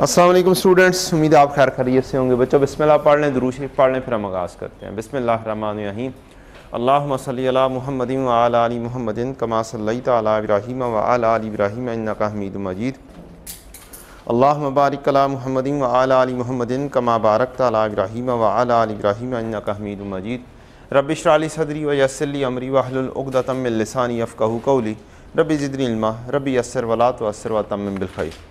Aslam students, उम्मीद आप खैर खरीत से होंगे। बच्चों, बिस्मिल्लाह पढ़ लें दरूज शरीफ पढ़ लें, फिर हम आगाज़ करते हैं। बिस्मिल्लाहिर्रहमानिर्रहीम अल्लाहुम्मा सल्ली अला मुहम्मदिन व अला आलि कमा सल्लैता अला इब्राहीम व आलि इब्राहीम, इन्नका हमीदुम मजीद। अल्लाहुम्मा बारिक अला मुहम्मदिन व अला आलि मुहम्मदिन, कमा इब्राहीम व अला आलि इब्राहीम हमीदुम मजीद। रब्बि इश्रह ली सदरी व यस्सिर ली अमरी उक़दतम मिन क़ौली। रब्बि ज़िदनी रबी असर वला तुअस्सिर व तम्मिम बिल खैर।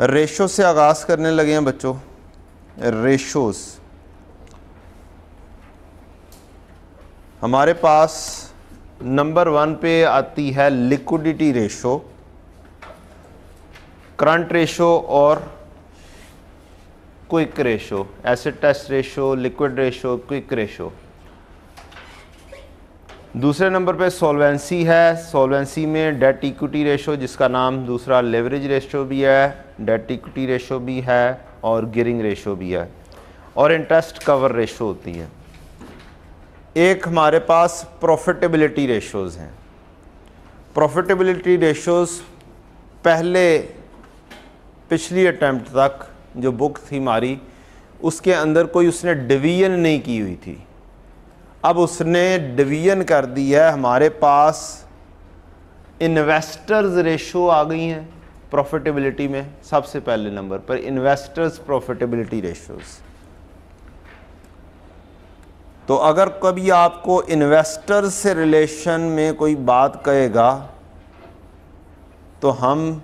रेशो से आगाज़ करने लगे हैं बच्चों। रेशोस। हमारे पास नंबर वन पे आती है लिक्विडिटी रेशो, करंट रेशो और quick ratio acid test ratio, liquid ratio, quick ratio. दूसरे नंबर पे सॉल्वेंसी है। सॉल्वेंसी में डेट इक्विटी रेशो, जिसका नाम दूसरा लेवरेज रेशो भी है, डेट इक्विटी रेशो भी है और गिरिंग रेशो भी है और इंटरेस्ट कवर रेशो होती है। एक हमारे पास प्रॉफिटेबिलिटी रेशोज़ हैं। प्रॉफिटेबिलिटी रेशोज़ पहले, पिछली अटैम्प्ट तक जो बुक थी हमारी उसके अंदर कोई उसने डिवीज़न नहीं की हुई थी। अब उसने डिवीज़न कर दी है, हमारे पास इन्वेस्टर्स रेशो आ गई हैं प्रॉफिटेबिलिटी में, सबसे पहले नंबर पर इन्वेस्टर्स प्रॉफिटेबिलिटी रेशोज़ तो अगर कभी आपको इन्वेस्टर से रिलेशन में कोई बात कहेगा तो हम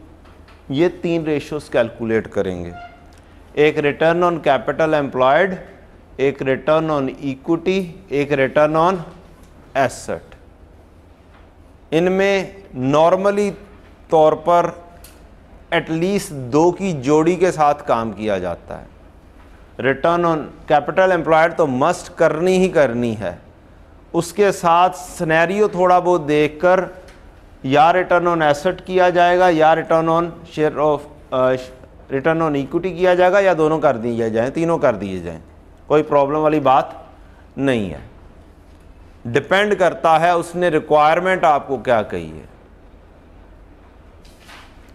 ये तीन रेशोस कैलकुलेट करेंगे। एक रिटर्न ऑन कैपिटल एम्प्लॉयड एक रिटर्न ऑन इक्विटी एक रिटर्न ऑन एसेट इनमें नॉर्मली तौर पर एटलीस्ट दो की जोड़ी के साथ काम किया जाता है। रिटर्न ऑन कैपिटल एम्प्लॉयड तो मस्ट करनी ही करनी है। उसके साथ स्नैरियो थोड़ा बहुत देखकर या रिटर्न ऑन एसेट किया जाएगा या return on share of return on equity किया जाएगा या दोनों कर दिए जाएँ, तीनों कर दिए जाएँ। कोई प्रॉब्लम वाली बात नहीं है। डिपेंड करता है उसने रिक्वायरमेंट आपको क्या कही है।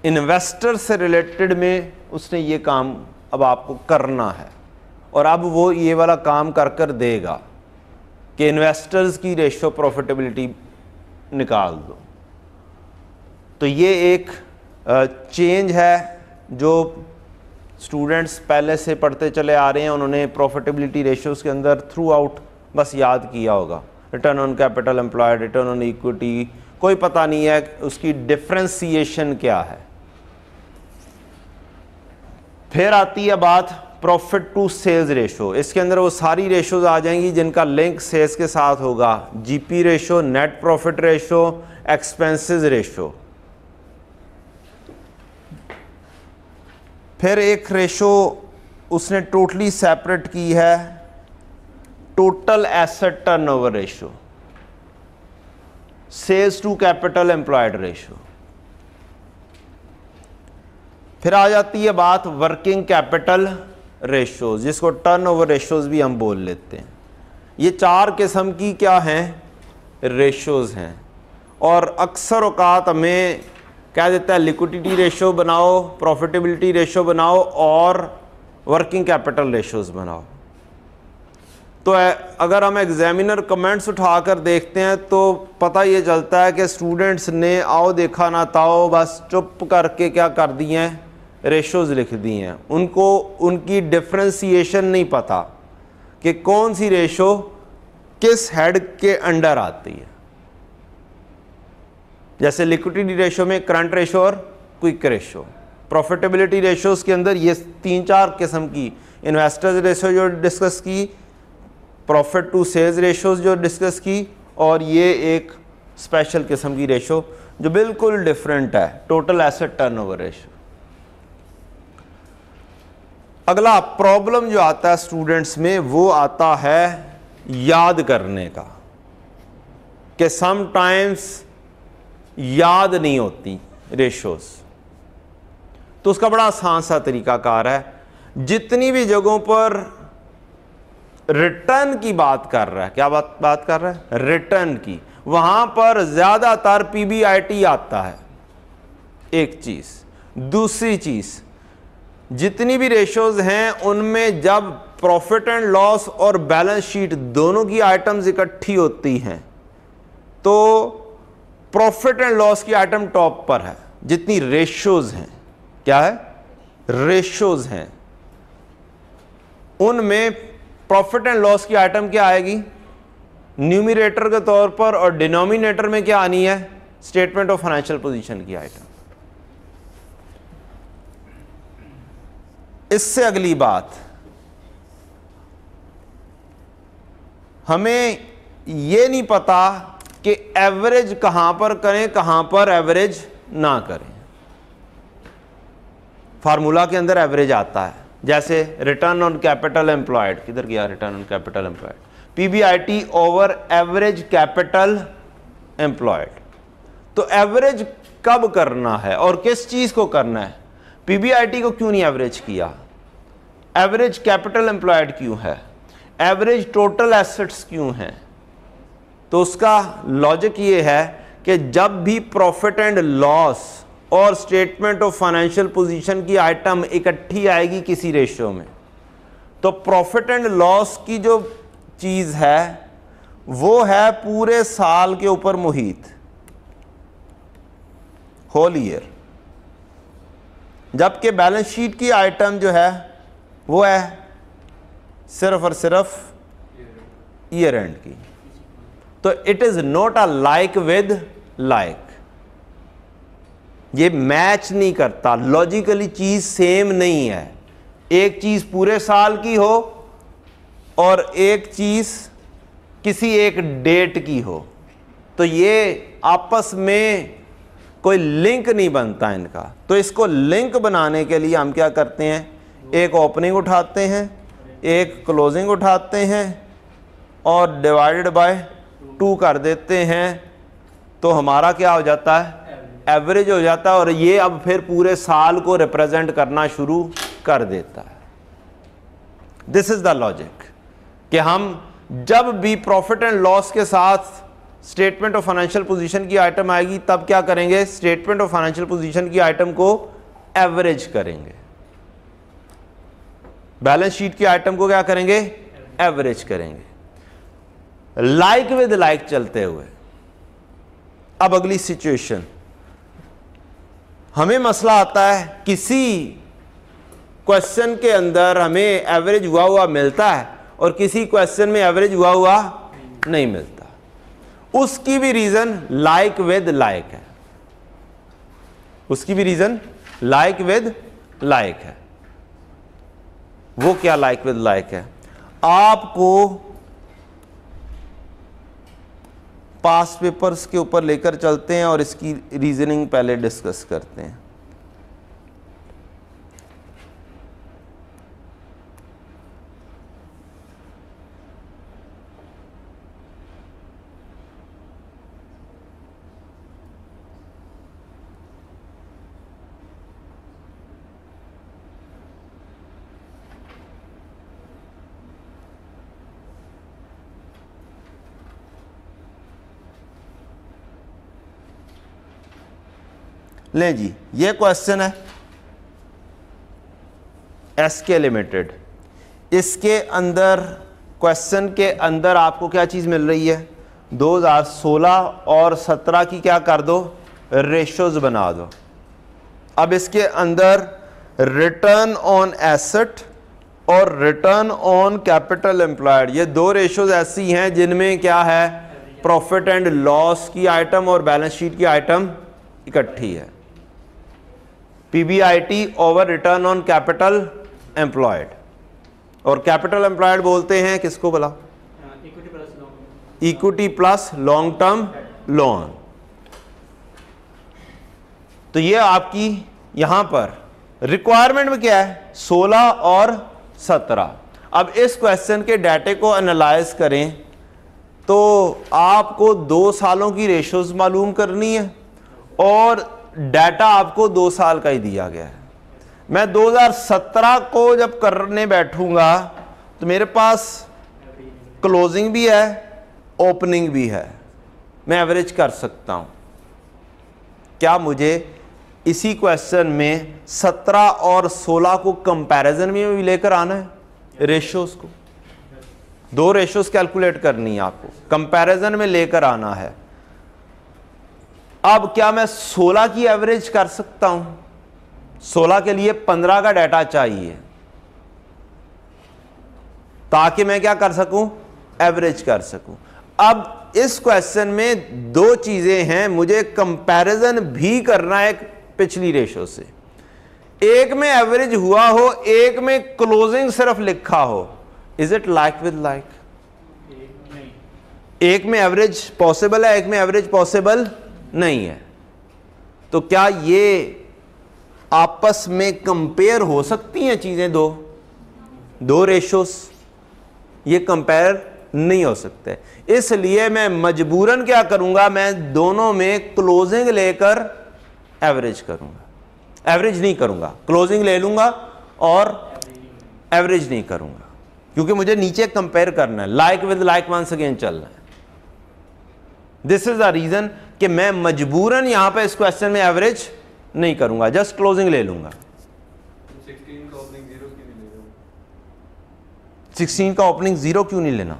इन्वेस्टर से रिलेटेड में उसने ये काम अब आपको करना है। और अब वो ये वाला काम कर कर देगा कि इन्वेस्टर्स की रेशो प्रॉफिटेबिलिटी निकाल दो। तो ये एक चेंज है जो स्टूडेंट्स पहले से पढ़ते चले आ रहे हैं, उन्होंने प्रॉफिटेबिलिटी रेशियोज़ के अंदर थ्रू आउट बस याद किया होगा। Return on capital employed return on equity कोई पता नहीं है उसकी डिफ्रेंसिएशन क्या है। फिर आती है बात प्रॉफिट टू सेल्स रेशो इसके अंदर वो सारी रेशोज आ जाएँगी जिनका लिंक सेल्स के साथ होगा। GP ratio net profit ratio expenses ratio फिर एक रेशो उसने टोटली सेपरेट की है। Total asset turnover ratio sales to capital employed ratio फिर आ जाती है बात वर्किंग कैपिटल रेशोज जिसको टर्नओवर रेशोज भी हम बोल लेते हैं। ये चार किस्म की क्या हैं? रेशोज हैं। और अक्सर अवकात हमें क्या देता है लिक्विडिटी रेशो बनाओ प्रॉफिटेबिलिटी रेशो बनाओ और वर्किंग कैपिटल रेशोज़ बनाओ। तो अगर हम एग्जामिनर कमेंट्स उठाकर देखते हैं तो पता ये चलता है कि स्टूडेंट्स ने, आओ देखा ना ताओ, बस चुप करके क्या कर दिए हैं? रेशोज़ लिख दिए हैं। उनको, उनकी डिफ्रेंसीशन नहीं पता कि कौन सी रेशो किस हेड के अंडर आती है। जैसे लिक्विडिटी रेशो में करंट रेशो और क्विक रेशो। प्रॉफिटेबिलिटी रेशोज़ के अंदर ये तीन चार किस्म की इन्वेस्टर्स रेशो जो डिस्कस की, प्रॉफिट टू सेल्स रेशोज़ जो डिस्कस की, और ये एक स्पेशल किस्म की रेशो जो बिल्कुल डिफरेंट है, टोटल एसेट टर्नओवर रेशो। अगला प्रॉब्लम जो आता है स्टूडेंट्स में, वो आता है याद करने का, कि समटाइम्स याद नहीं होती रेशोज तो उसका बड़ा आसान सा तरीकाकार है। जितनी भी जगहों पर रिटर्न की बात कर रहा है, क्या बात बात कर रहा है? रिटर्न की। वहाँ पर ज़्यादातर पीबीआईटी आता है। एक चीज़। दूसरी चीज़। जितनी भी रेशोज हैं, उनमें जब प्रॉफिट एंड लॉस और बैलेंस शीट दोनों की आइटम्स इकट्ठी होती हैं तो प्रॉफिट एंड लॉस की आइटम टॉप पर है। जितनी रेशोज हैं, क्या है? रेशोज हैं। उनमें प्रॉफिट एंड लॉस की आइटम क्या आएगी? न्यूमिरेटर के तौर पर और डिनोमिनेटर में क्या आनी है? स्टेटमेंट ऑफ़ फाइनेंशियल पोजीशन की आइटम इससे अगली बात। हमें यह नहीं पता कि एवरेज कहाँ पर करें, कहाँ पर एवरेज ना करें। फार्मूला के अंदर एवरेज आता है। जैसे रिटर्न ऑन कैपिटल एम्प्लॉयड किधर गया return on capital employed PBIT over average capital employed तो एवरेज कब करना है और किस चीज़ को करना है? पीबीआईटी को क्यों नहीं एवरेज किया? एवरेज कैपिटल एम्प्लॉयड क्यों है? एवरेज टोटल एसेट्स क्यों है? तो उसका लॉजिक ये है कि जब भी प्रॉफिट एंड लॉस और स्टेटमेंट ऑफ़ फाइनेंशियल पोजीशन की आइटम इकट्ठी आएगी किसी रेशियो में तो प्रॉफिट एंड लॉस की जो चीज़ है वो है पूरे साल के ऊपर मुहित होल ईयर जबकि बैलेंस शीट की आइटम जो है वो है सिर्फ़ और सिर्फ़ ईयर एंड की। तो it is not a like with like ये मैच नहीं करता. लॉजिकली चीज़ सेम नहीं है. एक चीज़ पूरे साल की हो और एक चीज़ किसी एक डेट की हो. तो ये आपस में कोई लिंक नहीं बनता इनका. तो इसको लिंक बनाने के लिए हम क्या करते हैं? एक ओपनिंग उठाते हैं, एक क्लोजिंग उठाते हैं और डिवाइडेड बाय टू कर देते हैं तो हमारा क्या हो जाता है? एवरेज हो जाता है और ये अब फिर पूरे साल को रिप्रेजेंट करना शुरू कर देता है। दिस इज़ द लॉजिक कि हम जब भी प्रॉफिट एंड लॉस के साथ स्टेटमेंट ऑफ़ फाइनेंशियल पोजीशन की आइटम आएगी तब क्या करेंगे? स्टेटमेंट ऑफ़ फाइनेंशियल पोजीशन की आइटम को एवरेज करेंगे। बैलेंस शीट की आइटम को क्या करेंगे? एवरेज करेंगे। लाइक विद लाइक चलते हुए। अब अगली सिचुएशन हमें मसला आता है, किसी क्वेश्चन के अंदर हमें एवरेज हुआ हुआ मिलता है और किसी क्वेश्चन में एवरेज हुआ हुआ नहीं मिलता। उसकी भी रीजन लाइक विद लाइक है। उसकी भी रीजन लाइक विद लाइक है। वो क्या लाइक विद लाइक है? आपको पास पेपर्स के ऊपर लेकर चलते हैं और इसकी रीजनिंग पहले डिस्कस करते हैं। लें जी, ये क्वेश्चन है एस के लिमिटेड इसके अंदर क्वेश्चन के अंदर आपको क्या चीज़ मिल रही है? 2016 और 17 की क्या कर दो? रेशोज बना दो। अब इसके अंदर रिटर्न ऑन एसेट और रिटर्न ऑन कैपिटल एम्प्लॉयड ये दो रेशोज ऐसी हैं जिनमें क्या है? प्रॉफिट एंड लॉस की आइटम और बैलेंस शीट की आइटम इकट्ठी है। PBIT over return on capital employed और कैपिटल एम्प्लॉयड बोलते हैं किसको बोला equity plus long term loan तो ये आपकी यहाँ पर रिक्वायरमेंट में क्या है? 16 और 17 अब इस क्वेश्चन के डाटे को एनालाइज करें तो आपको दो सालों की रेशोज मालूम करनी है और डाटा आपको दो साल का ही दिया गया है। मैं 2017 को जब करने बैठूँगा तो मेरे पास क्लोजिंग भी है ओपनिंग भी है। मैं एवरेज कर सकता हूँ। क्या मुझे इसी क्वेश्चन में 17 और 16 को कंपैरिजन में भी लेकर आना है? रेशोस को। दो रेशोस कैलकुलेट करनी है आपको। कंपैरिजन में लेकर आना है। अब क्या मैं 16 की एवरेज कर सकता हूँ? 16 के लिए 15 का डाटा चाहिए। ताकि मैं क्या कर सकूँ? एवरेज कर सकूँ। अब इस क्वेश्चन में दो चीज़ें हैं मुझे कंपैरिजन भी करना है पिछली रेशो से। एक में एवरेज हुआ हो एक में क्लोजिंग सिर्फ़ लिखा हो। Is it like with like एक में एवरेज पॉसिबल है एक में एवरेज पॉसिबल नहीं है। तो क्या ये आपस में कंपेयर हो सकती हैं चीज़ें दो? दो रेशोस ये कंपेयर नहीं हो सकते। इसलिए मैं मजबूरन क्या करूँगा? मैं दोनों में क्लोजिंग लेकर एवरेज करूँगा। एवरेज नहीं करूँगा। क्लोजिंग ले लूँगा और एवरेज नहीं करूँगा। क्योंकि मुझे नीचे कंपेयर करना है। Like with like once again चलना है। दिस इज़ द रीजन कि मैं मजबूरन यहाँ पे इस क्वेश्चन में एवरेज नहीं करूँगा जस्ट क्लोजिंग ले लूँगा। 16 का ओपनिंग ज़ीरो क्यों नहीं लेना?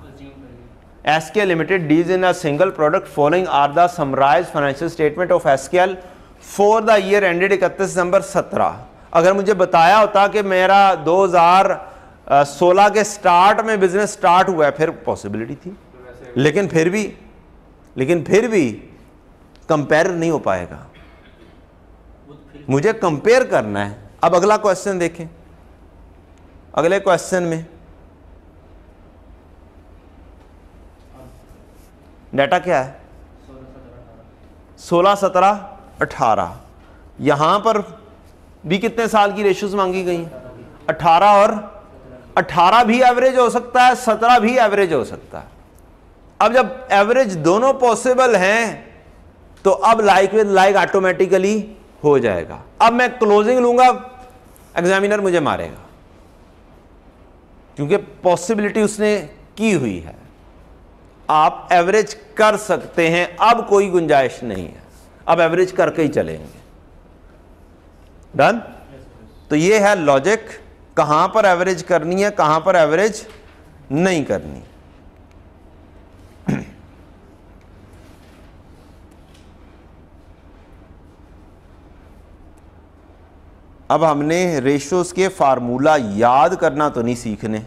S K limited deals in a single product following are the summarise financial statement of S K L for the year ended इकतीस दिसंबर सत्रह। अगर मुझे बताया होता कि मेरा 2016 के स्टार्ट में बिज़नेस स्टार्ट हुआ है फिर पॉसिबिलिटी थी। लेकिन फिर भी लेकिन फिर भी कंपेयर नहीं हो पाएगा। मुझे कंपेयर करना है। अब अगला क्वेश्चन देखें। अगले क्वेश्चन में डाटा क्या है? सोलह सत्रह अठारह। यहाँ पर भी कितने साल की रेशियोज मांगी गई अठारह और अठारह भी एवरेज हो सकता है, सत्रह भी एवरेज हो सकता है। अब जब एवरेज दोनों पॉसिबल हैं तो अब लाइक विद लाइक ऑटोमेटिकली हो जाएगा। अब मैं क्लोजिंग लूँगा एग्जामिनर मुझे मारेगा। क्योंकि पॉसिबिलिटी उसने की हुई है। आप एवरेज कर सकते हैं, अब कोई गुंजाइश नहीं है। अब एवरेज करके ही चलेंगे। डन तो ये है लॉजिक कहाँ पर एवरेज करनी है, कहाँ पर एवरेज नहीं करनी। अब हमने रेशोस के फार्मूला याद करना तो नहीं सीखने।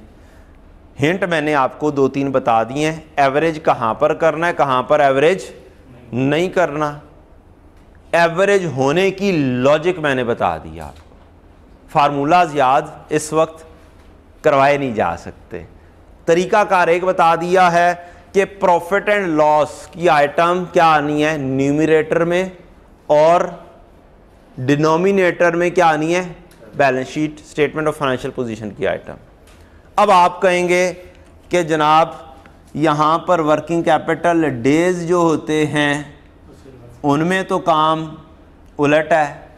हिंट मैंने आपको दो तीन बता दिए हैं। एवरेज कहाँ पर करना है, कहाँ पर एवरेज नहीं नहीं करना। एवरेज होने की लॉजिक मैंने बता दिया आपको। फार्मूलाज याद इस वक्त करवाए नहीं जा सकते। तरीकाकार एक बता दिया है कि प्रॉफिट एंड लॉस की आइटम क्या आनी है, न्यूमिरेटर में और डिनोमिनेटर में क्या आनी है? Balance sheet statement of financial position की आइटम अब आप कहेंगे कि जनाब, यहाँ पर वर्किंग कैपिटल डेज़ जो होते हैं, उनमें तो काम उलट है।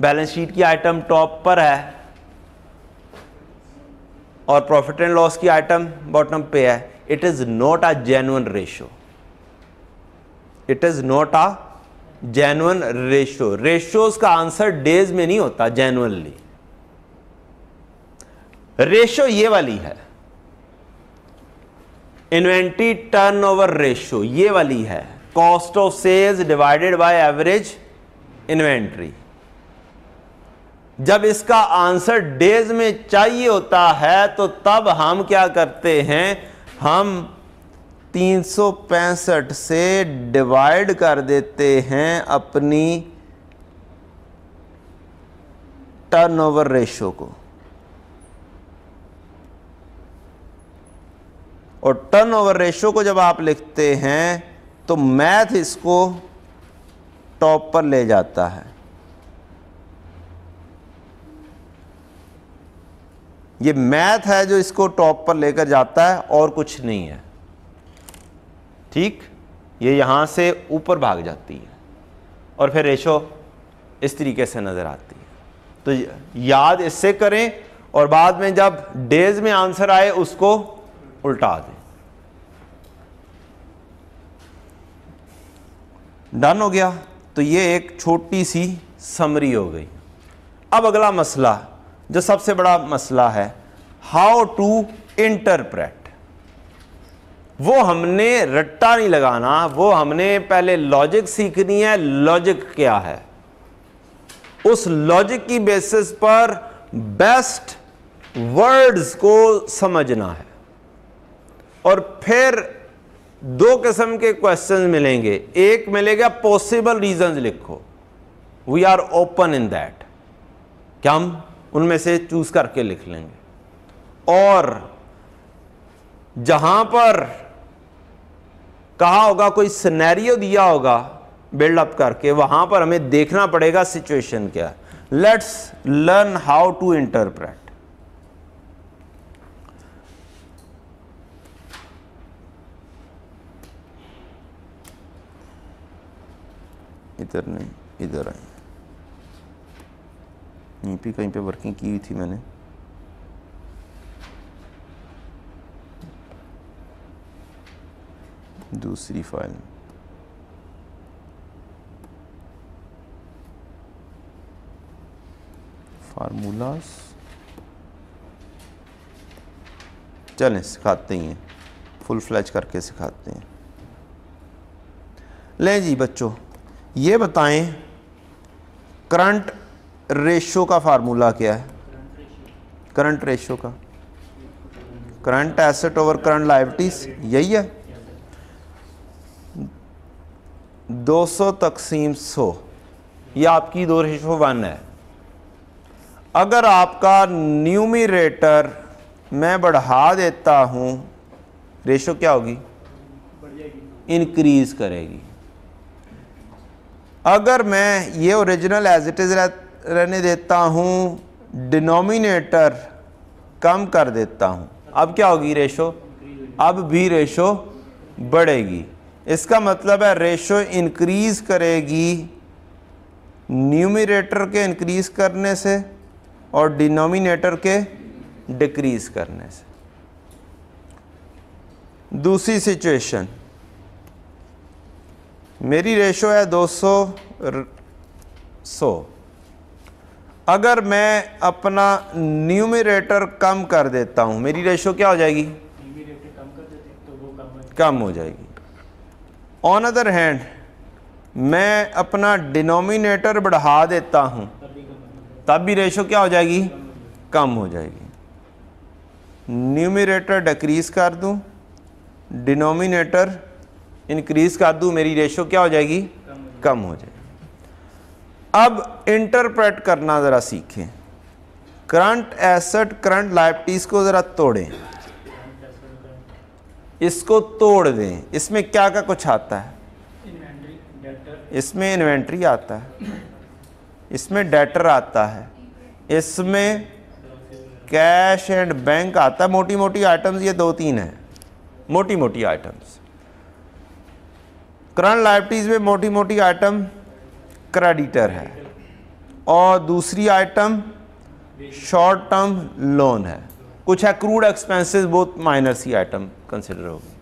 बैलेंस शीट की आइटम टॉप पर है और प्रॉफिट एंड लॉस की आइटम बॉटम पे है। It is not a genuine ratio it is not a genuine ratio ratios का आंसर डेज़ में नहीं होता जेनुअनली रेशो ये वाली है. इन्वेंट्री टर्नओवर रेशो ये वाली है. Cost of sales divided by average inventory जब इसका आंसर डेज़ में चाहिए होता है तो तब हम क्या करते हैं? हम तीन सौ पैंसठ से डिवाइड कर देते हैं अपनी टर्नओवर रेशो को। और टर्नओवर रेशो को जब आप लिखते हैं तो मैथ इसको टॉप पर ले जाता है। ये मैथ है जो इसको टॉप पर लेकर जाता है और कुछ नहीं है। ठीक, ये यहाँ से ऊपर भाग जाती है और फिर रेशो इस तरीके से नज़र आती है। तो याद इससे करें और बाद में जब डेज़ में आंसर आए, उसको उल्टा दें। डन हो गया। तो ये एक छोटी सी समरी हो गई। अब अगला मसला, जो सबसे बड़ा मसला है हाउ टू इंटरप्रेट वो हमने रट्टा नहीं लगाना, वो हमने पहले लॉजिक सीखनी है लॉजिक क्या है? उस लॉजिक की बेसिस पर बेस्ट वर्ड्स को समझना है। और फिर दो किस्म के क्वेश्चन मिलेंगे। एक मिलेगा पॉसिबल रीजंस लिखो। We are open in that क्या हम उनमें से चूज़ करके लिख लेंगे? और जहाँ पर कहा होगा, कोई सिनेरियो दिया होगा बिल्डअप करके, वहाँ पर हमें देखना पड़ेगा सिचुएशन क्या let's learn how to interpret इधर नहीं, इधर आए। यहीं पे, कहीं पे वर्किंग की हुई थी मैंने। दूसरी फ़ाइल फार्मूलास चलें, सिखाते ही हैं। फुल फ्लैच करके सिखाते हैं। लें जी बच्चों, ये बताएँ करंट रेशो का फार्मूला क्या है? करंट रेशो का। Current asset over current liabilities यही है। 200 तकसीम 100 ये आपकी दो रेशो वन है। अगर आपका न्यूमिरेटर मैं बढ़ा देता हूँ रेशो क्या होगी? इंक्रीज करेगी। अगर मैं ये ओरिजिनल एज इट इज़ रहने देता हूँ, डिनोमिनेटर कम कर देता हूँ, अब क्या होगी रेशो अब भी रेशो बढ़ेगी। इसका मतलब है रेशो इंक्रीज करेगी न्यूमिनेटर के इंक्रीज करने से और डिनोमिनेटर के डिक्रीज करने से। दूसरी सिचुएशन मेरी रेशो है 200 सौ अगर मैं अपना न्यूमिरेटर कम कर देता हूँ मेरी रेशो क्या हो जाएगी। कम हो जाएगी। ऑन अदर हैंड मैं अपना डिनोमिनेटर बढ़ा देता हूँ, तब भी रेशो क्या हो जाएगी? कम हो जाएगी। न्यूमिनेटर डिक्रीज कर दूँ डिनोमिनेटर इंक्रीज कर दूँ, मेरी रेशो क्या हो जाएगी? कम हो जाएगी। अब इंटरप्रेट करना ज़रा सीखें। करंट एसेट करंट लाइबिलिटीज को ज़रा तोड़ें। इसको तोड़ दें। इसमें क्या क्या कुछ आता है? इसमें इन्वेंट्री आता है। इसमें डेटर आता है। इसमें कैश एंड बैंक आता है। मोटी मोटी आइटम्स ये दो तीन है। मोटी मोटी आइटम्स करंट लाइबिलिटीज में मोटी मोटी आइटम क्रेडिटर है। और दूसरी आइटम शॉर्ट टर्म लोन है। कुछ है क्रूड एक्सपेंसेस बहुत माइनर सी आइटम कंसिडर होगी।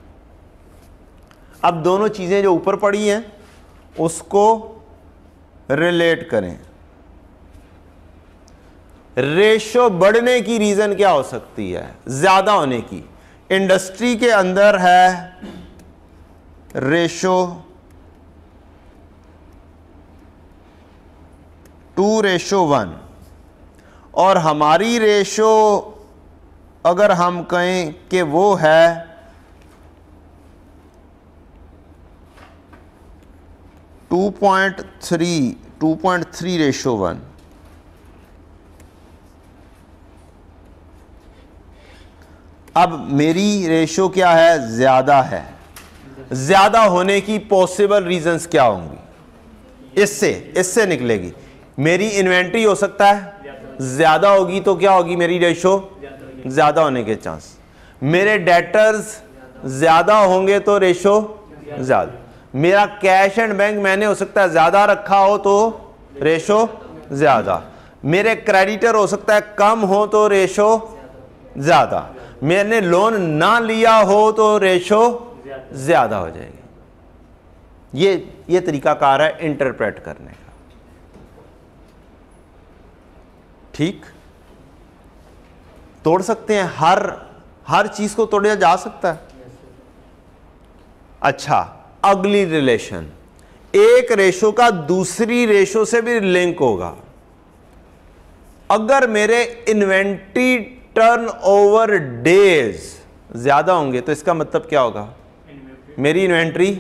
अब दोनों चीज़ें जो ऊपर पड़ी हैं, उसको रिलेट करें। रेशो बढ़ने की रीज़न क्या हो सकती है? ज़्यादा होने की। इंडस्ट्री के अंदर है रेशो टू रेशो वन और हमारी रेशो अगर हम कहें कि वो है two point three two point three ratio one अब मेरी रेशो क्या है? ज़्यादा है। ज़्यादा होने की पॉसिबल रीजंस क्या होंगी? इससे इससे निकलेगी। मेरी इन्वेंट्री हो सकता है। ज़्यादा होगी तो क्या होगी मेरी रेशो ज़्यादा होने के चांस मेरे डेटर्स ज़्यादा होंगे तो रेशो ज़्यादा। मेरा कैश एंड बैंक मैंने हो सकता है ज़्यादा रखा हो तो रेशो ज़्यादा। मेरे क्रेडिटर हो सकता है कम हो तो रेशो ज़्यादा। मैंने लोन ना लिया हो तो रेशो ज़्यादा हो जाएगी। ये ये तरीका कार है इंटरप्रेट करने का। ठीक? तोड़ सकते हैं हर हर चीज़ को तोड़ा जा सकता है। अच्छा अगली रिलेशन एक रेशो का दूसरी रेशो से भी लिंक होगा। अगर मेरे इन्वेंट्री टर्न ओवर डेज़ ज़्यादा होंगे तो इसका मतलब क्या होगा? मेरी इन्वेंट्री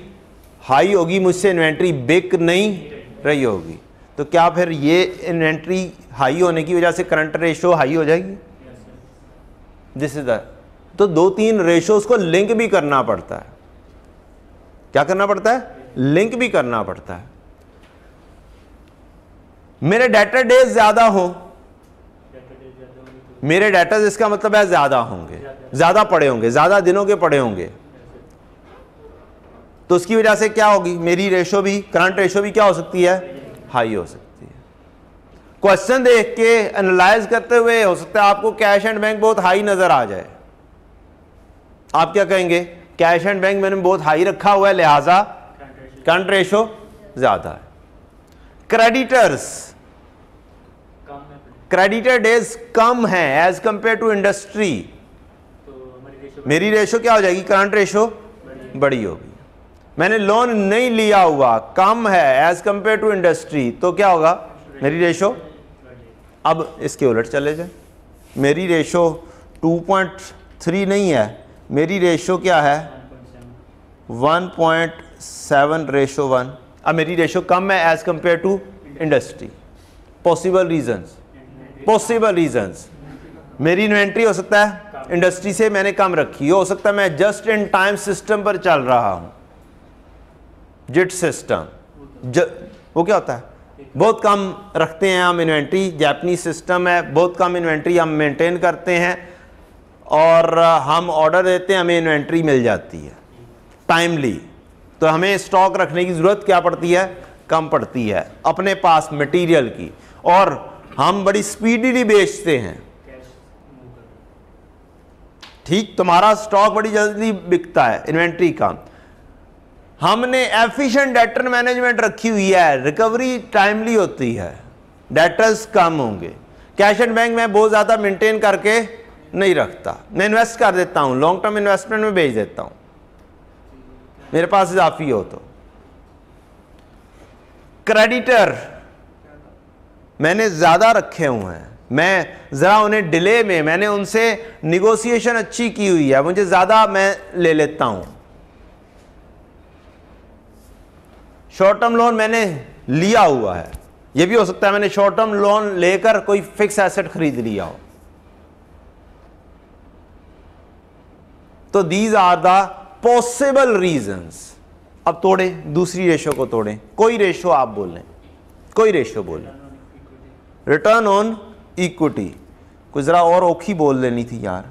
हाई होगी मुझसे इन्वेंट्री बिक नहीं रही होगी। तो क्या फिर ये इन्वेंट्री हाई होने की वजह से करंट रेशो हाई हो जाएगी? दिस इज़ द तो दो तीन रेशोज को लिंक भी करना पड़ता है। क्या करना पड़ता है? लिंक भी करना पड़ता है। मेरे डाटा डेज़ ज़्यादा हो। मेरे डाटा इसका मतलब है ज़्यादा होंगे। ज़्यादा पड़े होंगे, ज़्यादा दिनों के पड़े होंगे। तो उसकी वजह से क्या होगी? मेरी रेशो भी करंट रेशो भी क्या हो सकती है? हाई हो सकती है। क्वेश्चन देख के एनालाइज करते हुए, हो सकता है आपको कैश एंड बैंक बहुत हाई नज़र आ जाए। आप क्या कहेंगे? कैश एंड बैंक मैंने बहुत हाई रखा हुआ है, लिहाजा करंट रेशो ज़्यादा है। क्रेडिटर्स क्रेडिटर डेज़ कम है एज कंपेयर टू इंडस्ट्री मेरी रेशो क्या हो जाएगी? करंट रेशो बड़ी होगी। मैंने लोन नहीं लिया हुआ, कम है एज कंपेयर टू इंडस्ट्री तो क्या होगा? मेरी रेशो अब इसके उलट चले जाए। मेरी रेशो 2.3 नहीं है। मेरी रेशो क्या है? 1.7 रेशो वन अब मेरी रेशो कम है as compare to industry possible reasons possible reasons मेरी इन्वेंट्री हो सकता है? इंडस्ट्री से मैंने कम रखी। हो सकता है मैं जस्ट इन टाइम सिस्टम पर चल रहा हूँ। जिट सिस्टम ज, वो क्या होता है? बहुत कम रखते हैं हम इन्वेंट्री जैपनीज सिस्टम है बहुत कम इन्वेंट्री हम मेंटेन करते हैं। और हम ऑर्डर देते हैं, हमें इन्वेंट्री मिल जाती है। टाइमली तो हमें स्टॉक रखने की ज़रूरत क्या पड़ती है? कम पड़ती है। अपने पास मटेरियल की। और हम बड़ी स्पीडली बेचते हैं। ठीक? तुम्हारा स्टॉक बड़ी जल्दी बिकता है इन्वेंट्री का। हमने एफिशिएंट डेटर मैनेजमेंट रखी हुई है। रिकवरी टाइमली होती है। डेटर्स कम होंगे। कैश एंड बैंक में बहुत ज़्यादा मेंटेन करके नहीं रखता। मैं इन्वेस्ट कर देता हूँ। लॉन्ग टर्म इन्वेस्टमेंट में भेज देता हूँ। मेरे पास इजाफी हो तो। क्रेडिटर मैंने ज़्यादा रखे हुए हैं। मैं ज़रा उन्हें डिले में, मैंने उनसे निगोशिएशन अच्छी की हुई है। मुझे ज़्यादा मैं ले लेता हूँ। शॉर्ट टर्म लोन मैंने लिया हुआ है। यह भी हो सकता है मैंने शॉर्ट टर्म लोन लेकर कोई फिक्स एसेट खरीद लिया हो। तो these are the possible reasons अब तोड़े, दूसरी रेशो को तोड़ें। कोई रेशो आप बोल कोई रेशो बोल रिटर्न ऑन इक्विटी कुछ ज़रा और औखी बोल लेनी थी यार।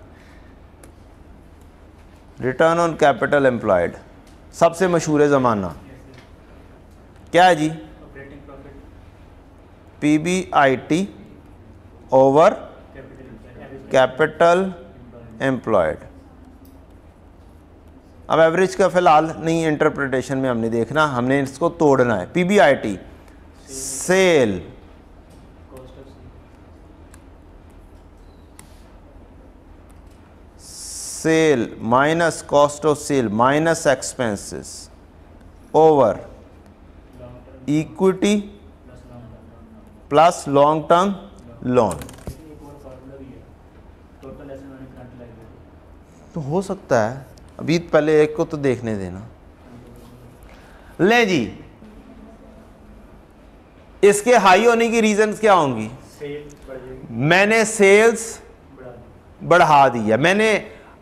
रिटर्न ऑन कैपिटल एम्प्लॉयड सबसे मशहूर है ज़माना। क्या है जी? P B I T over capital employed अब एवरेज का फ़िलहाल नहीं इंटरप्रिटेशन में हमने देखना हमने इसको तोड़ना है। P B I T sale sale minus cost of sale minus expenses over equity plus long term loan तो हो सकता है अभी पहले एक को तो देखने देना। ले जी। इसके हाई होने की रीजंस क्या होंगी? मैंने सेल्स बढ़ा दिया। मैंने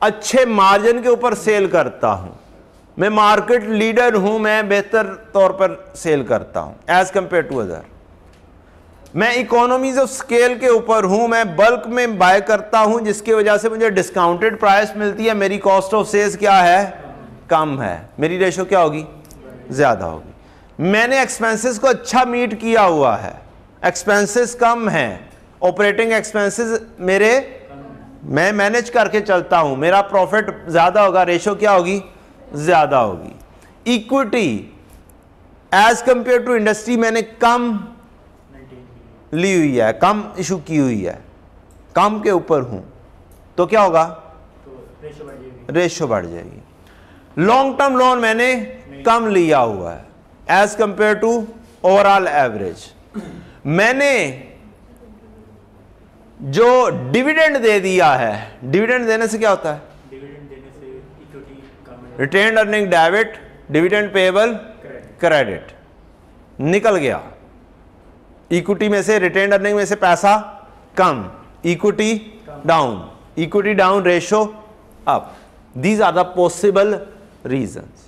अच्छे मार्जिन के ऊपर सेल करता हूँ। मैं मार्केट लीडर हूँ, मैं बेहतर तौर पर सेल करता हूँ एज कंपेयर टू अदर मैं इकोनॉमीज ऑफ़ स्केल के ऊपर हूँ, मैं बल्क में बाय करता हूँ, जिसकी वजह से मुझे डिस्काउंटेड प्राइस मिलती है। मेरी कॉस्ट ऑफ़ सेल्स क्या है? कम है। मेरी रेशो क्या होगी? ज़्यादा होगी। मैंने एक्सपेंसेस को अच्छा मीट किया हुआ है। एक्सपेंसेस कम है। ऑपरेटिंग एक्सपेंसेस मेरे, मैं मैनेज करके चलता हूँ। मेरा प्रॉफिट ज़्यादा होगा रेशो क्या होगी? ज़्यादा होगी। Equity as compare to industry मैंने कम ली हुई है कम इशू की हुई है कम के ऊपर हूँ तो क्या होगा? तो रेशो बढ़ जाएगी। लॉन्ग टर्म लोन मैंने कम लिया हुआ है as compare to overall average मैंने जो डिविडेंड दे दिया है डिविडेंड देने से क्या होता है? Retain earning debit dividend payable credit निकल गया। इक्विटी में से रिटेन अर्निंग में से पैसा कम. Equity down equity down ratio up these are the possible reasons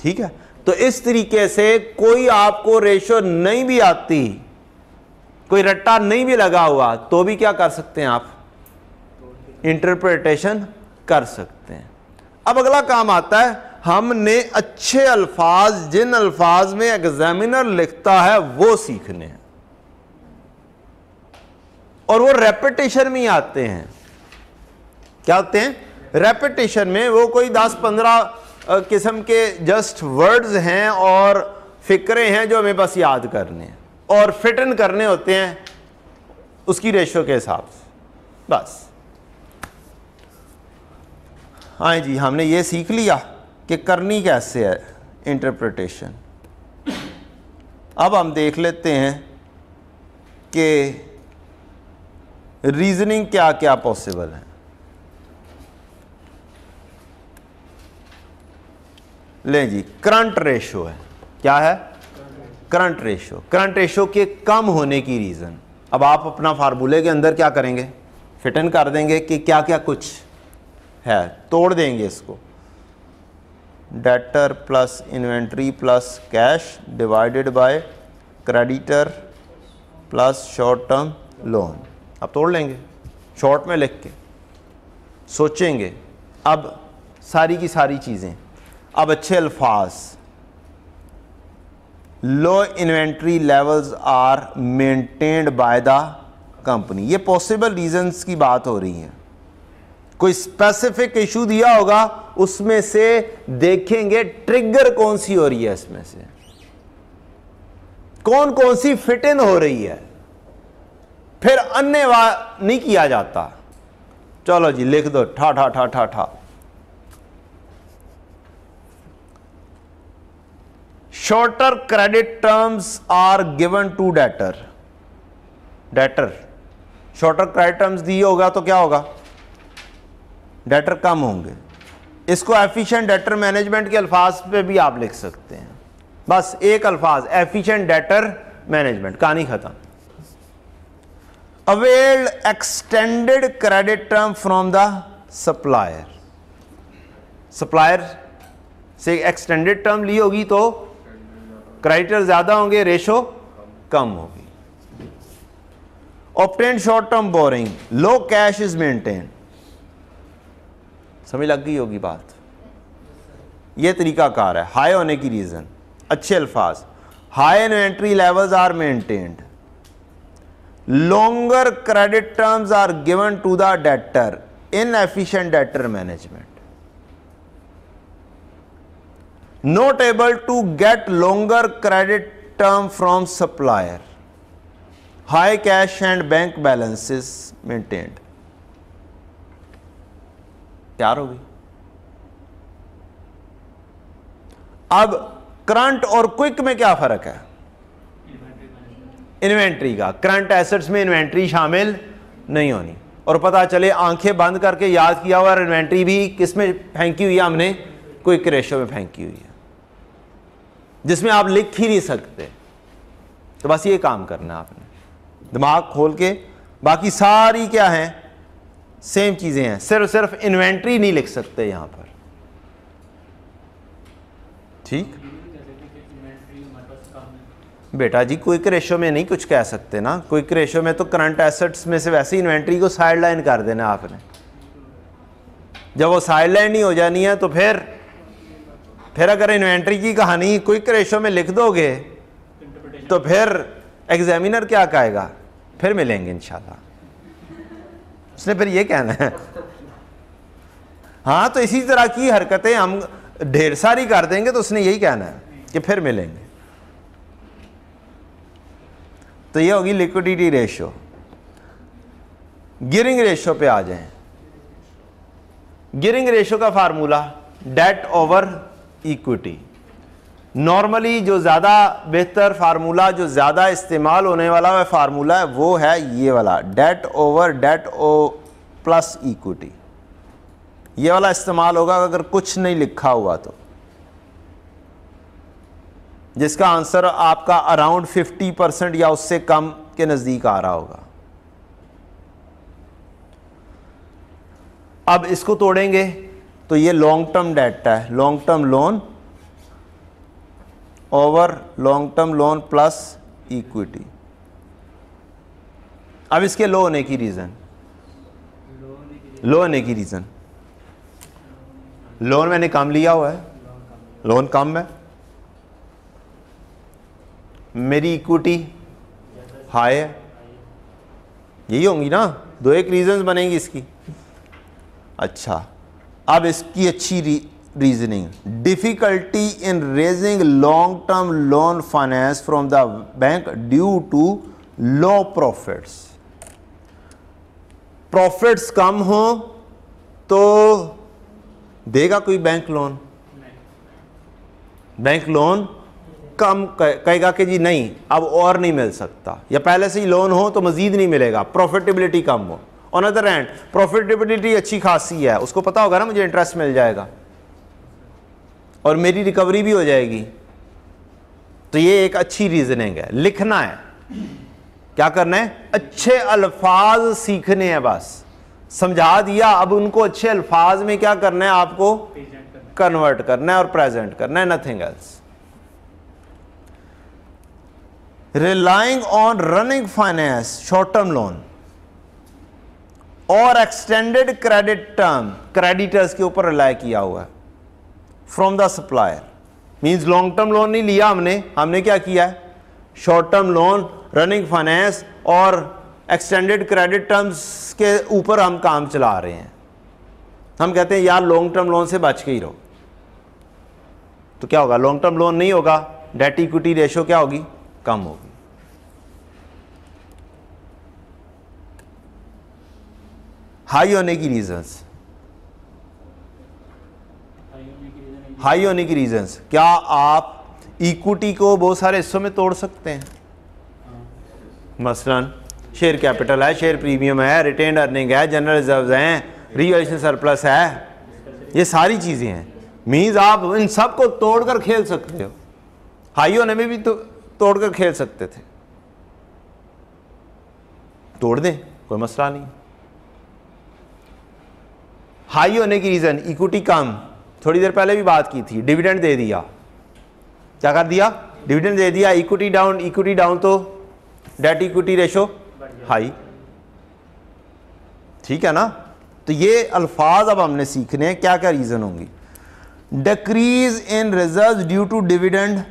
ठीक है? तो इस तरीके से कोई आपको रेशो नहीं भी आती, कोई रट्टा नहीं भी लगा हुआ तो भी क्या कर सकते हैं आप? इंटरप्रिटेशन कर सकते हैं। अब अगला काम आता है हमने अच्छे अल्फाज, जिन अल्फाज में एग्जामिनर लिखता है, वो सीखने हैं। और वो रेपिटेशन में आते हैं। क्या होते हैं? रेपिटेशन में वो कोई 10-15 किस्म के जस्ट वर्ड्स हैं और फिक्रे हैं जो हमें बस याद करने हैं। और फिट इन करने होते हैं उसकी रेशो के हिसाब से। बस। हाँ जी, हमने ये सीख लिया। कि करनी कैसे है इंटरप्रिटेशन अब हम देख लेते हैं कि रीजनिंग क्या क्या पॉसिबल है। ले जी करंट रेशो है। क्या है? करंट रेशो करंट रेशो के कम होने की रीज़न अब आप अपना फार्मूले के अंदर क्या करेंगे? फिटन कर देंगे कि क्या क्या कुछ है। तोड़ देंगे इसको। Debtor plus inventory plus cash divided by creditor plus short term loan अब तोड़ लेंगे शॉर्ट में लिख के। सोचेंगे, अब सारी की सारी चीज़ें। अब अच्छे अल्फाज। Low inventory levels are maintained by the company ये पॉसिबल रीजंस की बात हो रही है। कोई स्पेसिफिक इशू दिया होगा, उसमें से देखेंगे ट्रिगर कौन सी हो रही है इसमें से। कौन कौन सी फिट इन हो रही है। फिर अन्य नहीं किया जाता। चलो जी, लिख दो, ठा ठा ठा ठा ठा। Shorter credit terms are given to debtor debtor shorter credit terms दिए होगा तो क्या होगा? डेटर कम होंगे। इसको एफिशिएंट डेटर मैनेजमेंट के अल्फाज पे भी आप लिख सकते हैं। बस एक अल्फाज एफिशिएंट डेटर मैनेजमेंट कहानी खत्म। Availed extended credit term from the supplier supplier से एक्सटेंडेड टर्म ली होगी तो क्रेडिटर ज़्यादा होंगे रेशो कम होगी। Obtain short term borrowing low cash is maintain समझ लग गई होगी बात। ये तरीका कार है हाई होने की रीज़न अच्छे अल्फाज। High inventory levels are maintained longer credit terms are given to the debtor inefficient debtor management not able to get longer credit term from supplier high cash and bank balances maintained तैयार हो गई अब current और quick में क्या फ़र्क है? Inventory का। करंट एसेट्स में इन्वेंट्री शामिल नहीं होनी। और पता चले, आँखें बंद करके याद किया हुआ इन्वेंट्री भी किसमें फेंकी हुई है? हमने क्विक रेशो में फेंकी हुई है। जिसमें आप लिख ही नहीं सकते। तो बस ये काम करना आपने। दिमाग खोल के। बाकी सारी क्या है? सेम चीज़ें हैं, सिर्फ़ सिर्फ़ इन्वेंट्री नहीं लिख सकते यहाँ पर। ठीक? बेटा जी, क्विक रेशो में नहीं कुछ कह सकते ना। क्विक रेशो में तो करंट एसेट्स में से वैसे इन्वेंट्री को साइड लाइन कर देना आपने। जब वो साइड लाइन नहीं हो जानी है तो फिर फिर अगर इन्वेंट्री की कहानी क्विक रेशो में लिख दोगे तो फिर एग्जामिनर क्या कहेगा? फिर मिलेंगे इंशाल्लाह। उसने फिर ये कहना है। हाँ तो इसी तरह की हरकतें हम ढेर सारी कर देंगे तो उसने यही कहना है कि फिर मिलेंगे। तो ये होगी लिक्विडिटी रेशियो गिरिंग रेशियो पे आ जाएँ। गिरिंग रेशियो का formula debt over equity normally जो ज़्यादा बेहतर फार्मूला, जो ज़्यादा इस्तेमाल होने वाला वह फार्मूला है, वो है ये वाला, डेट ओवर, डेट ओ प्लस इक्विटी। ये वाला इस्तेमाल होगा अगर कुछ नहीं लिखा हुआ तो। जिसका आंसर आपका अराउंड 50 परसेंट या उससे कम के नज़दीक आ रहा होगा। अब इसको तोड़ेंगे तो ये लॉन्ग टर्म डेट है long term loan over long term loan plus equity अब इसके लो होने की रीज़न लो होने की रीज़न लोन मैंने कम लिया हुआ है। लोन कम है। मेरी इक्विटी हाई है। यही होंगी ना? दो एक रीजंस बनेंगी इसकी। अच्छा। अब इसकी अच्छी री, reasoning difficulty in raising long term loan finance from the bank due to low profits profits कम हो तो देगा कोई बैंक लोन बैंक लोन कम कहेगा कि जी नहीं, अब और नहीं मिल सकता। या पहले से ही लोन हो तो मजीद नहीं मिलेगा प्रॉफिटेबिलिटी कम हो। ऑन अदर हैंड प्रॉफिटेबिलिटी अच्छी खासी है, उसको पता होगा ना मुझे इंटरेस्ट मिल जाएगा। और मेरी रिकवरी भी हो जाएगी। तो ये एक अच्छी रीजनिंग है। लिखना है। क्या करना है? अच्छे अल्फाज सीखने हैं बस। समझा दिया, अब उनको अच्छे अल्फाज में क्या करना है? आपको कन्वर्ट करना है और प्रेजेंट करना है nothing else relying on running finance short term loan और एक्सटेंडेड क्रेडिट टर्म क्रेडिटर्स के ऊपर रिलाय किया हुआ है। From the supplier means long term loan नहीं लिया हमने हमने क्या किया है? Short term loan running finance और एक्सटेंडेड क्रेडिट टर्म्स के ऊपर हम काम चला रहे हैं। हम कहते हैं, यार लॉन्ग टर्म लोन से बच के ही रहो। तो क्या होगा? लॉन्ग टर्म लोन नहीं होगा। डेट इक्विटी रेशियो क्या होगी? कम होगी। हाई होने की रीजंस हाई होने की रीजंस क्या आप इक्विटी को बहुत सारे हिस्सों में तोड़ सकते हैं? मसलन शेयर कैपिटल है शेयर प्रीमियम है रिटेन अर्निंग है जनरल रिज़र्व हैं रिवेल्यूशन सरप्लस है। ये सारी चीज़ें हैं। मीन्स आप इन सबको तोड़कर खेल सकते हो। हाई होने में भी तो तोड़कर खेल सकते थे। तोड़ दें, कोई मसला नहीं। हाई होने की रीज़न इक्विटी कम। थोड़ी देर पहले भी बात की थी डिविडेंड दे दिया। क्या कर दिया? डिविडेंड दे दिया इक्विटी डाउन इक्विटी डाउन तो डेट इक्विटी रेशो हाई ठीक है ना? तो ये अल्फाज अब हमने सीखने हैं, क्या क्या रीज़न होंगी। Decrease in reserve due to dividend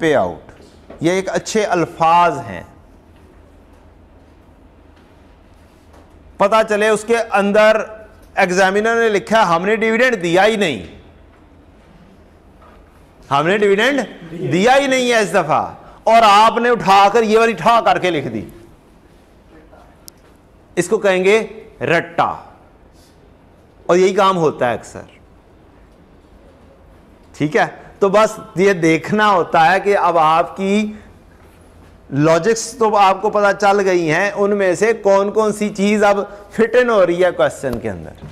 pay out ये एक अच्छे अल्फाज हैं। पता चले उसके अंदर एग्जामिनर ने लिखा, हमने डिविडेंड दिया ही नहीं। हमने डिविडेंड दिया ही नहीं है इस दफ़ा, और आपने उठाकर ये वाली ठा करके लिख दी। इसको कहेंगे रट्टा। और यही काम होता है अक्सर। ठीक है? तो बस ये देखना होता है कि अब आपकी लॉजिक्स तो आपको पता चल गई हैं उनमें से कौन कौन सी चीज़ अब फिट इन हो रही है क्वेश्चन के अंदर।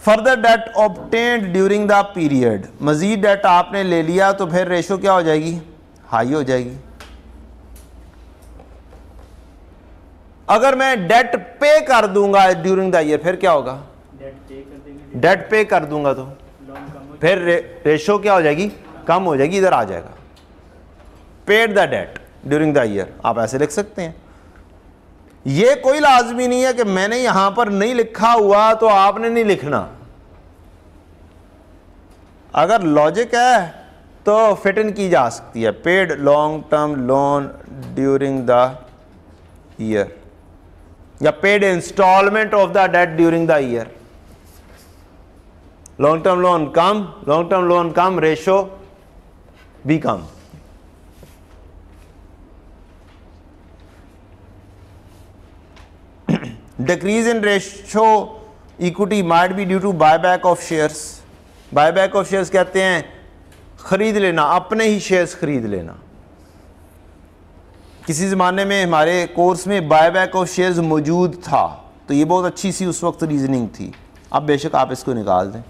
Further debt obtained during the period Majeed debt आपने ले लिया तो फिर रेशो क्या हो जाएगी? हाई हो जाएगी। अगर मैं डेट पे कर दूँगा ड्यूरिंग द ईयर फिर क्या होगा? डेट पे कर दूँगा। तो। फिर रे, रेशो क्या हो जाएगी? कम हो जाएगी, इधर आ जाएगा। Paid the debt during the year आप ऐसे लिख सकते हैं। ये कोई लाजमी नहीं है कि मैंने यहाँ पर नहीं लिखा हुआ तो आपने नहीं लिखना। अगर लॉजिक है तो फिट इन की जा सकती है। Paid long term loan during the year या paid instalment of the debt during the year long term loan come long term loan come ratio become decrease in ratio equity might be due to of shares buy back of shares कहते हैं, खरीद लेना, अपने ही shares खरीद लेना। किसी ज़माने में हमारे कोर्स में बायबैक ऑफ़ शेयर्स मौजूद था तो ये बहुत अच्छी सी उस वक्त रीजनिंग थी। अब बेशक आप इसको निकाल दें।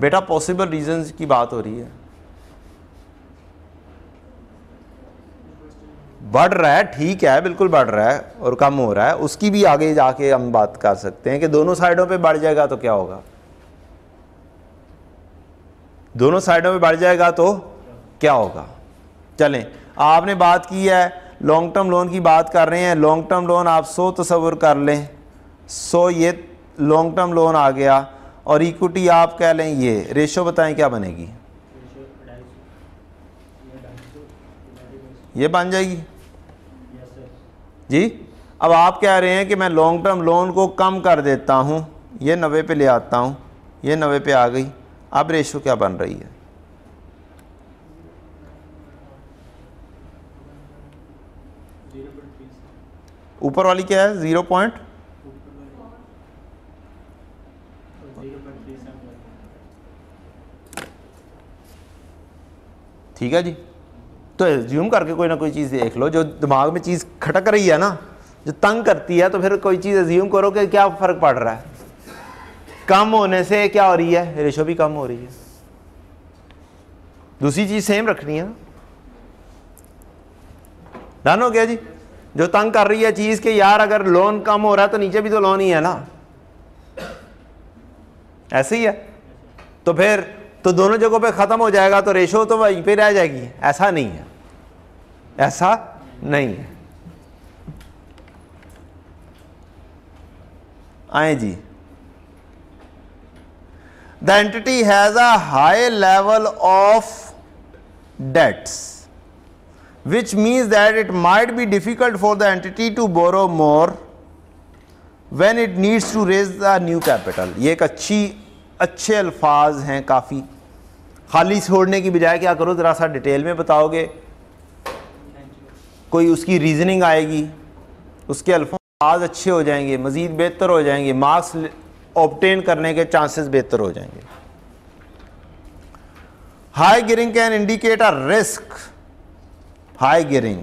बेटा पॉसिबल रीजंस की बात हो रही है। बढ़ रहा है, ठीक है, बिल्कुल बढ़ रहा है और कम हो रहा है। उसकी भी आगे जाके हम बात कर सकते हैं कि दोनों साइडों पे बढ़ जाएगा तो क्या होगा? दोनों साइडों पे बढ़ जाएगा तो क्या होगा? चलें, आपने बात की है लॉन्ग टर्म लोन की बात कर रहे हैं। लॉन्ग टर्म लोन आप सो तस्वुर कर लें। सो ये लॉन्ग टर्म लोन आ गया। और इक्विटी आप कह लें ये रेशो बताएँ क्या बनेगी? ये बन जाएगी? जी? अब आप कह रहे हैं कि मैं लॉन्ग टर्म लोन को कम कर देता हूँ, ये नबे पे ले आता हूँ, ये नबे पे आ गई, अब रेशो क्या बन रही है? ऊपर वाली क्या है? Zero point zero point three seven ठीक है जी? तो एज्यूम करके कोई ना कोई चीज़ देख लो, जो दिमाग में चीज़ खटक रही है ना, जो तंग करती है तो फिर कोई चीज़ एज्यूम करो कि क्या फ़र्क पड़ रहा है। कम होने से क्या हो रही है? रेशो भी कम हो रही है। दूसरी चीज़ सेम रखनी है डन हो गया जी? जो तंग कर रही है चीज़ कि यार अगर लोन कम हो रहा है तो नीचे भी तो लोन ही है ना। ऐसे ही है। तो फिर तो दोनों जगहों पे ख़त्म हो जाएगा तो रेशो तो वहीं पे रह जाएगी। ऐसा नहीं है। ऐसा नहीं है। आए जी। The entity has a high level of debts which means that it might be difficult for the entity to borrow more when it needs to raise the new capital ये एक अच्छी अच्छे अल्फाज हैं काफ़ी। खाली छोड़ने की बजाय क्या करो, ज़रा सा डिटेल में बताओगे। कोई उसकी रीजनिंग आएगी, उसके अल्फाज अच्छे हो जाएँगे, मज़ीद बेहतर हो जाएँगे मार्क्स ऑप्टेन करने के चांसेस बेहतर हो जाएँगे। High gearing can indicate a risk high gearing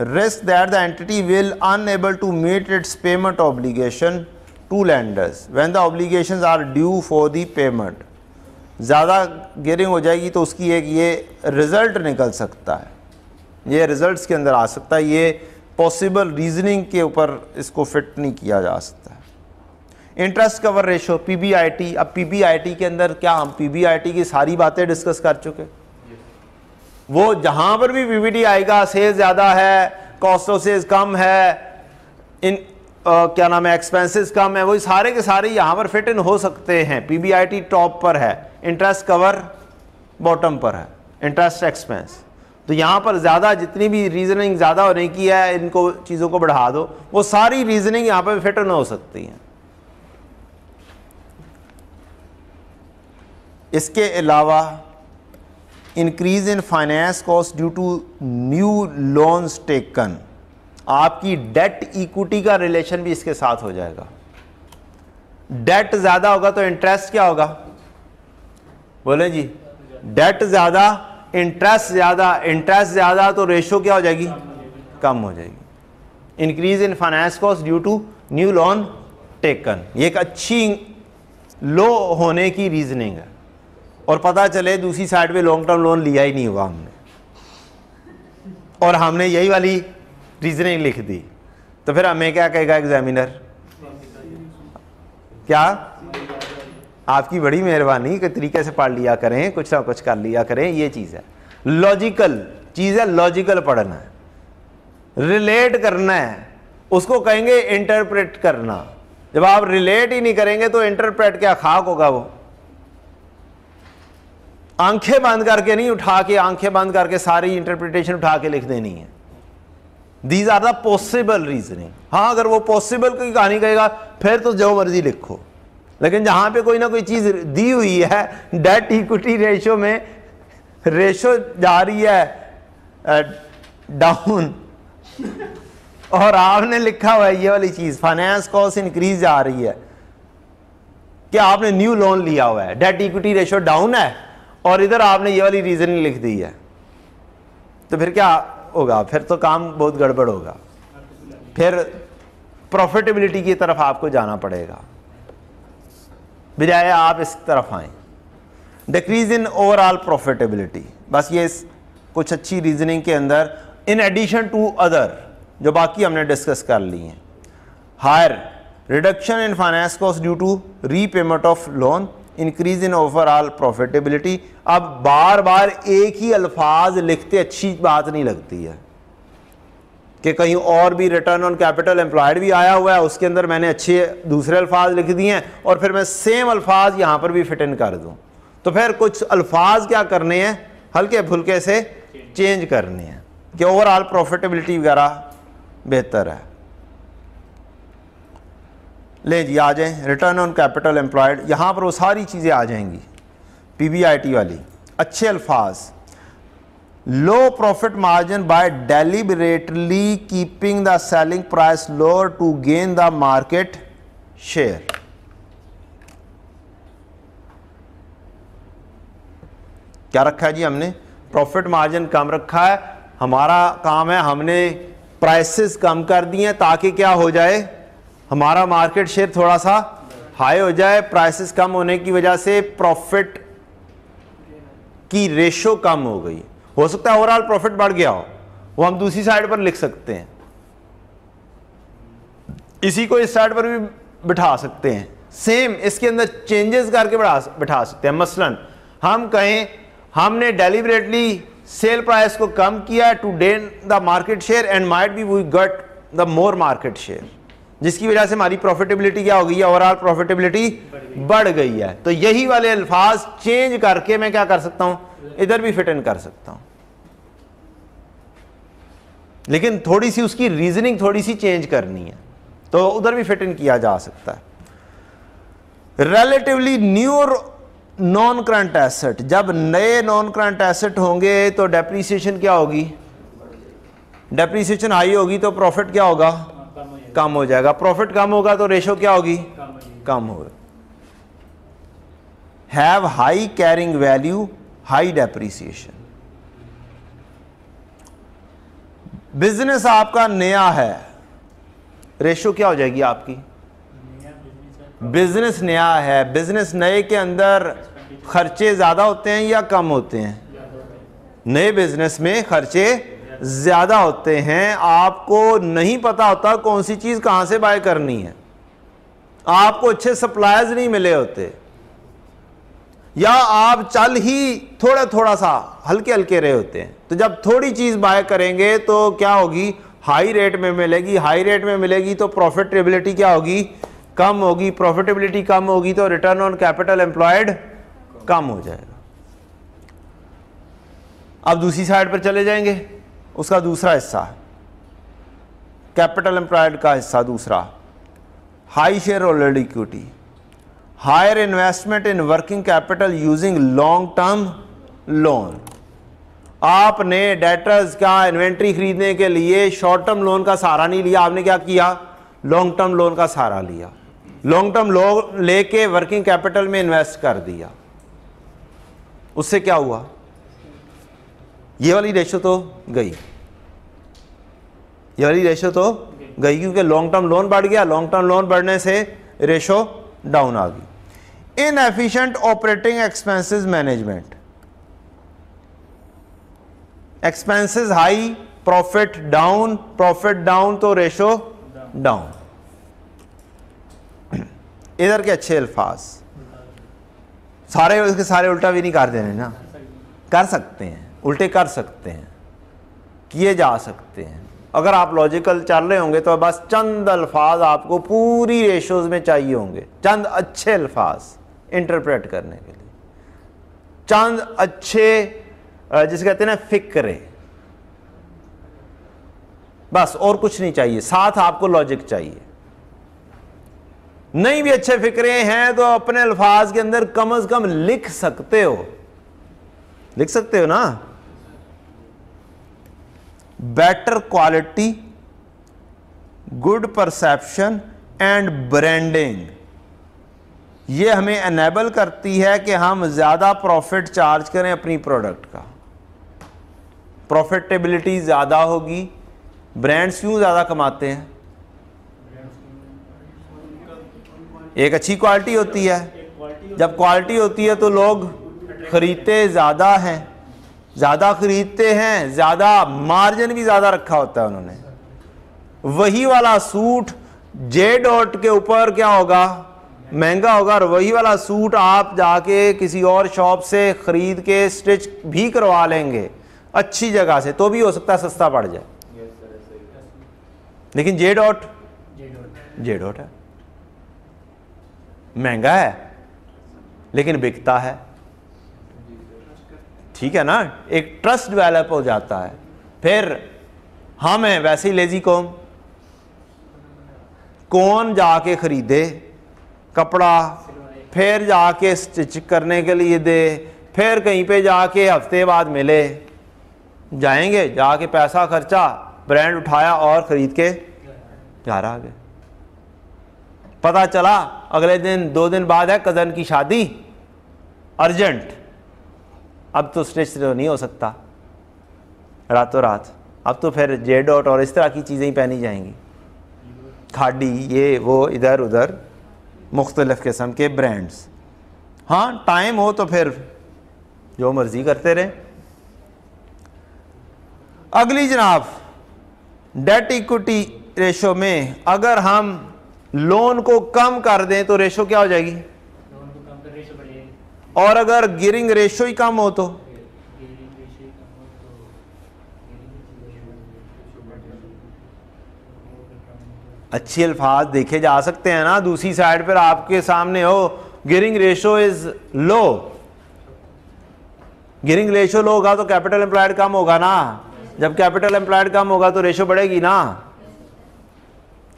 risk that the entity will unable to meet its payment obligation to lenders when the obligations are due for the payment, ज़्यादा gearing हो जाएगी तो उसकी एक ये रिज़ल्ट निकल सकता है। ये रिज़ल्ट्स के अंदर आ सकता है, ये पॉसिबल रीजनिंग के ऊपर इसको फिट नहीं किया जा सकता है। इंटरेस्ट कवर रेशो पीबीआईटी अब पीबीआईटी के अंदर क्या हम पीबीआईटी की सारी बातें डिस्कस कर चुके वो जहाँ पर भी पीवीटी आएगा सेल्स ज़्यादा है कॉस्ट ऑफ़ सेल्स कम है इन क्या नाम है एक्सपेंसेस कम है वो सारे के सारे यहाँ पर फिट इन हो सकते हैं। पीबीआईटी टॉप पर है इंटरेस्ट कवर बॉटम पर है इंटरेस्ट एक्सपेंस तो यहाँ पर ज़्यादा, जितनी भी रीजनिंग ज़्यादा होने की है, इनको, चीज़ों को बढ़ा दो, वो सारी रीजनिंग यहाँ पर फिट इन हो सकती हैं। इसके अलावा increase in finance cost due to new loans taken आपकी डेट इक्विटी का रिलेशन भी इसके साथ हो जाएगा। डेट ज़्यादा होगा तो इंटरेस्ट क्या होगा? बोले जी डेट ज़्यादा इंटरेस्ट ज़्यादा इंटरेस्ट ज़्यादा तो रेशो क्या हो जाएगी? कम हो जाएगी। Increase in finance cost due to new loan taken ये एक अच्छी लो होने की रीजनिंग है। और पता चले दूसरी साइड पे लॉन्ग टर्म लोन लिया ही नहीं हुआ हमने। और हमने यही वाली रीजनिंग लिख दी। तो फिर हमें क्या कहेगा एग्जामिनर क्या? आपकी बड़ी मेहरबानी के तरीके से पढ़ लिया करें, कुछ ना कुछ कर लिया करें, ये चीज़ है। लॉजिकल चीज़ है लॉजिकल पढ़ना है। रिलेट करना है। उसको कहेंगे इंटरप्रेट करना। जब आप रिलेट ही नहीं करेंगे तो इंटरप्रेट क्या खाक होगा वो? आँखें बंद करके नहीं उठा के, आँखें बंद करके सारी इंटरप्रिटेशन उठा के लिख देनी है। These are the possible reasoning हाँ अगर वो पॉसिबल की कहानी कहेगा, फिर तो जो मर्ज़ी लिखो। लेकिन जहाँ पे कोई ना कोई चीज़ दी हुई है डेट इक्विटी रेशियो में रेशो जा रही है डाउन और आपने लिखा हुआ है ये वाली चीज़ फाइनेंस कॉस्ट इंक्रीज जा रही है। कि आपने न्यू लोन लिया हुआ है? डेट इक्विटी रेशियो डाउन है, और इधर आपने ये वाली रीजनिंग लिख दी है। तो फिर क्या होगा, फिर तो काम बहुत गड़बड़ होगा। फिर प्रॉफिटेबिलिटी की तरफ़ आपको जाना पड़ेगा। बजाय आप इस तरफ़ आए। डिक्रीज इन ओवरऑल प्रॉफिटेबिलिटी बस ये कुछ अच्छी रीजनिंग के अंदर इन एडिशन टू अदर जो बाकी हमने डिस्कस कर ली हैं। Higher reduction in finance cost due to repayment of loan increase in overall profitability अब बार बार एक ही अल्फाज लिखते अच्छी बात नहीं लगती है। कि कहीं और भी रिटर्न ऑन कैपिटल एम्प्लॉयड भी आया हुआ है, उसके अंदर मैंने अच्छे दूसरे अल्फाज लिख दिए हैं और फिर मैं सेम अल्फाज यहाँ पर भी फिट इन कर दूँ। तो फिर कुछ अल्फाज क्या करने हैं? हल्के फुल्के से चेंज करने हैं। कि ओवरऑल प्रॉफिटेबिलिटी वगैरह बेहतर है। ले जी, आ जाएँ। रिटर्न ऑन कैपिटल एम्प्लॉयड यहाँ पर वो सारी चीज़ें आ जाएँगी। पीबीआईटी वाली। अच्छे अल्फाज। Low profit margin by deliberately keeping the selling price lower to gain the market share क्या रखा है जी हमने? प्रॉफिट मार्जिन कम रखा है। हमारा काम है, हमने प्राइसेस कम कर दिए ताकि क्या हो जाए? हमारा मार्केट शेयर थोड़ा सा हाई हो जाए प्राइसेस कम होने की वजह से प्रॉफिट की रेशो कम हो गई। हो सकता है ओवरऑल प्रॉफिट बढ़ गया हो, वो हम दूसरी साइड पर लिख सकते हैं। इसी को इस साइड पर भी बिठा सकते हैं। सेम इसके अंदर चेंजेस करके बढ़ा बिठा सकते हैं। मसलन, हम कहें, हमने डेलिबरेटली सेल प्राइस को कम किया to gain the market share and might be we got the more market share जिसकी वजह से हमारी प्रॉफिटेबिलिटी क्या हो गई है? ओवरऑल प्रॉफिटेबिलिटी बढ़ गई है। तो यही वाले अल्फाज चेंज करके मैं क्या कर सकता हूँ? इधर भी फिट इन कर सकता हूँ। लेकिन थोड़ी सी उसकी रीजनिंग थोड़ी सी चेंज करनी है। तो उधर भी फिट इन किया जा सकता है। Relatively new non current asset जब नए नॉन करंट एसेट होंगे तो डेप्रीसिएशन क्या होगी? डेप्रीसिएशन हाई होगी तो प्रॉफिट क्या होगा? कम हो जाएगा। प्रॉफिट कम होगा तो रेशो क्या होगी? कम होगा। Have high carrying value high depreciation business आपका नया है। रेशो क्या हो जाएगी आपकी? बिज़नेस नया है। बिज़नेस नए के अंदर खर्चे ज़्यादा होते हैं या कम होते हैं? नए बिज़नेस में खर्चे ज़्यादा होते हैं, आपको नहीं पता होता कौन सी चीज़ कहाँ से बाय करनी है। आपको अच्छे सप्लायर्स नहीं मिले होते। या आप चल ही थोड़ा थोड़ा सा हल्के हल्के रहे होते हैं। तो जब थोड़ी चीज़ बाय करेंगे तो क्या होगी? हाई रेट में मिलेगी। हाई रेट में मिलेगी तो प्रॉफिटेबिलिटी क्या होगी? कम होगी। प्रॉफिटेबिलिटी कम होगी तो रिटर्न ऑन कैपिटल एम्प्लॉयड कम हो जाएगा। अब दूसरी साइड पर चले जाएँगे। उसका दूसरा हिस्सा कैपिटल एम्प्लॉयड का हिस्सा दूसरा। High share holder equity higher investment in working capital using long term loan आपने डेटर्स का इन्वेंट्री खरीदने के लिए शॉर्ट टर्म लोन का सहारा नहीं लिया। आपने क्या किया? लॉन्ग टर्म लोन का सहारा लिया। लॉन्ग टर्म लोन लेके वर्किंग कैपिटल में इन्वेस्ट कर दिया। उससे क्या हुआ? ये वाली रेशो तो गई। ये वाली रेशो तो गई क्योंकि लॉन्ग टर्म लोन बढ़ गया लॉन्ग टर्म लोन बढ़ने से रेशो डाउन आ गई। Inefficient operating expenses management expenses high profit down profit down तो रेशो डाउन इधर के अच्छे अल्फाज। सारे उसके सारे उल्टा भी नहीं कर देने ना। कर सकते हैं। उल्टे कर सकते हैं, किए जा सकते हैं। अगर आप लॉजिकल चल रहे होंगे तो बस चंद अल्फाज आपको पूरी रेशोज में चाहिए होंगे। चंद अच्छे अल्फाज इंटरप्रेट करने के लिए। चंद अच्छे जिसे कहते हैं ना, फिक्रे। बस और कुछ नहीं चाहिए, साथ आपको लॉजिक चाहिए। नहीं भी अच्छे फिक्रे हैं तो अपने अल्फाज के अंदर कम अज कम लिख सकते हो। लिख सकते हो ना? Better quality good perception and branding ये हमें एनेबल करती है कि हम ज़्यादा प्रॉफिट चार्ज करें अपनी प्रोडक्ट का। प्रॉफिटेबिलिटी ज़्यादा होगी ब्रांड्स क्यों ज़्यादा कमाते हैं? एक अच्छी क्वालिटी होती है। जब क्वालिटी होती है तो लोग खरीदते ज़्यादा हैं। ज़्यादा खरीदते हैं, ज़्यादा मार्जिन भी ज़्यादा रखा होता है उन्होंने। वही वाला सूट जे डॉट के ऊपर क्या होगा? महँगा होगा, और वही वाला सूट आप जाके किसी और शॉप से ख़रीद के स्टिच भी करवा लेंगे, अच्छी जगह से तो भी हो सकता है सस्ता पड़ जाए। लेकिन जे डॉट जे डॉट है। महँगा है, लेकिन बिकता है। ठीक है ना? एक ट्रस्ट डेवलप हो जाता है। फिर हम हैं वैसे ही लेजी कौम कौन जाके खरीदे? कपड़ा, फिर जाके स्टिच करने के लिए दे, फिर कहीं पे जाके हफ़्ते बाद मिले। जाएँगे? जाके पैसा खर्चा ब्रांड उठाया और ख़रीद के जा रहा गए। पता चला, अगले दिन, दो दिन बाद है कज़न की शादी। अर्जेंट। अब तो स्टिच तो नहीं हो सकता। रातों रात अब तो फिर जे डॉट और इस तरह की चीज़ें ही पहनी जाएँगी। खाडी, ये, वो, इधर, उधर, मुख्तलिफ़ किस्म के ब्रांड्स। हाँ टाइम हो तो फिर जो मर्ज़ी करते रहे। अगली जनाब, डेट इक्विटी रेशो में अगर हम लोन को कम कर दें तो रेशो क्या हो जाएगी लोन को कम कर रेशो बढ़ेगी और अगर गिरिंग रेशो ही कम हो तो? अच्छे अल्फाज देखे जा सकते हैं ना, दूसरी साइड पर आपके सामने हो gearing ratio is low gearing ratio low होगा तो कैपिटल एम्प्लॉयड कम होगा ना। जब कैपिटल एम्प्लॉयड कम होगा तो रेशो बढ़ेगी ना।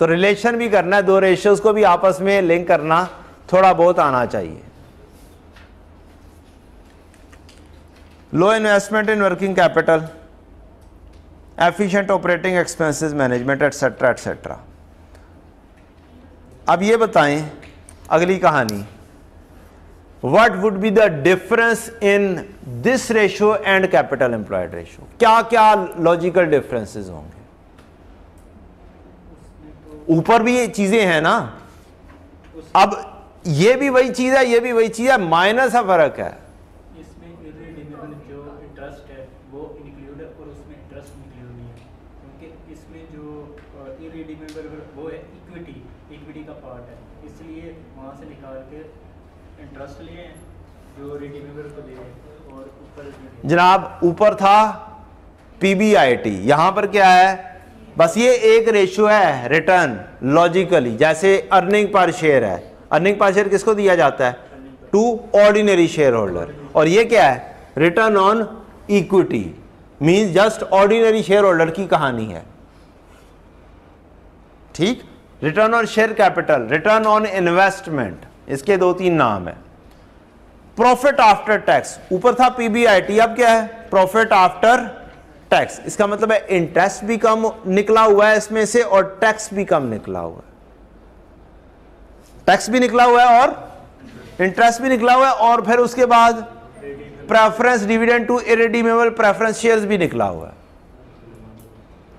तो रिलेशन भी करना है, दो रेशियोज को भी आपस में लिंक करना थोड़ा बहुत आना चाहिए। Low investment in working capital efficient operating expenses management etcetera etcetera अब ये बताएँ अगली कहानी। What would be the difference in this ratio and capital employed ratio क्या क्या लॉजिकल डिफरेंसेस होंगे? ऊपर भी ये चीज़ें हैं ना। अब ये भी वही चीज़ है, ये भी वही चीज़ है, माइनस का फ़र्क है इसमें irredeemable जो इंटरेस्ट है वो इंक्लूड है और उसमें इंटरेस्ट इंक्लूड नहीं है क्योंकि इसमें जो इरिडीमेबल वो है इक्विटी इक्विटी का पार्ट है इसलिए वहाँ से निकाल के जनाब, ऊपर था पीबीआईटी यहाँ पर क्या है? बस ये एक रेशियो है रिटर्न लॉजिकली जैसे अर्निंग पर शेयर है। अर्निंग पर शेयर किसको दिया जाता है? टू ऑर्डिनरी शेयर होल्डर और ये क्या है? Return on equity means just ordinary share holder की कहानी है। ठीक? Return on share capital return on investment इसके दो तीन नाम है। प्रॉफिट आफ्टर टैक्स ऊपर था पीबीआईटी अब क्या है? प्रॉफिट आफ्टर टैक्स इसका मतलब है इंटरेस्ट भी कम निकला हुआ है इसमें से और टैक्स भी कम निकला हुआ है। टैक्स भी निकला हुआ है और इंटरेस्ट भी निकला हुआ है और फिर उसके बाद preference dividend to irredeemable preference shares भी निकला हुआ है।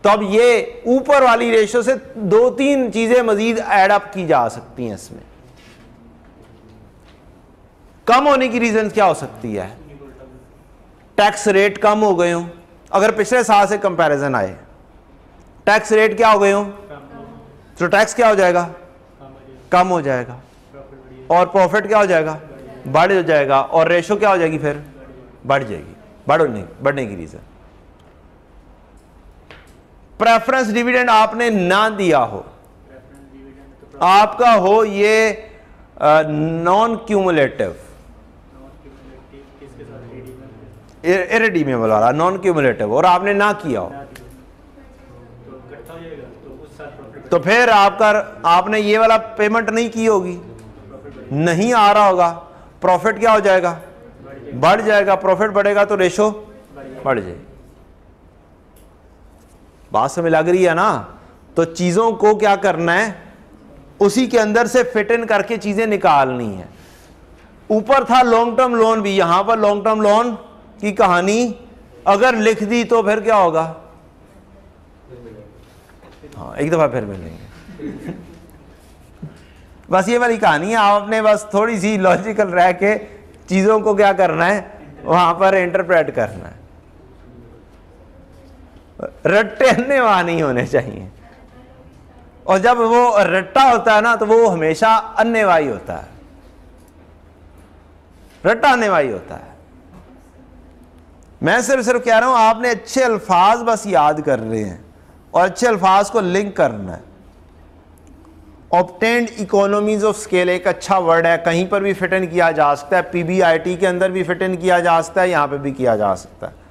तो अब ये ऊपर वाली रेशो से दो तीन चीज़ें मजीद एड अप की जा सकती हैं इसमें। कम होने की रीजन क्या हो सकती है? टैक्स रेट कम हो गए हो। अगर पिछले साल से कंपैरिजन आए टैक्स रेट क्या हो गए हो? तो टैक्स क्या हो जाएगा? कम हो जाएगा। और प्रॉफिट क्या हो जाएगा? बढ़ हो जाएगा। और रेशो क्या हो जाएगी फिर? बढ़ जाएगी। बढ़ने बढ़ने की रीजन प्रेफरेंस डिविडेंड आपने ना दिया हो। आपका हो ये नॉन क्यूमुलेटिव नॉन क्यूमुलेटिव किसके साथ रिडीमेबल इरिडीमेबल वाला नॉन क्यूमुलेटिव और आपने ना किया हो। तो फिर आपका, आपने ये वाला पेमेंट नहीं की होगी। नहीं आ रहा होगा। प्रॉफिट क्या हो जाएगा? बढ़ जाएगा। प्रॉफिट बढ़ेगा तो रेशो बढ़ जाएगी बात समझ लग रही है ना? तो चीज़ों को क्या करना है? उसी के अंदर से फिट इन करके चीज़ें निकालनी है। ऊपर था लॉन्ग टर्म लोन भी, यहाँ पर लॉन्ग टर्म लोन की कहानी अगर लिख दी तो फिर क्या होगा? हाँ एक दफ़ा फिर मिलेंगे। बस ये वाली कहानी है आपने बस थोड़ी सी लॉजिकल रह के चीज़ों को क्या करना है, वहाँ पर इंटरप्रेट करना है। रट्टे अन्यवा नहीं होने चाहिए। और जब वो रट्टा होता है ना तो वो हमेशा अन्यवाही होता है। रट्टा अन्यवाही होता है। मैं सिर्फ़ सिर्फ़ कह रहा हूँ, आपने अच्छे अल्फाज बस याद कर रहे हैं और अच्छे अल्फाज को लिंक करना है। ऑप्टेंड इकोनॉमीज ऑफ़ स्केल एक अच्छा वर्ड है, कहीं पर भी फिट इन किया जा सकता है पीबीआईटी के अंदर भी फिट इन किया जा सकता है, यहाँ पे भी किया जा सकता है।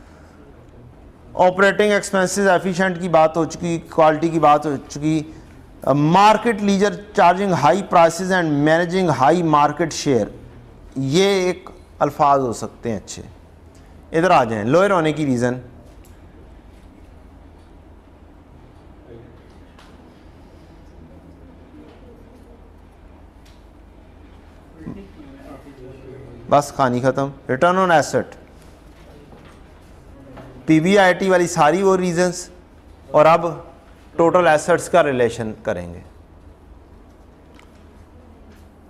ऑपरेटिंग एक्सपेंसेस एफिशिएंट की बात हो चुकी क्वालिटी की बात हो चुकी। Market leader charging high prices and managing high market share ये एक अल्फाज हो सकते हैं अच्छे। इधर आ जाएँ लोअर होने की रीज़न बस कहानी ख़त्म। रिटर्न ऑन एसेट पीबीआईटी वाली सारी वो रीजंस और अब टोटल एसेट्स का रिलेशन करेंगे।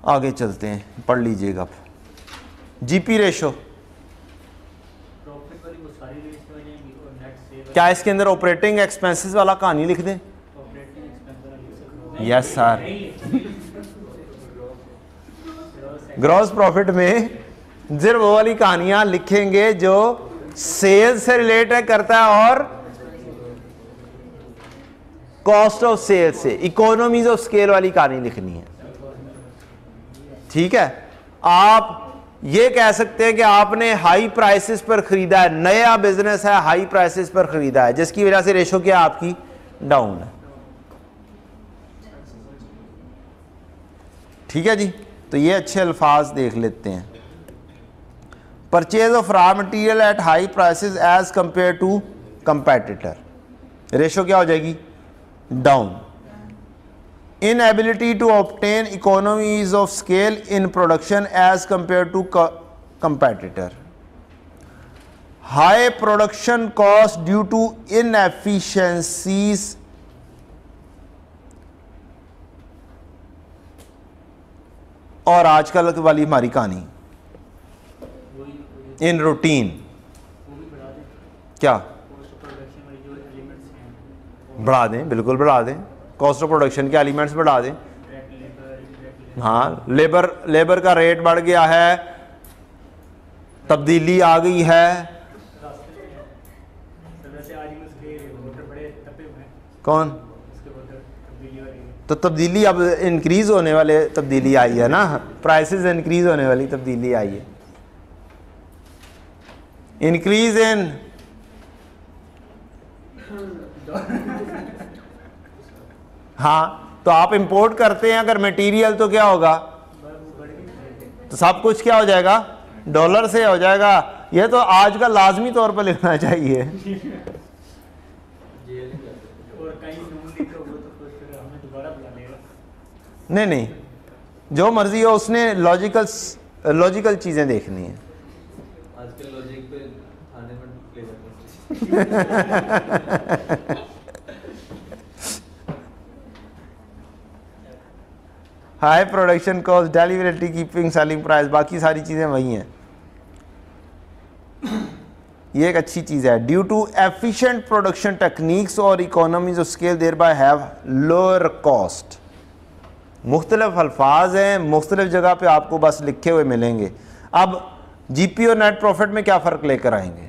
आगे चलते हैं, पढ़ लीजिएगा आप। जीपी रेशो प्रॉफिट वाली वो सारी रेट्स हो जाएँगी और नेट सेव क्या इसके अंदर ऑपरेटिंग एक्सपेंसेस वाला कहानी लिख दें? यस सर ग्रॉस प्रॉफिट में सिर्फ़ वो वाली कहानियाँ लिखेंगे जो सेल्स से रिलेट करता है और कॉस्ट ऑफ़ सेल से इकोनॉमीज ऑफ़ स्केल वाली कहानी लिखनी है। ठीक है? आप ये कह सकते हैं कि आपने हाई प्राइसेस पर खरीदा है, नया बिज़नेस है हाई प्राइसेस पर खरीदा है, जिसकी वजह से रेशो क्या आपकी डाउन है। ठीक है जी? तो ये अच्छे अल्फाज देख लेते हैं। Purchase of raw material at high prices as compared to competitor ratio क्या हो जाएगी? Down inability to obtain economies of scale in production as compared to co- competitor high production cost due to inefficiencies और आजकल वाली हमारी कहानी in routine क्या हैं बढ़ा दें बिल्कुल बढ़ा दें कॉस्ट ऑफ़ प्रोडक्शन के एलिमेंट्स बढ़ा दें। हाँ लेबर लेबर का रेट बढ़ गया है, तब्दीली आ गई है। कौन? तो तब्दीली अब इंक्रीज होने वाले तब्दीली आई है ना? प्राइसेस इंक्रीज होने वाली तब्दीली आई है। इंक्रीज इन हाँ तो आप इंपोर्ट करते हैं अगर मटेरियल तो क्या होगा? तो सब कुछ क्या हो जाएगा? डॉलर से हो जाएगा। ये तो आज का लाजमी तौर पर लिखना चाहिए। नहीं नहीं। जो मर्ज़ी हो उसने लॉजिकल लॉजिकल चीज़ें देखनी है। आजकल लॉजिक पे थाने में ले जाते हैं high production cost deliberately keeping selling price बाकी सारी चीज़ें वही हैं। ये एक अच्छी चीज़ है। Due to efficient production techniques और economies of scale thereby have lower cost मुख्तलिफ़ अल्फाज हैं मुख्तलिफ़ जगह पे आपको बस लिखे हुए मिलेंगे। अब जीपी और नेट प्रॉफिट में क्या फ़र्क लेकर आएँगे?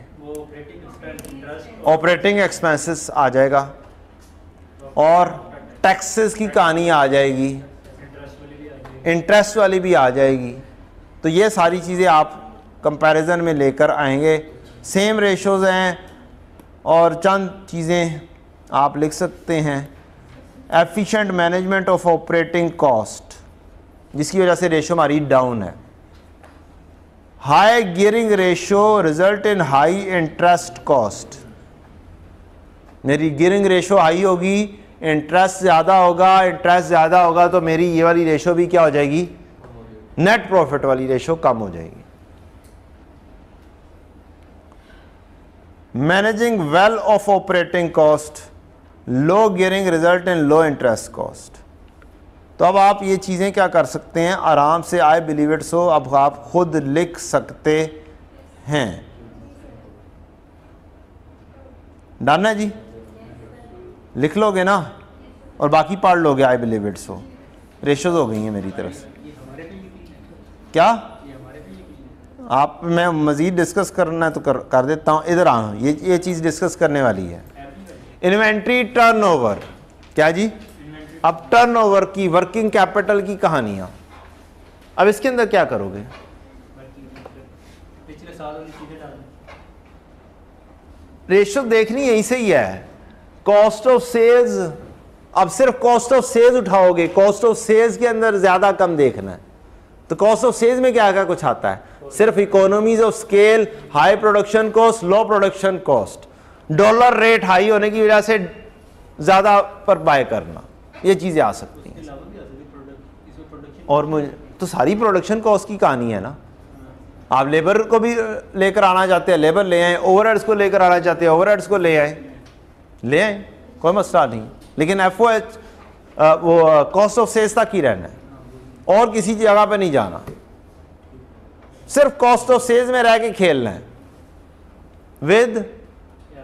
ऑपरेटिंग एक्सपेंसेस आ जाएगा। और टैक्सेस की कहानी आ जाएगी इंटरेस्ट वाली भी आ जाएगी इंटरेस्ट वाली भी आ जाएगी। तो ये सारी चीज़ें आप कंपैरिजन में लेकर आएँगे। सेम रेशोज़ हैं और चंद चीज़ें आप लिख सकते हैं। Efficient management of operating cost जिसकी वजह से रेशो हमारी डाउन है। High gearing ratio result in high interest cost मेरी गियरिंग रेशो हाई होगी इंटरेस्ट ज़्यादा होगा इंटरेस्ट ज़्यादा होगा तो मेरी ये वाली रेशो भी क्या हो जाएगी? नेट प्रॉफिट वाली रेशो कम हो जाएगी। Managing well of operating cost low gearing result in low interest cost तो अब आप ये चीज़ें क्या कर सकते हैं? आराम से आई बिलीव इट सो अब आप खुद लिख सकते हैं। डन है जी? लिख लोगे ना? और बाकी पढ़ लोगे I believe it so ratios हो गई हैं मेरी तरफ़ से। क्या? आप मैं मज़ीद डिस्कस करना है तो कर, कर देता हूँ। इधर आ ये ये चीज़ डिस्कस करने वाली है। इन्वेंट्री टर्नओवर क्या जी? अब टर्नओवर की वर्किंग कैपिटल की कहानियाँ अब इसके अंदर क्या करोगे? रेशो देखनी यहीं से ही है। कॉस्ट ऑफ़ सेल्स अब सिर्फ़ कॉस्ट ऑफ़ सेल्स उठाओगे कॉस्ट ऑफ़ सेल्स के अंदर ज़्यादा कम देखना है। तो कॉस्ट ऑफ़ सेल्स में क्या क्या कुछ आता है? सिर्फ़ economies of scale high production cost low production cost dollar rate high होने की वजह से ज़्यादा पर बाय करना। ये चीज़ें आ सकती हैं। और मुझे तो सारी प्रोडक्शन कॉस्ट की कहानी है ना? आप लेबर को भी लेकर आना चाहते हैं लेबर ले आए ओवरहेड्स को लेकर आना चाहते हैं ओवरहेड्स को ले आए। ले आए, कोई मसला नहीं। लेकिन एफ़ ओ एच वो कॉस्ट ऑफ़ सेल्स तक ही रहना है। और किसी जगह पे नहीं जाना। सिर्फ़ कॉस्ट ऑफ़ सेल्स में रह के खेलना है। विद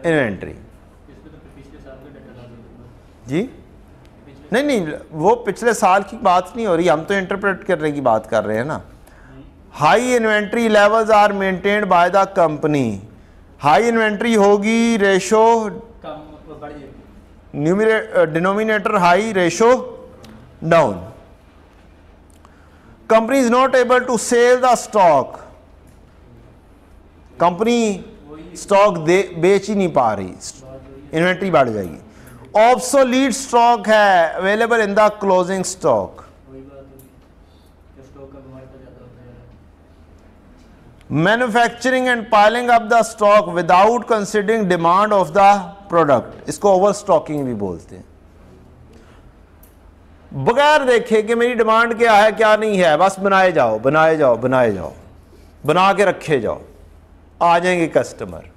इन्वेंट्री जी? नहीं नहीं, वो पिछले साल की बात नहीं हो रही। हम तो इंटरप्रेट करने की बात कर रहे हैं ना। High inventory levels are maintained by the company high inventory होगी ratio numerator denominator high ratio down company is not able to sell the stock company stock दे बेच ही नहीं पा रही। इन्वेंट्री बढ़ जाएगी। ऑब्सोलीट स्टॉक है available in the closing stock manufacturing and piling up the stock without considering demand of the product इसको over stocking भी बोलते हैं। बगैर देखे कि मेरी डिमांड क्या है, क्या नहीं है, बस बनाए जाओ बनाए जाओ बनाए जाओ, बना के रखे जाओ, आ जाएँगे कस्टमर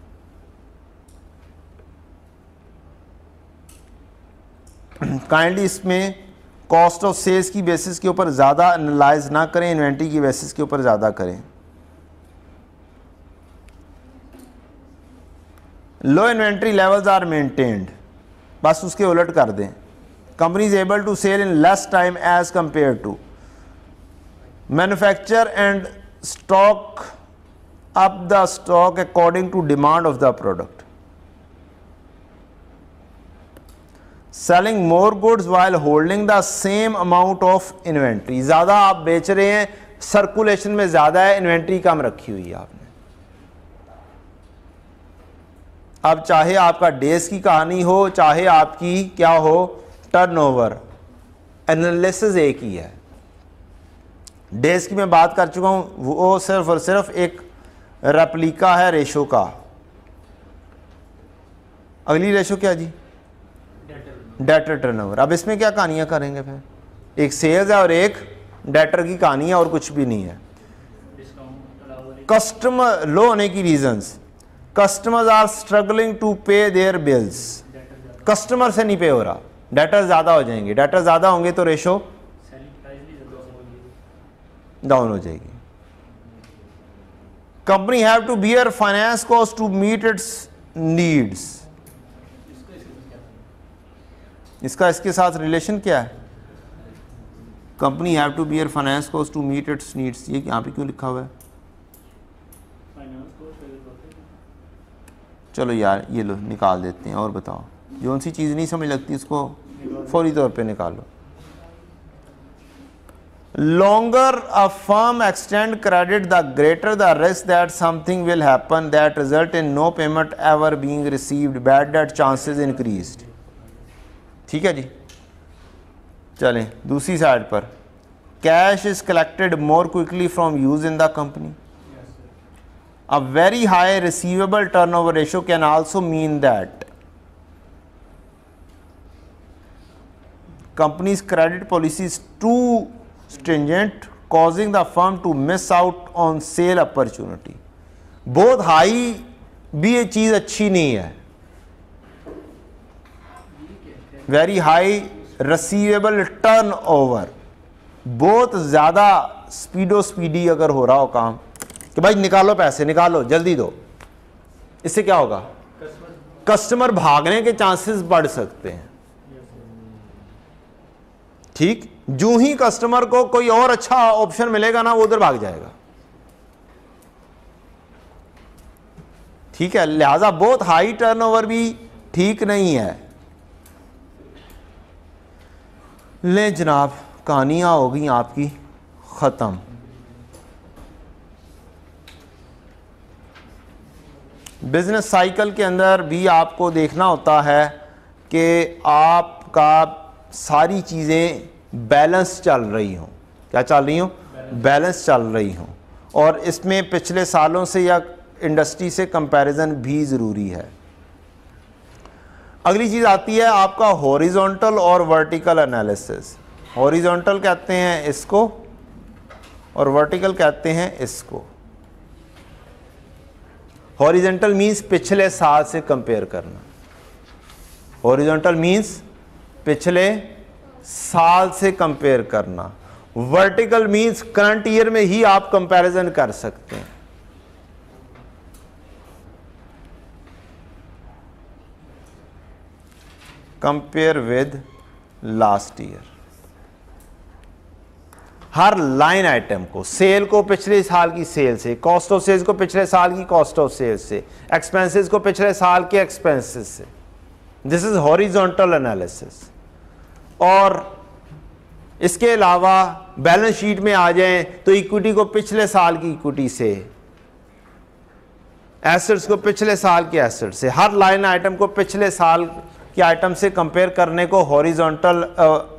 काइंडली इसमें कॉस्ट ऑफ़ सेल्स की बेसिस के ऊपर ज़्यादा एनालाइज ना करें इन्वेंट्री की बेसिस के ऊपर ज़्यादा करें। Low inventory levels are maintained बस उसके उलट कर दें। Company is able to sell in less time as compared to manufacture and stock up the stock according to demand of the product selling more goods while holding the same amount of inventory ज़्यादा आप बेच रहे हैं circulation में ज़्यादा है inventory कम रखी हुई है आपने। अब चाहे आपका डेज़ की कहानी हो चाहे आपकी क्या हो टर्नओवर एनालिसिस एक ही है। डेज़ की मैं बात कर चुका हूँ वो सिर्फ़ और सिर्फ़ एक रेप्लिका है रेशो का। अगली रेशो क्या जी? डेटर टर्नओवर अब इसमें क्या कहानियाँ करेंगे फिर? एक सेल्स है और एक डेटर की कहानी है और कुछ भी नहीं है। कस्टमर लो होने की reasons customers are struggling to pay their bills customer से नहीं पे हो रहा। डेटर ज़्यादा हो जाएँगे। डेटर ज़्यादा होंगे तो रेशो डाउन हो जाएगी। Company have to bear finance cost to meet its needs इसका इसके साथ रिलेशन क्या है? Company have to bear finance cost to meet its needs ये यहाँ पे क्यों लिखा हुआ है फाइनेंस को फिर होते हैं चलो यार, ये लो, निकाल देते हैं, और बताओ। जो सी चीज़ नहीं समझ लगती उसको फौरी तौर पे निकालो longer a firm extend credit the greater the risk that something will happen that result in no payment ever being received bad debt chances increase ठीक है जी? चलें, दूसरी साइड पर। Cash is collected more quickly from use in the company A very high receivable turnover ratio can also mean that company's credit policy is too stringent, causing the firm to miss out on sale opportunity. बहुत high भी ये चीज़ अच्छी नहीं है very high receivable turnover बहुत ज़्यादा स्पीडो speedy अगर हो रहा हो काम कि भाई निकालो पैसे, निकालो, जल्दी दो। इससे क्या होगा? कस्टमर भागने के चांसेस बढ़ सकते हैं। ठीक? जो ही कस्टमर को कोई और अच्छा ऑप्शन मिलेगा ना, वो उधर भाग जाएगा। ठीक है, लिहाजा बहुत हाई टर्नओवर भी ठीक नहीं है। ले जनाब, कहानियाँ हो गई आपकी ख़त्म। बिज़नेस साइकिल के अंदर भी आपको देखना होता है कि आपका सारी चीज़ें बैलेंस चल रही हों। क्या चल रही हों? बैलेंस चल रही हों। और इसमें पिछले सालों से या इंडस्ट्री से कंपैरिजन भी ज़रूरी है। अगली चीज़ आती है आपका हॉरिजॉन्टल और वर्टिकल एनालिसिस हॉरिजॉन्टल कहते हैं इसको और वर्टिकल कहते हैं इसको। हॉरिजेंटल मींस पिछले साल से कंपेयर करना। हॉरिजॉन्टल मींस पिछले साल से कंपेयर करना। वर्टिकल मींस करंट ईयर में ही आप कंपैरिजन कर सकते हैं। कंपेयर विद लास्ट ईयर हर लाइन आइटम को सेल को पिछले साल की सेल से कॉस्ट ऑफ़ सेल्स को पिछले साल की कॉस्ट ऑफ़ सेल्स से एक्सपेंसेस को पिछले साल के एक्सपेंसेस से। दिस इज़ हॉरिजॉन्टल एनालिसिस और इसके अलावा बैलेंस शीट में आ जाएँ तो इक्विटी को पिछले साल की इक्विटी से एसेट्स को पिछले साल के एसेट से, हर लाइन आइटम को पिछले साल के आइटम से कंपेयर करने को हॉरिजॉन्टल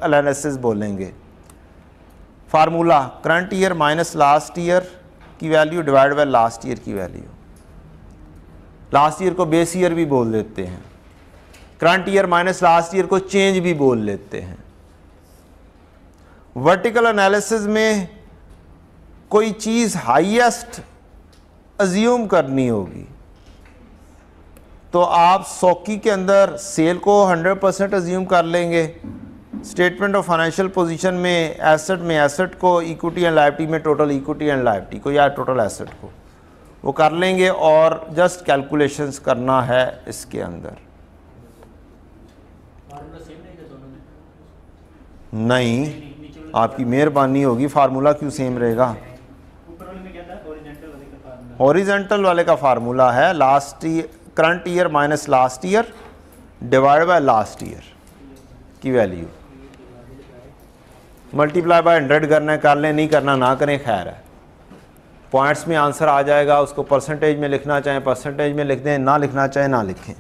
एनालिसिस बोलेंगे। Formula, current year minus last year की value divide by last year की वैल्यू। लास्ट ईयर को बेस ईयर भी बोल देते हैं। Current year minus last year को चेंज भी बोल लेते हैं। वर्टिकल एनालिसिस में कोई चीज़ हाईएस्ट अज्यूम करनी होगी। तो आप सौकी के अंदर सेल को 100 परसेंट अज्यूम कर लेंगे। स्टेटमेंट ऑफ़ फाइनेंशियल पोजीशन में एसेट में एसेट को इक्विटी एंड लाइबिलिटी में टोटल इक्विटी एंड लाइबिलिटी को या टोटल एसेट को, वो कर लेंगे और जस्ट कैलकुलेशंस करना है इसके अंदर। में नहीं, आपकी मेहरबानी होगी। फार्मूला क्यों सेम रहेगा? ऊपर वाले का फार्मूला हॉरिजेंटल वाले का फार्मूला है last current year minus last year divide by last year की वैल्यू मल्टीप्लाई बाय हंड्रेड करना है, कर लें, नहीं करना, ना करें, खैर है। पॉइंट्स में आंसर आ जाएगा, उसको परसेंटेज में लिखना चाहें परसेंटेज में लिख दें, ना लिखना चाहें, ना लिखें।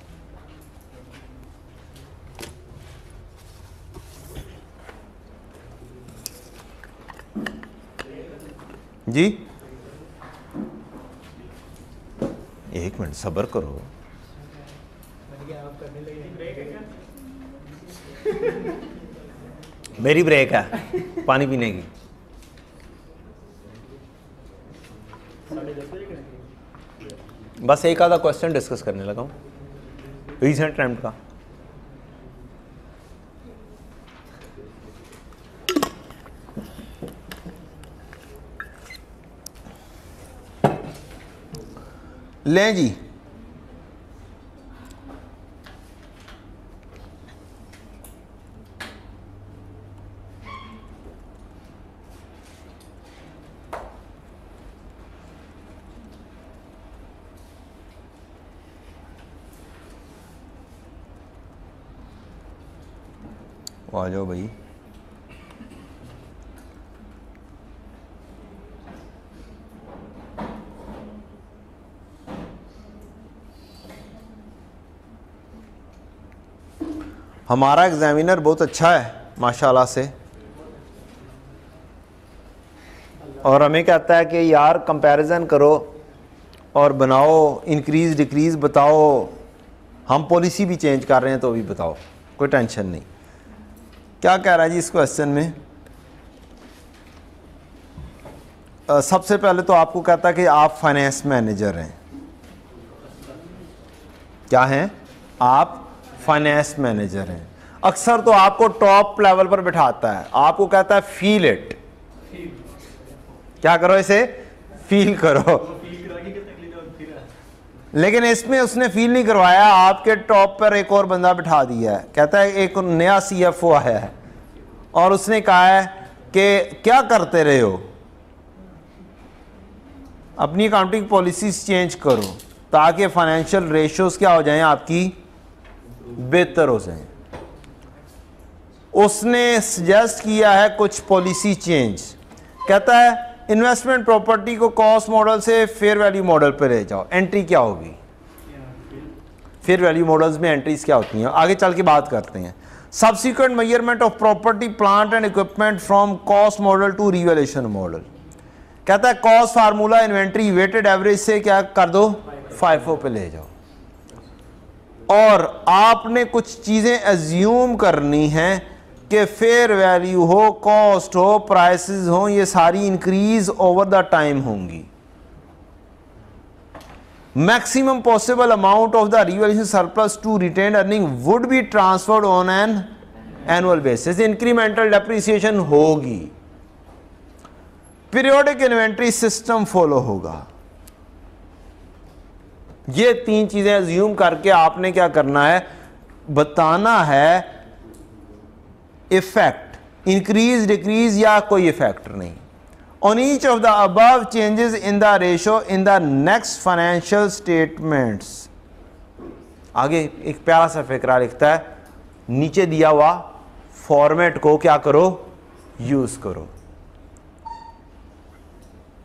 जी? एक मिनट, सब्र करो। मेरी ब्रेक है। पानी पीने की। बस एक आधा क्वेश्चन डिस्कस करने लगा हूँ। रीसेंट ट्रेंड का। लें जी। आ जाओ भाई। हमारा एग्ज़ामिनर बहुत अच्छा है, माशाल्लाह से। और हमें कहता है कि यार कंपैरिजन करो और बनाओ इंक्रीज डिक्रीज बताओ। हम पॉलिसी भी चेंज कर रहे हैं तो भी बताओ, कोई टेंशन नहीं। क्या कह रहा है जी इस क्वेश्चन में? अ, सबसे पहले तो आपको कहता है कि आप फाइनेंस मैनेजर हैं। क्या हैं? आप फाइनेंस मैनेजर हैं। अक्सर तो आपको टॉप लेवल पर बिठाता है। आपको कहता है फील इट क्या करो इसे? फील करो फील करा के तकलीफ़ और फिर लेकिन इसमें उसने फील नहीं करवाया। आपके टॉप पर एक और बंदा बिठा दिया है। कहता है, एक नया सीएफओ आया है। और उसने कहा है कि, क्या करते रहे हो? अपनी अकाउंटिंग पॉलिसीज़ चेंज करो, ताकि फाइनेंशियल रेशियोज क्या हो जाएँ, आपकी बेहतर हो जाएँ। उसने सजेस्ट किया है कुछ पॉलिसी चेंज कहता है इन्वेस्टमेंट प्रॉपर्टी को कॉस्ट मॉडल से फेयर वैल्यू मॉडल पर ले जाओ। एंट्री क्या होगी? फेयर वैल्यू मॉडल्स में एंट्रीज क्या होती हैं? आगे चल के बात करते हैं। Subsequent measurement of property plant and equipment from cost model to revaluation model कहता है cost formula inventory weighted average से क्या कर दो? फाइफो पे ले जाओ। और आपने कुछ चीज़ें एज्यूम करनी हैं कि फेयर वैल्यू हो कॉस्ट हो प्राइसेस हो, ये सारी इंक्रीज ओवर द टाइम होंगी। Maximum possible amount of the revaluation surplus to retain earning would be transferred on an annual basis incremental depreciation होगी। पीरियोडिक इन्वेंट्री सिस्टम फॉलो होगा। ये तीन चीज़ें ज्यूम करके आपने क्या करना है? बताना है इफ़ेक्ट इंक्रीज डिक्रीज या कोई इफ़ेक्ट नहीं। On each of the above changes in the ratio in the next financial statements आगे एक प्यारा सा फिक्रा लिखता है नीचे दिया हुआ फॉर्मेट को क्या करो? यूज़ करो।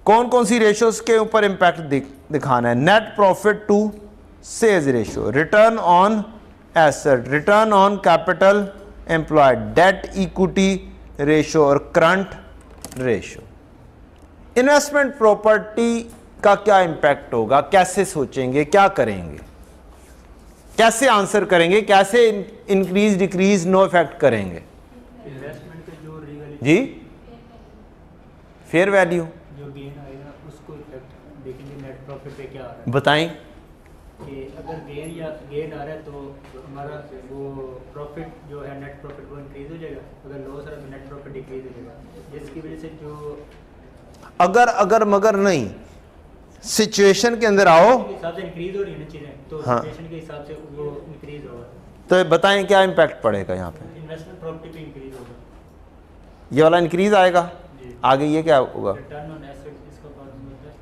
कौन कौन सी रेशियोज के ऊपर इंपैक्ट दिख, दिखाना है? Net profit to says ratio return on asset return on capital employed debt equity ratio और करंट रेशियो इन्वेस्टमेंट प्रॉपर्टी का क्या इंपैक्ट होगा? कैसे सोचेंगे? क्या करेंगे? कैसे आंसर करेंगे? कैसे इंक्रीज डिक्रीज नो इफ़ेक्ट करेंगे? जो जी? फेयर वैल्यू जो गेन आएगा उसको इफ़ेक्ट देखेंगे नेट प्रॉफिट पे क्या बताएँ। कि अगर गेन या गेन आ रहा है तो हमारा वो प्रॉफिट जो है नेट प्रॉफिट वो इंक्रीज हो जाएगा। अगर लॉस आ रहा है तो नेट प्रॉफिट डिक्रीज हो जाएगा। जिसकी वजह से जो अगर अगर मगर नहीं सिचुएशन के अंदर आओ। इंक्रीज हो रही है ना चीज़ें तो हाँ। सिचुएशन के हिसाब से वो इंक्रीज होगा। तो बताएँ क्या इम्पैक्ट पड़ेगा यहाँ पे? इन्वेस्टमेंट प्रॉपर्टी पे इंक्रीज होगा। ये वाला इंक्रीज आएगा? आगे ये क्या होगा रिटर्न ऑन एसेट इसका फॉर्मूला होता है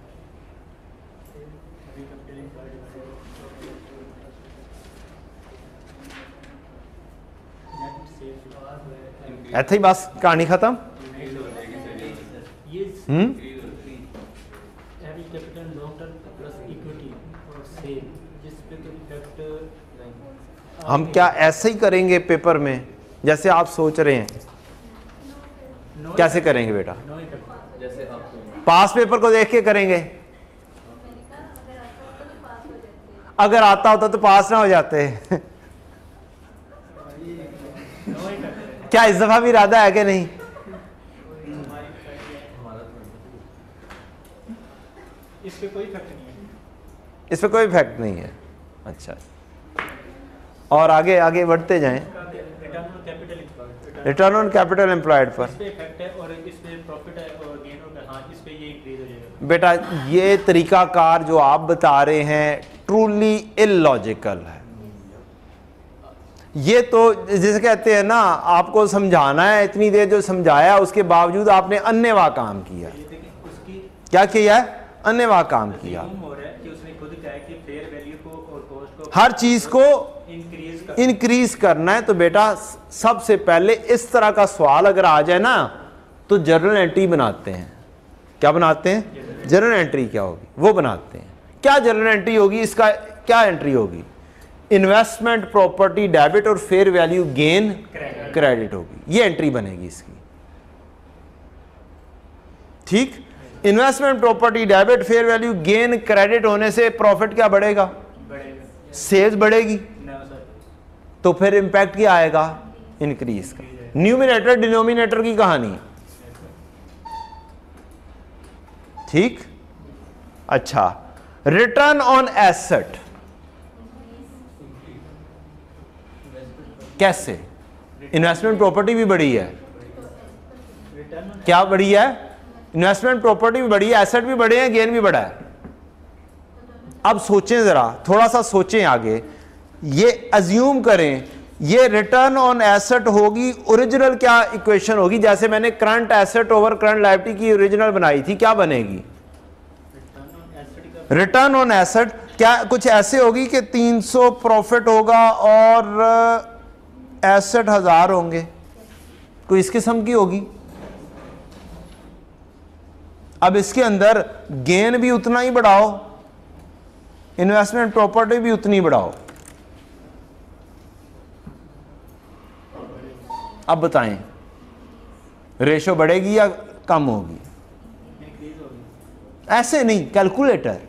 रिकैपिटलिंग बाय नेट सेल्स ऐसे ही बस कहानी खत्म ये हम्म heavy capital long term plus equity sale जिस पे तो इफ़ेक्ट हम क्या ऐसे ही करेंगे पेपर में जैसे आप सोच रहे हैं कैसे करेंगे बेटा पास पेपर को देख के करेंगे अगर आता होता तो पास ना हो जाते नो इफ़ेक्ट क्या इस दफ़ा भी इरादा है कि नहीं? इस पे कोई इफ़ेक्ट नहीं है। इस पर कोई इफ़ेक्ट नहीं है। अच्छा। और आगे आगे बढ़ते जाएँ। रिटर्न ऑन कैपिटल एम्प्लॉयड पर। इस पे इफ़ेक्ट है और इस पे प्रॉफिट है और गेन होगा। हाँ इस पे ये इंक्रीज हो जाएगा। बेटा ये तरीकाकार जो आप बता रहे हैं ट्रूली इलॉजिकल है। ये तो जैसे कहते हैं ना आपको समझाना है इतनी देर जो समझाया उसके बावजूद आपने अन्यवा काम किया। क्या किया है? अन्यवा काम किया। हर चीज़ को इंक्रीज करना। है। तो बेटा सबसे पहले इस तरह का सवाल अगर आ जाए ना तो जर्नल एंट्री बनाते हैं। क्या बनाते हैं? जर्नल एंट्री क्या होगी? वो बनाते हैं। क्या जर्नल एंट्री होगी? इसका क्या एंट्री होगी? इन्वेस्टमेंट प्रॉपर्टी डेबिट और फेयर वैल्यू गेन क्रेडिट होगी। ये एंट्री बनेगी इसकी। ठीक? Investment property debit fair value gain credit होने से प्रॉफिट क्या बढ़ेगा? बढ़ेगा। सेल्स बढ़ेगी। तो फिर इंपैक्ट क्या आएगा? इंक्रीज का। न्यूमिनेटर डिनोमिनेटर की कहानी। ठीक? अच्छा। रिटर्न ऑन एसेट कैसे? इन्वेस्टमेंट प्रॉपर्टी भी बड़ी है। क्या बड़ी है? इन्वेस्टमेंट प्रॉपर्टी भी बड़ी है एसेट भी बड़े हैं गेन भी बढ़ा है। अब सोचें जरा थोड़ा सा सोचें आगे। ये अज्यूम करें, ये रिटर्न ऑन एसेट होगी ओरिजिनल क्या इक्वेशन होगी? जैसे मैंने current asset over current liability की ओरिजिनल बनाई थी, क्या बनेगी? रिटर्न ऑन एसेट क्या कुछ ऐसे होगी कि 300 प्रॉफिट होगा और एसेट हज़ार होंगे। कोई इस किस्म की होगी। अब इसके अंदर गेन भी उतना ही बढ़ाओ इन्वेस्टमेंट प्रॉपर्टी भी उतनी बढ़ाओ। अब बताएँ रेशो बढ़ेगी या कम होगी? ऐसे नहीं कैलकुलेटर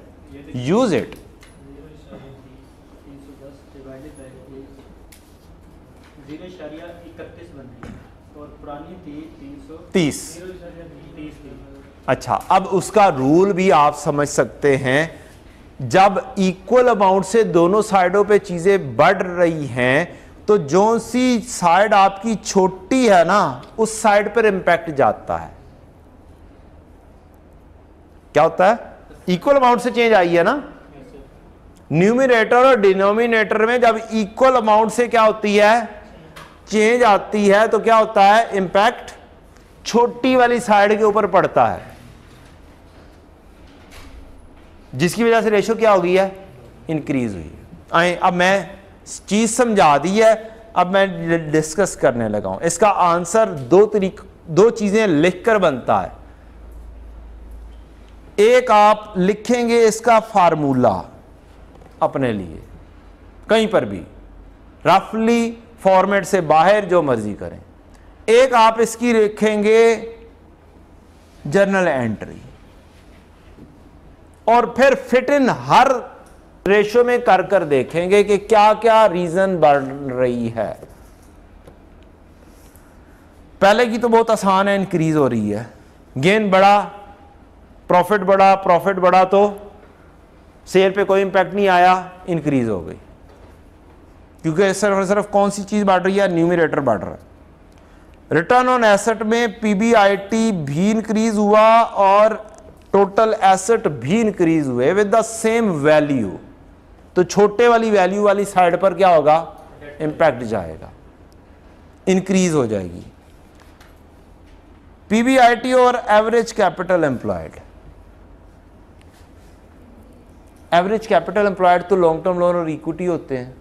यूज़ इट तीन सौ दस डिवाइडेड बाई ज़ीरो इशारिया इकतीस बनती है और पुरानी थी तीन सौ तीस। अच्छा अब उसका रूल भी आप समझ सकते हैं। जब इक्वल अमाउंट से दोनों साइडों पे चीज़ें बढ़ रही हैं तो जो सी साइड आपकी छोटी है ना, उस साइड पर इंपैक्ट जाता है। क्या होता है? इक्वल अमाउंट से चेंज आई है ना? न्यूमिनेटर और डिनोमिनेटर में जब इक्वल अमाउंट से क्या होती है? चेंज आती है तो क्या होता है? इंपैक्ट छोटी वाली साइड के ऊपर पड़ता है। जिसकी वजह से रेशो क्या हो गई है? इंक्रीज हुई आए अब मैं चीज़ समझा दी है, अब मैं डिस्कस करने लगा हूँ। इसका आंसर दो तरीक, दो चीज़ें लिखकर बनता है। एक, आप लिखेंगे इसका फार्मूला अपने लिए, कहीं पर भी। रफली फॉर्मेट से बाहर जो मर्ज़ी करें। एक आप इसकी लिखेंगे जर्नल एंट्री। और फिर फिट इन हर रेशो में कर कर देखेंगे कि क्या क्या रीजन बढ़ रही है। पहले की तो बहुत आसान है इंक्रीज हो रही है। गेन बढ़ा प्रॉफिट बढ़ा प्रॉफिट बढ़ा तो सेल पे कोई इंपैक्ट नहीं आया इंक्रीज हो गई। क्योंकि सिर्फ़ सिर्फ़ कौन सी चीज़ बढ़ रही है? न्यूमिनेटर बढ़ रहा है। रिटर्न ऑन एसेट में पीबीआईटी भी इंक्रीज हुआ और टोटल एसेट भी इंक्रीज हुए विद द सेम वैल्यू तो छोटे वाली वैल्यू वाली साइड पर क्या होगा? इंपैक्ट जाएगा। इंक्रीज हो जाएगी। पीबीआईटी और average capital employed average capital employed तो लॉन्ग टर्म लोन और इक्विटी होते हैं।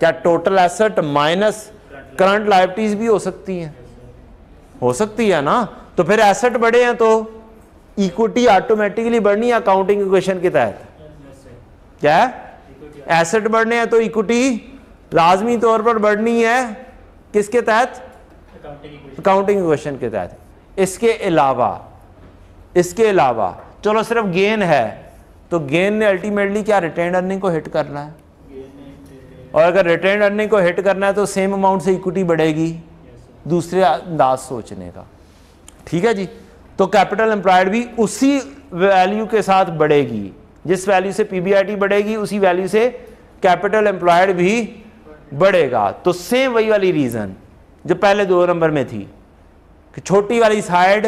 क्या total asset minus current liabilities भी हो सकती हैं। हो सकती है ना? तो फिर एसेट बढ़े हैं तो इक्विटी ऑटोमेटिकली बढ़नी है अकाउंटिंग इक्वेशन के तहत? क्या? है एसेट बढ़ने हैं तो इक्विटी लाजमी तौर पर बढ़नी है। किसके तहत? अकाउंटिंग इक्वेशन के तहत। इसके अलावा इसके अलावा, चलो सिर्फ़ गेन है। तो गेन ने अल्टीमेटली क्या रिटेन अर्निंग को हिट करना है? और अगर रिटर्न अर्निंग को हिट करना है तो सेम अमाउंट से इक्विटी बढ़ेगी। दूसरे अंदाज सोचने का। ठीक है जी? तो कैपिटल एम्प्लॉयड भी उसी वैल्यू के साथ बढ़ेगी। जिस वैल्यू से पीबीआईटी बढ़ेगी, उसी वैल्यू से कैपिटल एम्प्लॉयड भी बढ़ेगा। तो सेम वही वाली रीजन जो पहले दो नंबर में थी कि छोटी वाली साइड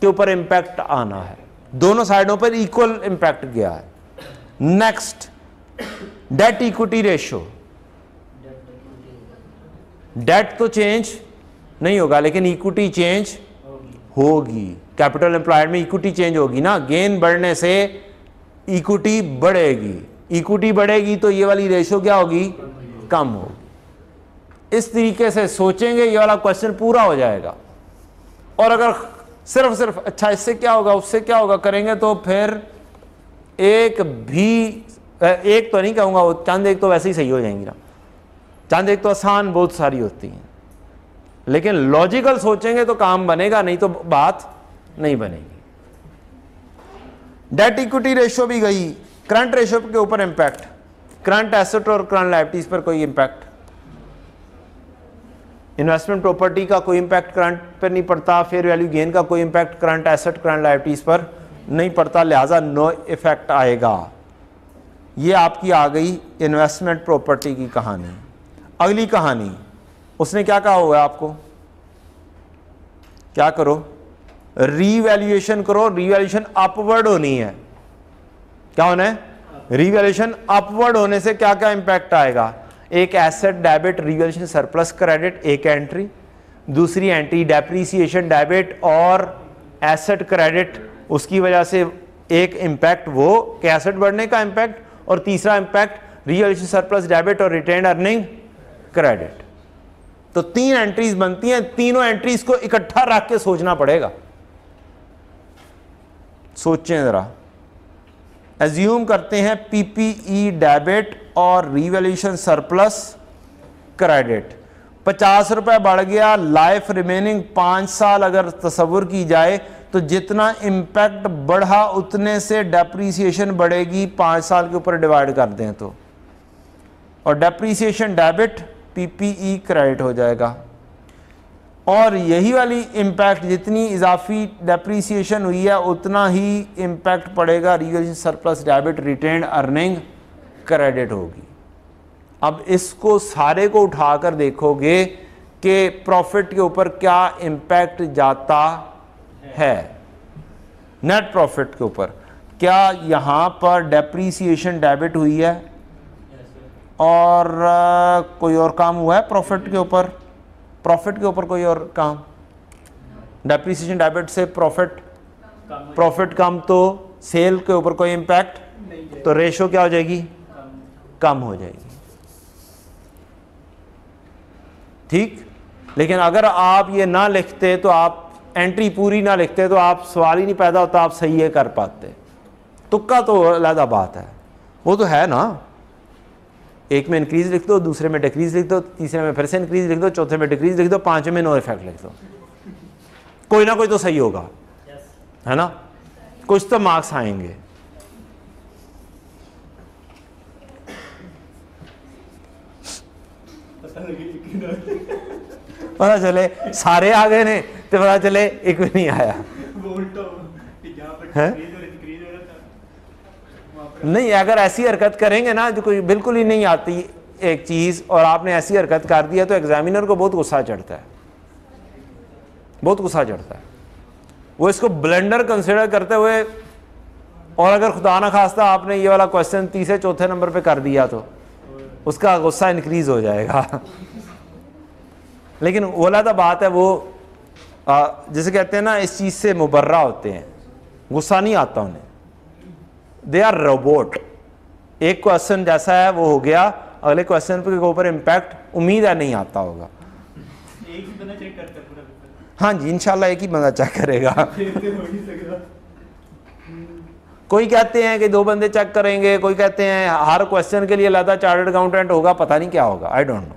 के ऊपर इंपैक्ट आना है। दोनों साइडों पर इक्वल इंपैक्ट गया है। Next debt equity ratio debt तो चेंज नहीं होगा, लेकिन इक्विटी चेंज होगी। कैपिटल एम्प्लॉयड में इक्विटी चेंज होगी ना। गेन बढ़ने से इक्विटी बढ़ेगी। इक्विटी बढ़ेगी तो ये वाली रेशियो क्या होगी? कम होगी। इस तरीके से सोचेंगे, ये वाला क्वेश्चन पूरा हो जाएगा। और अगर सिर्फ़ सिर्फ़ अच्छा इससे क्या होगा, उससे क्या होगा, करेंगे तो फिर एक भी एक तो नहीं कहूँगा, वो चंद एक तो वैसे ही सही हो जाएँगी ना। चंद एक तो आसान, बहुत सारी होती हैं। लेकिन लॉजिकल सोचेंगे तो काम बनेगा, नहीं तो बात नहीं बनेगी। डेट इक्विटी रेशियो भी गई। करंट रेशियो के ऊपर इंपैक्ट करंट एसेट और करंट लाइबिलिटीज पर कोई इंपैक्ट इन्वेस्टमेंट प्रॉपर्टी का कोई इंपैक्ट करंट पर नहीं पड़ता फेयर वैल्यू गेन का कोई impact current asset current liabilities पर नहीं पड़ता। लिहाजा नो इफ़ेक्ट आएगा। ये आपकी आ गई इन्वेस्टमेंट प्रॉपर्टी की कहानी। अगली कहानी। उसने क्या कहा होगा आपको? क्या करो? रीवैल्यूएशन करो। रीवैल्यूएशन अपवर्ड होनी है। क्या होना है? रीवैल्यूएशन अपवर्ड होने से क्या क्या इंपैक्ट आएगा? एक asset debit revaluation surplus credit एक एंट्री दूसरी एंट्री डेप्रीसिएशन डेबिट और एसेट क्रेडिट उसकी वजह से एक इंपैक्ट वो कि एसेट बढ़ने का इंपैक्ट और तीसरा इंपैक्ट रिवैल्यूएशन सरप्लस डेबिट और रिटेन अर्निंग क्रेडिट तो तीन एंट्रीज बनती हैं, तीनों एंट्रीज को इकट्ठा रख के सोचना पड़ेगा। सोचें जरा। एज्यूम करते हैं पीपीई डेबिट और रिवैल्यूएशन सरप्लस क्रेडिट पचास रुपए बढ़ गया लाइफ रिमेनिंग पाँच साल अगर तस्वुर की जाए तो जितना इम्पैक्ट बढ़ा, उतने से डेप्रीसिएशन बढ़ेगी। पाँच साल के ऊपर डिवाइड कर दें तो। और डेप्रीसिएशन डेबिट पीपीई क्रेडिट हो जाएगा। और यही वाली इम्पैक्ट जितनी इजाफी डेप्रीसिएशन हुई है, उतना ही इम्पैक्ट पड़ेगा। Real surplus debit retained earning credit होगी। अब इसको सारे को उठाकर देखोगे कि प्रॉफिट के ऊपर क्या इम्पैक्ट जाता है नेट प्रॉफिट के ऊपर क्या यहाँ पर डेप्रीसिएशन डेबिट हुई है? और आ, कोई और काम हुआ है प्रॉफिट के ऊपर? प्रॉफिट के ऊपर कोई और काम? डेप्रीसिएशन डेबिट से प्रॉफिट प्रॉफिट कम तो सेल के ऊपर कोई इम्पैक्ट तो रेशो क्या हो जाएगी। कम हो जाएगी। ठीक? लेकिन अगर आप ये ना लिखते तो आप एंट्री पूरी ना लिखते तो आप सवाल ही नहीं पैदा होता, आप सही है, कर पाते। तुक्का तो अलहदा बात है। वो तो है ना। एक में इंक्रीज लिख दो, दूसरे में डिक्रीज लिख दो, तीसरे में फिर से इंक्रीज लिख दो, चौथे में डिक्रीज लिख दो, पाँचवें में नो इफ़ेक्ट लिख दो। कोई ना कोई तो सही होगा। है ना? कुछ तो मार्क्स आएँगे। पता चले, सारे आ गए ने तो पता चले एक भी नहीं आया। नहीं, अगर ऐसी हरकत करेंगे ना जो कोई बिल्कुल ही नहीं आती एक चीज़, और आपने ऐसी हरकत कर दिया तो एग्जामिनर को बहुत गुस्सा चढ़ता है। बहुत गुस्सा चढ़ता है। वो इसको ब्लेंडर कंसिडर करते हुए, और अगर खुदा ना खास्ता आपने ये वाला क्वेश्चन तीसरे, चौथे नंबर पे कर दिया तो उसका गुस्सा इंक्रीज हो जाएगा। लेकिन तो बात है वो जैसे कहते हैं ना इस चीज़ से मुबर्रा होते हैं। गुस्सा नहीं आता उन्हें। दे आर रोबोट एक क्वेश्चन जैसा है वो हो गया। अगले क्वेश्चन के ऊपर इम्पैक्ट उम्मीद है नहीं आता होगा। एक ही बंदा चेक करता हाँ जी इंशाल्लाह एक ही बंदा चेक करेगा। हो नहीं सकता। कोई कहते हैं कि दो बंदे चेक करेंगे कोई कहते हैं हर क्वेश्चन के लिए अलहदा चार्टर्ड अकाउंटेंट होगा पता नहीं क्या होगा। I don't know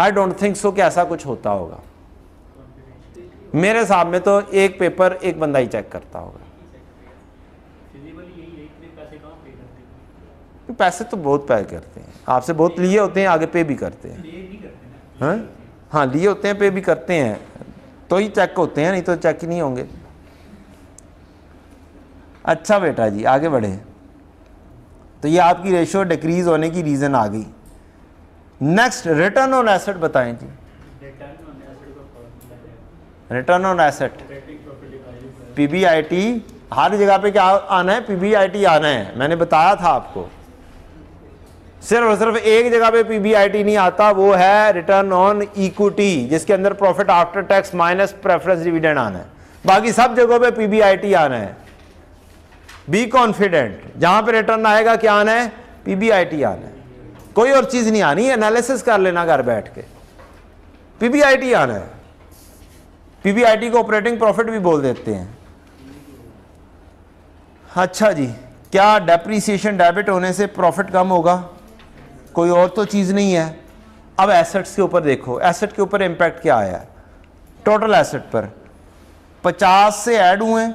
I don't think so कि ऐसा कुछ होता होगा। मेरे हिसाब में तो एक पेपर एक बंदा ही चेक करता होगा। पैसे तो बहुत पे करते हैं। आपसे बहुत लिए होते हैं, आगे पे भी करते हैं। हैं? हाँ लिए होते हैं पे भी करते हैं। तो ही चेक होते हैं, नहीं तो चेक ही नहीं होंगे। अच्छा बेटा जी, आगे बढ़े। तो ये आपकी रेशियो डिक्रीज होने की रीज़न आ गई। नेक्स्ट रिटर्न ऑन एसेट बताएँ जी रिटर्न ऑन एसेट पीबीआईटी हर जगह पे क्या आना है? पीबीआईटी आना है। मैंने बताया था आपको। सिर्फ़ और सिर्फ़ एक जगह पे पीबीआईटी नहीं आता वो है रिटर्न ऑन इक्विटी जिसके अंदर profit after tax minus preference dividend आना है। बाकी सब जगहों पे पीबीआईटी आना है। बी कॉन्फिडेंट जहाँ पे रिटर्न आएगा क्या आना है? पीबीआईटी आना है। कोई और चीज़ नहीं आनी एनालिसिस कर लेना घर बैठ के। पीबीआईटी आना है। पीबीआईटी को ऑपरेटिंग प्रॉफिट भी बोल देते हैं। अच्छा जी, क्या डेप्रीसिएशन डेबिट होने से प्रॉफिट कम होगा? कोई और तो चीज़ नहीं है। अब एसेट्स के ऊपर देखो एसेट के ऊपर इम्पैक्ट क्या आया टोटल एसेट पर 50 से ऐड हुए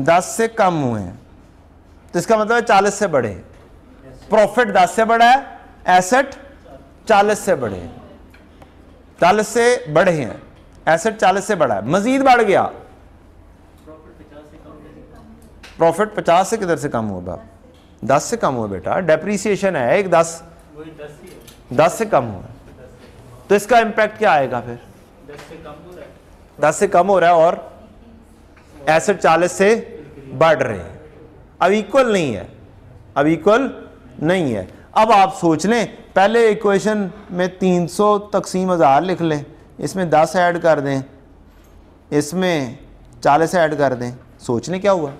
10 से कम हुए तो इसका मतलब है 40 से बढ़े। प्रॉफिट 10 से बढ़ा है एसेट 40 से बढ़े हैं। 40 से बढ़े हैं एसेट 40 से बढ़ा है। मजीद बढ़ गया। प्रॉफिट पचास से कम कैसे प्रॉफिट 50 से किधर से कम हुआ 10 से कम हुआ बेटा। डेप्रीसिएशन है एक 10 दस 10 से कम हुआ। तो इसका इम्पैक्ट क्या आएगा फिर? दस से कम हो रहा है दस से कम हो रहा है और एसेट चालीस से बढ़ रहे हैं। अब इक्वल नहीं है। अब इक्वल नहीं है। अब आप सोच लें, पहले इक्वेशन में 300 सौ तकसीम हज़ार लिख लें, इसमें 10 ऐड कर दें, इसमें 40 ऐड कर दें, सोच लें क्या हुआ?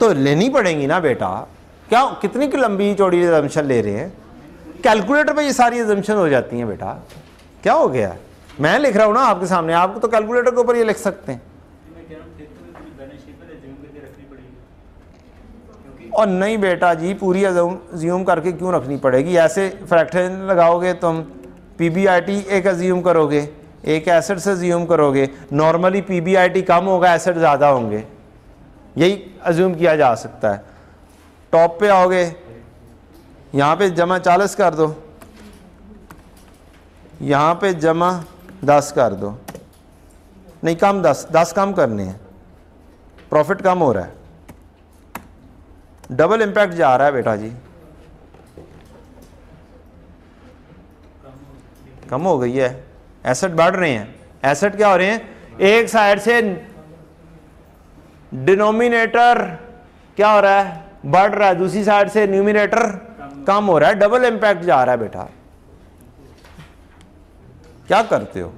तो लेनी पड़ेगी ना बेटा। क्या, कितनी की लंबी चौड़ी एजम्पन ले रहे हैं? कैलकुलेटर पे ये सारी एजम्पन हो जाती हैं बेटा। क्या हो गया? मैं लिख रहा हूँ ना आपके सामने आपको तो कैलकुलेटर के ऊपर ये लिख सकते हैं मैं कह रहा हूँ फिर तो मैं पूरी बैलेंस शीट पर assume करके रखनी पड़ेगी क्योंकि और नहीं बेटा जी, पूरी अज्यूम करके क्यों रखनी पड़ेगी? ऐसे फ्रैक्शन लगाओगे तुम पी बी आई टी एक अज्यूम करोगे, एक एसेट से अज्यूम करोगे। Normally P B I T कम होगा एसेट ज़्यादा होंगे। यही अज्यूम किया जा सकता है। टॉप पे आओगे, यहाँ पे जमा चालीस कर दो। यहाँ पे जमा दस कर दो। नहीं, कम दस दस कम करने हैं। प्रॉफिट कम हो रहा है। डबल इम्पैक्ट जा रहा है बेटा जी। कम हो गई है। एसेट बढ़ रहे हैं। एसेट क्या हो रहे हैं? एक साइड से डिनोमिनेटर क्या हो रहा है? बढ़ रहा है। दूसरी साइड से न्यूमिनेटर कम हो रहा है। डबल इम्पैक्ट जा रहा है बेटा। क्या करते हो?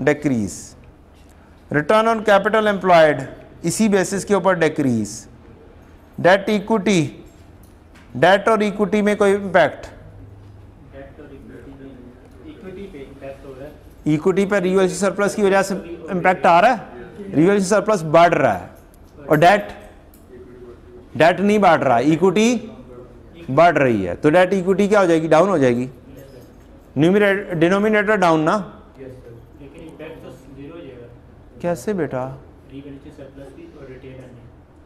Decrease return on capital employed इसी बेसिस के ऊपर डिक्रीज डेट इक्विटी डेट और इक्विटी में कोई इम्पैक्ट इक्विटी पे इम्पैक्ट हो रहा है। इक्विटी पर रिवल्यूशन सरप्लस की वजह से इम्पैक्ट आ रहा है? रिवल्यूशन सरप्लस बढ़ रहा है। और डेट डेट नहीं बढ़ रहा। इक्विटी बढ़ रही है। तो डेट इक्विटी क्या हो जाएगी? डाउन हो जाएगी। न्यूमिनेटर डिनोमिनेटर डाउन ना? लेकिन तो ज़ीरो कैसे बेटा?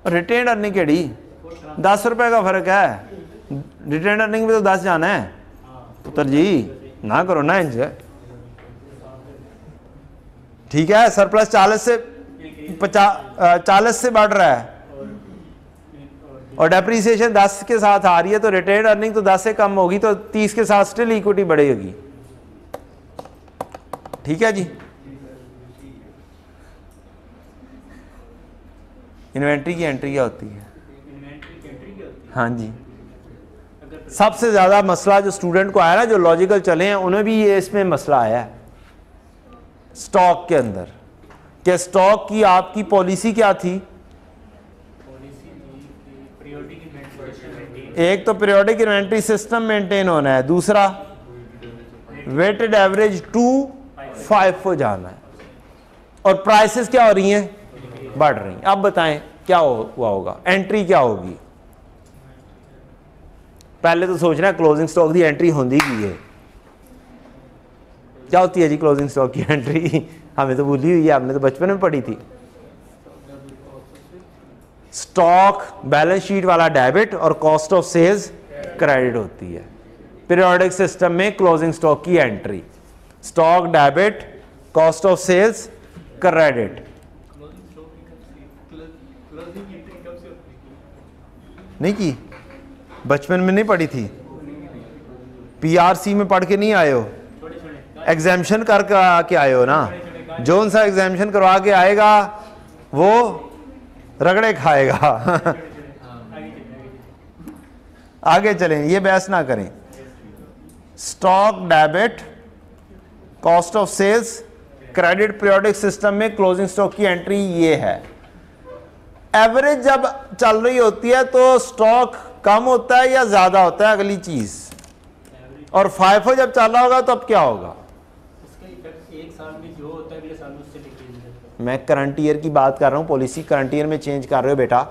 रिटेन अर्निंग केड़ी? दस रुपए का फ़र्क है। रिटेन अर्निंग में तो दस जाना है। पुत्र जी ना करो ना इनसे ठीक है सरप्लस चालीस से पचास चालीस से बढ़ रहा है। और डेप्रीसिएशन 10 के साथ आ रही है तो रिटेन अर्निंग तो 10 से कम होगी तो 30 के साथ स्टिल इक्विटी बढ़ेगी। ठीक है जी। इन्वेंट्री की एंट्री क्या होती है? की है? जी। सबसे ज़्यादा मसला जो स्टूडेंट को आया ना जो लॉजिकल चले हैं उन्हें भी ये इसमें मसला आया है। स्टॉक के अंदर। कि स्टॉक की आपकी पॉलिसी क्या थी? कि एक तो पीरियोडिक इन्वेंट्री सिस्टम मेंटेन होना है दूसरा वेटेड एवरेज टू फाइव हो जाना है। और प्राइसेस क्या हो रही हैं? बढ़ रही अब बताएँ, क्या हो- हुआ होगा? एंट्री क्या होगी? पहले तो सोचना क्लोजिंग स्टॉक की एंट्री होती की है। क्या होती है जी क्लोजिंग स्टॉक की एंट्री हमें तो भूली हुई है हमने तो बचपन में पढ़ी थी। स्टॉक बैलेंस शीट वाला डेबिट और कॉस्ट ऑफ़ सेल्स क्रेडिट होती है। पीरियोडिक सिस्टम में क्लोजिंग स्टॉक की entry stock debit cost of sales credit closing stock की कब से क्लोजिंग एंट्री कब से होती है नहीं की? बचपन में नहीं पढ़ी थी? पीआरसी में पढ़ के नहीं आए हो? एग्जामेशन कर के आए हो ना? जोन सा एग्जामेशन करवा के आएगा, वो रगड़े खाएगा। आगे चलें, ये बहस ना करें। Stock debit cost of sales credit periodic system में क्लोजिंग स्टॉक की एंट्री ये है। एवरेज जब चल रही होती है तो स्टॉक कम होता है या ज़्यादा होता है अगली चीज़? और फाइफो जब चल रहा होगा तो अब क्या होगा? मैं करंट ईयर की बात कर रहा हूँ पॉलिसी करंट ईयर में चेंज कर रहे हो बेटा?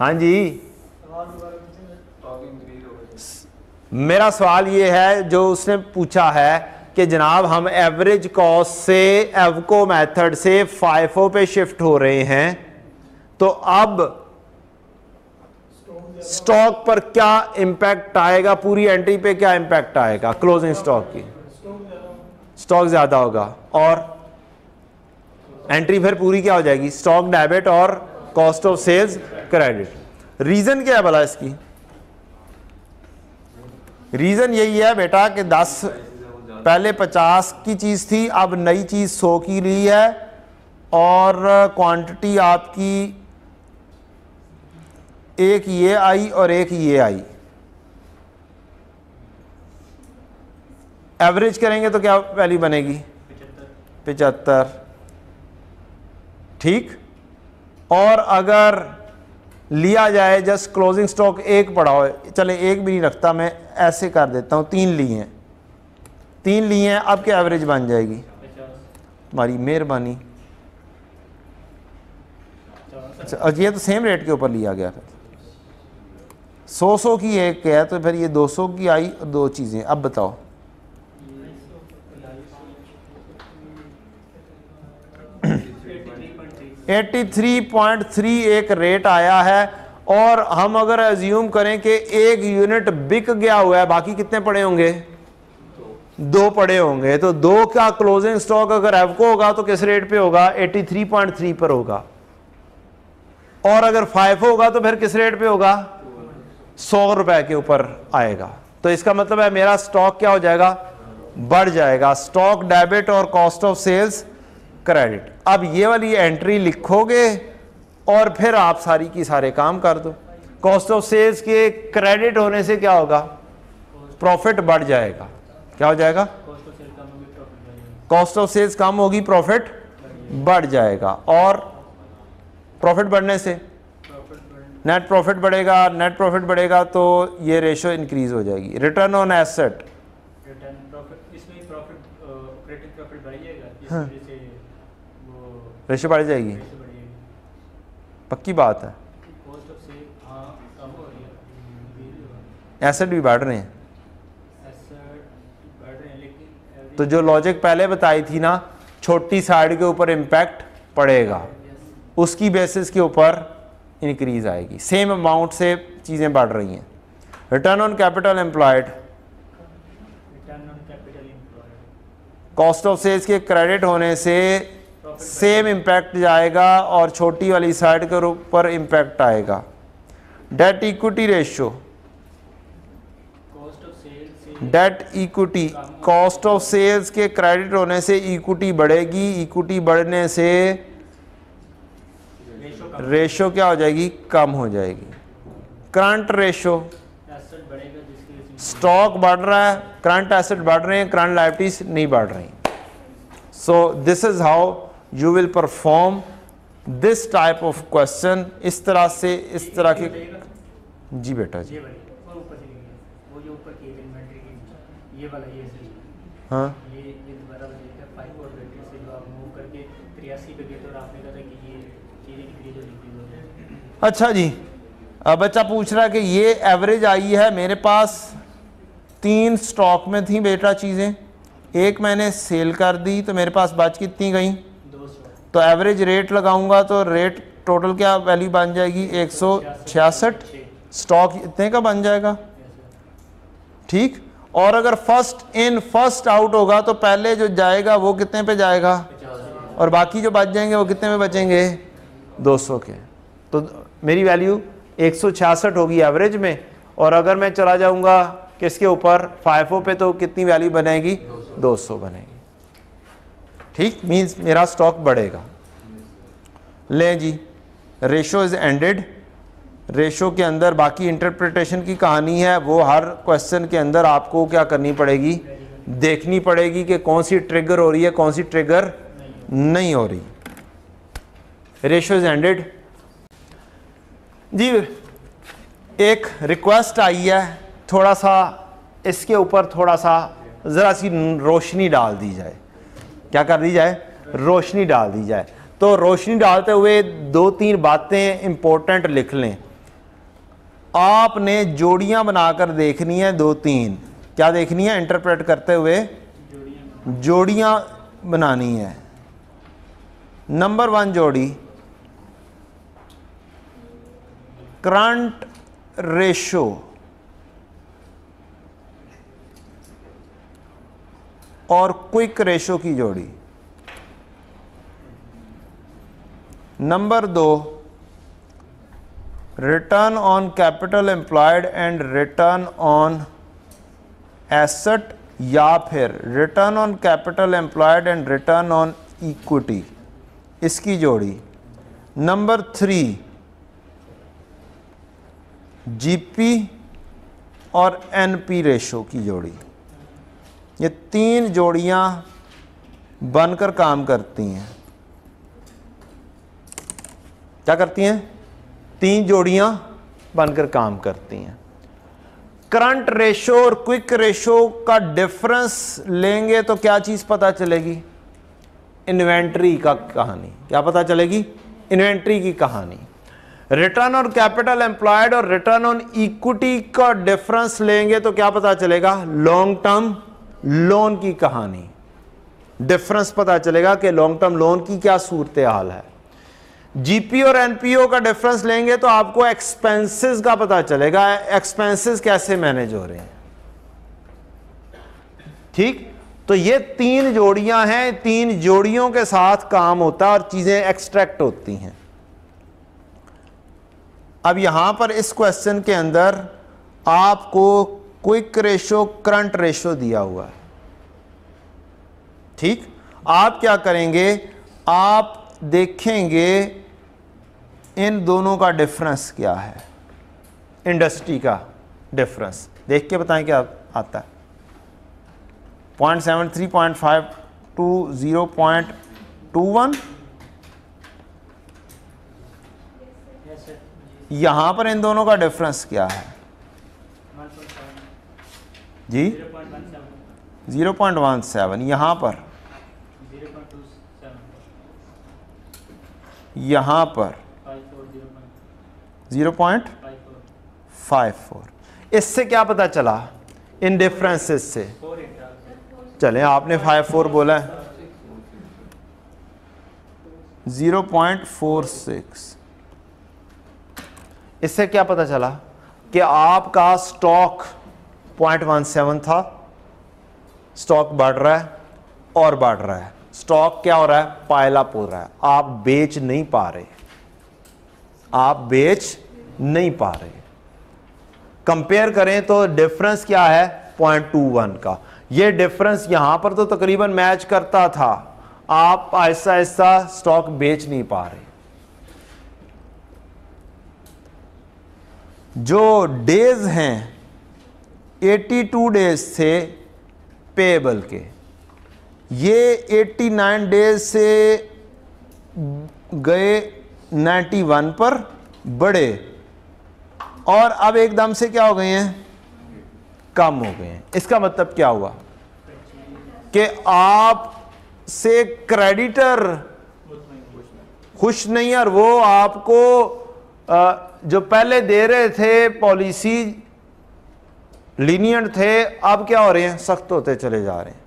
हाँ जी। मेरा सवाल ये है, जो उसने पूछा है कि जनाब, हम एवरेज कॉस्ट से एवको मेथड से फाइफो पे शिफ्ट हो रहे हैं तो अब स्टॉक पर क्या इंपैक्ट आएगा? पूरी एंट्री पे क्या इंपैक्ट आएगा? क्लोजिंग स्टॉक की। स्टॉक ज़्यादा होगा, और एंट्री फिर पूरी क्या हो जाएगी? स्टॉक डेबिट और cost of sales credit reason क्या है भला इसकी? रीजन यही है बेटा कि 10 पहले 50 की चीज़ थी अब नई चीज़ 100 की ली है और क्वांटिटी आपकी एक ये आई और एक ये आई। एवरेज करेंगे तो क्या वैल्यू बनेगी? पिचहत्तर। ठीक? और अगर लिया जाए जस्ट क्लोजिंग स्टॉक एक पड़ा हो। चले, एक भी नहीं रखता, मैं ऐसे कर देता हूँ, तीन लिए हैं। तीन लिए हैं, अब क्या एवरेज बन जाएगी? हमारी मेहरबानी। अच्छा ये तो सेम रेट के ऊपर लिया गया था। सौ सौ की एक है तो फिर ये दो सौ की आई, दो चीज़ें। अब बताओ। एट्टी थ्री पॉइंट 83.3 थ्री एक रेट आया है और हम अगर एज्यूम करें कि एक यूनिट बिक गया हुआ है, बाकी कितने पड़े होंगे? दो पड़े होंगे। तो दो का क्लोजिंग स्टॉक अगर एवको होगा तो किस रेट पे होगा? 83.3 पर होगा। और अगर फाइव होगा तो फिर किस रेट पे होगा? सौ रुपए के ऊपर आएगा। तो इसका मतलब है मेरा स्टॉक क्या हो जाएगा? बढ़ जाएगा। स्टॉक डेबिट और कॉस्ट ऑफ़ सेल्स क्रेडिट अब ये वाली एंट्री लिखोगे और फिर आप सारी की सारे काम कर दो। कॉस्ट ऑफ़ सेल्स के क्रेडिट होने से क्या होगा? प्रॉफिट बढ़ जाएगा। क्या हो जाएगा? कॉस्ट ऑफ़ सेल्स कम होगी प्रॉफिट बढ़ जाएगा। और प्रॉफिट बढ़ने से? नेट प्रॉफिट बढ़ेगा नेट प्रॉफिट बढ़ेगा तो ये रेशो इंक्रीज हो जाएगी। Return on asset return ratio बढ़ जाएगी। पक्की बात है। एसेट भी बढ़ रहे हैं। तो जो लॉजिक पहले बताई थी ना छोटी साइड के ऊपर इम्पैक्ट पड़ेगा। उसकी बेसिस के ऊपर इंक्रीज आएगी। सेम अमाउंट से चीज़ें बढ़ रही हैं। Return on capital employed return on capital employed cost of sales के क्रेडिट होने से सेम इम्पैक्ट जाएगा और छोटी वाली साइड के ऊपर इम्पैक्ट आएगा। Debt equity ratio debt equity cost of sales के क्रेडिट होने से इक्विटी बढ़ेगी। इक्विटी बढ़ने से रेशो क्या हो जाएगी? कम हो जाएगी। करंट रेशो स्टॉक बढ़ रहा है। करंट एसेट बढ़ रहे हैं। करंट लाइबिलिटीज नहीं बढ़ रही। So this is how you will perform this type of question इस तरह से इस तरह के जी बेटा जी। हाँ। तो अच्छा जी। अब बच्चा पूछ रहा है कि ये एवरेज आई है मेरे पास तीन स्टॉक में थी बेटा चीज़ें। एक मैंने सेल कर दी तो मेरे पास बच कितनी गई? तो एवरेज रेट लगाऊँगा तो रेट टोटल क्या वैल्यू बन जाएगी? एक सौ छियासठ। स्टॉक इतने का बन जाएगा। ठीक? और अगर फ़र्स्ट इन फ़र्स्ट आउट होगा तो पहले जो जाएगा वो कितने पे जाएगा? और बाकी जो बच जाएँगे वो कितने में बचेंगे? 200 के। तो मेरी वैल्यू एक सौ छियासठ होगी एवरेज में। और अगर मैं चला जाऊँगा किसके ऊपर? फाइफो पे तो कितनी वैल्यू बनेगी? 200 बनेगी। ठीक? मींस मेरा स्टॉक बढ़ेगा। लें जी रेशो इज़ एंडेड रेशो के अंदर बाकी इंटरप्रिटेशन की कहानी है, वो हर क्वेश्चन के अंदर आपको क्या करनी पड़ेगी? देखनी पड़ेगी कि कौन सी ट्रिगर हो रही है, कौन सी ट्रिगर नहीं हो रही। रेशो इज़ एंडेड जी, एक रिक्वेस्ट आई है, थोड़ा सा, इसके ऊपर थोड़ा सा, ज़रा सी रोशनी डाल दी जाए। क्या कर दी जाए? रोशनी डाल दी जाए। तो रोशनी डालते हुए दो तीन बातें इंपॉर्टेंट लिख लें। आपने जोड़ियाँ बनाकर देखनी है दो तीन। क्या देखनी है? इंटरप्रेट करते हुए जोड़ियाँ जोड़ियाँ बनानी है। नंबर वन जोड़ी करंट रेशो और क्विक रेशो की जोड़ी। नंबर दो return on capital employed and return on asset या फिर return on capital employed and return on equity इसकी जोड़ी। नंबर थ्री जीपी और एनपी रेशो की जोड़ी। ये तीन जोड़ियाँ बनकर काम करती हैं। क्या करती हैं? तीन जोड़ियाँ बनकर काम करती हैं। करंट रेशो और क्विक रेशो का डिफरेंस लेंगे तो क्या चीज़ पता चलेगी? इन्वेंट्री का कहानी। क्या पता चलेगी? इन्वेंट्री की कहानी। रिटर्न ऑन कैपिटल एम्प्लॉयड और रिटर्न ऑन इक्विटी का डिफरेंस लेंगे तो क्या पता चलेगा? लॉन्ग टर्म लोन की कहानी। डिफरेंस पता चलेगा कि लॉन्ग टर्म लोन की क्या सूरत हाल है जीपी और एनपीओ का डिफरेंस लेंगे तो आपको एक्सपेंसेस का पता चलेगा एक्सपेंसेस कैसे मैनेज हो रहे हैं। ठीक? तो ये तीन जोड़ियाँ हैं, तीन जोड़ियों के साथ काम होता है और चीज़ें एक्सट्रैक्ट होती हैं। अब यहाँ पर इस क्वेश्चन के अंदर आपको क्विक रेशो, करंट रेशो दिया हुआ है। ठीक? आप क्या करेंगे? आप देखेंगे इन दोनों का डिफरेंस क्या है। इंडस्ट्री का डिफरेंस देख के बताएँ क्या आता है। Point seven three point five two zero point two one यहाँ पर इन दोनों का डिफरेंस क्या है? जी? Zero point one seven. यहाँ पर? यहाँ पर? Five four zero point zero point five four. Five four इससे क्या पता चला? इन डिफरेंसेस से। चलें, आपने फाइव फोर बोला है। Zero point four six. इससे क्या पता चला कि आपका स्टॉक पॉइंट वन सेवन था स्टॉक बढ़ रहा है और बढ़ रहा है। स्टॉक क्या हो रहा है? पायलअप हो रहा है। आप बेच नहीं पा रहे। आप बेच नहीं पा रहे। कंपेयर करें तो डिफरेंस क्या है? पॉइंट टू वन का। ये डिफरेंस यहाँ पर तो तकरीबन मैच करता था। आप ऐसा ऐसा स्टॉक बेच नहीं पा रहे। जो डेज़ हैं 82 डेज़ थे पेबल के ये 89 डेज़ से गए 91 पर बढ़े। और अब एकदम से क्या हो गए हैं? कम हो गए हैं। इसका मतलब क्या हुआ? कि आप से क्रेडिटर खुश नहीं, और वो आपको जो पहले दे रहे थे पॉलिसी लीनियंट थे, अब क्या हो रहे हैं? सख्त होते चले जा रहे हैं।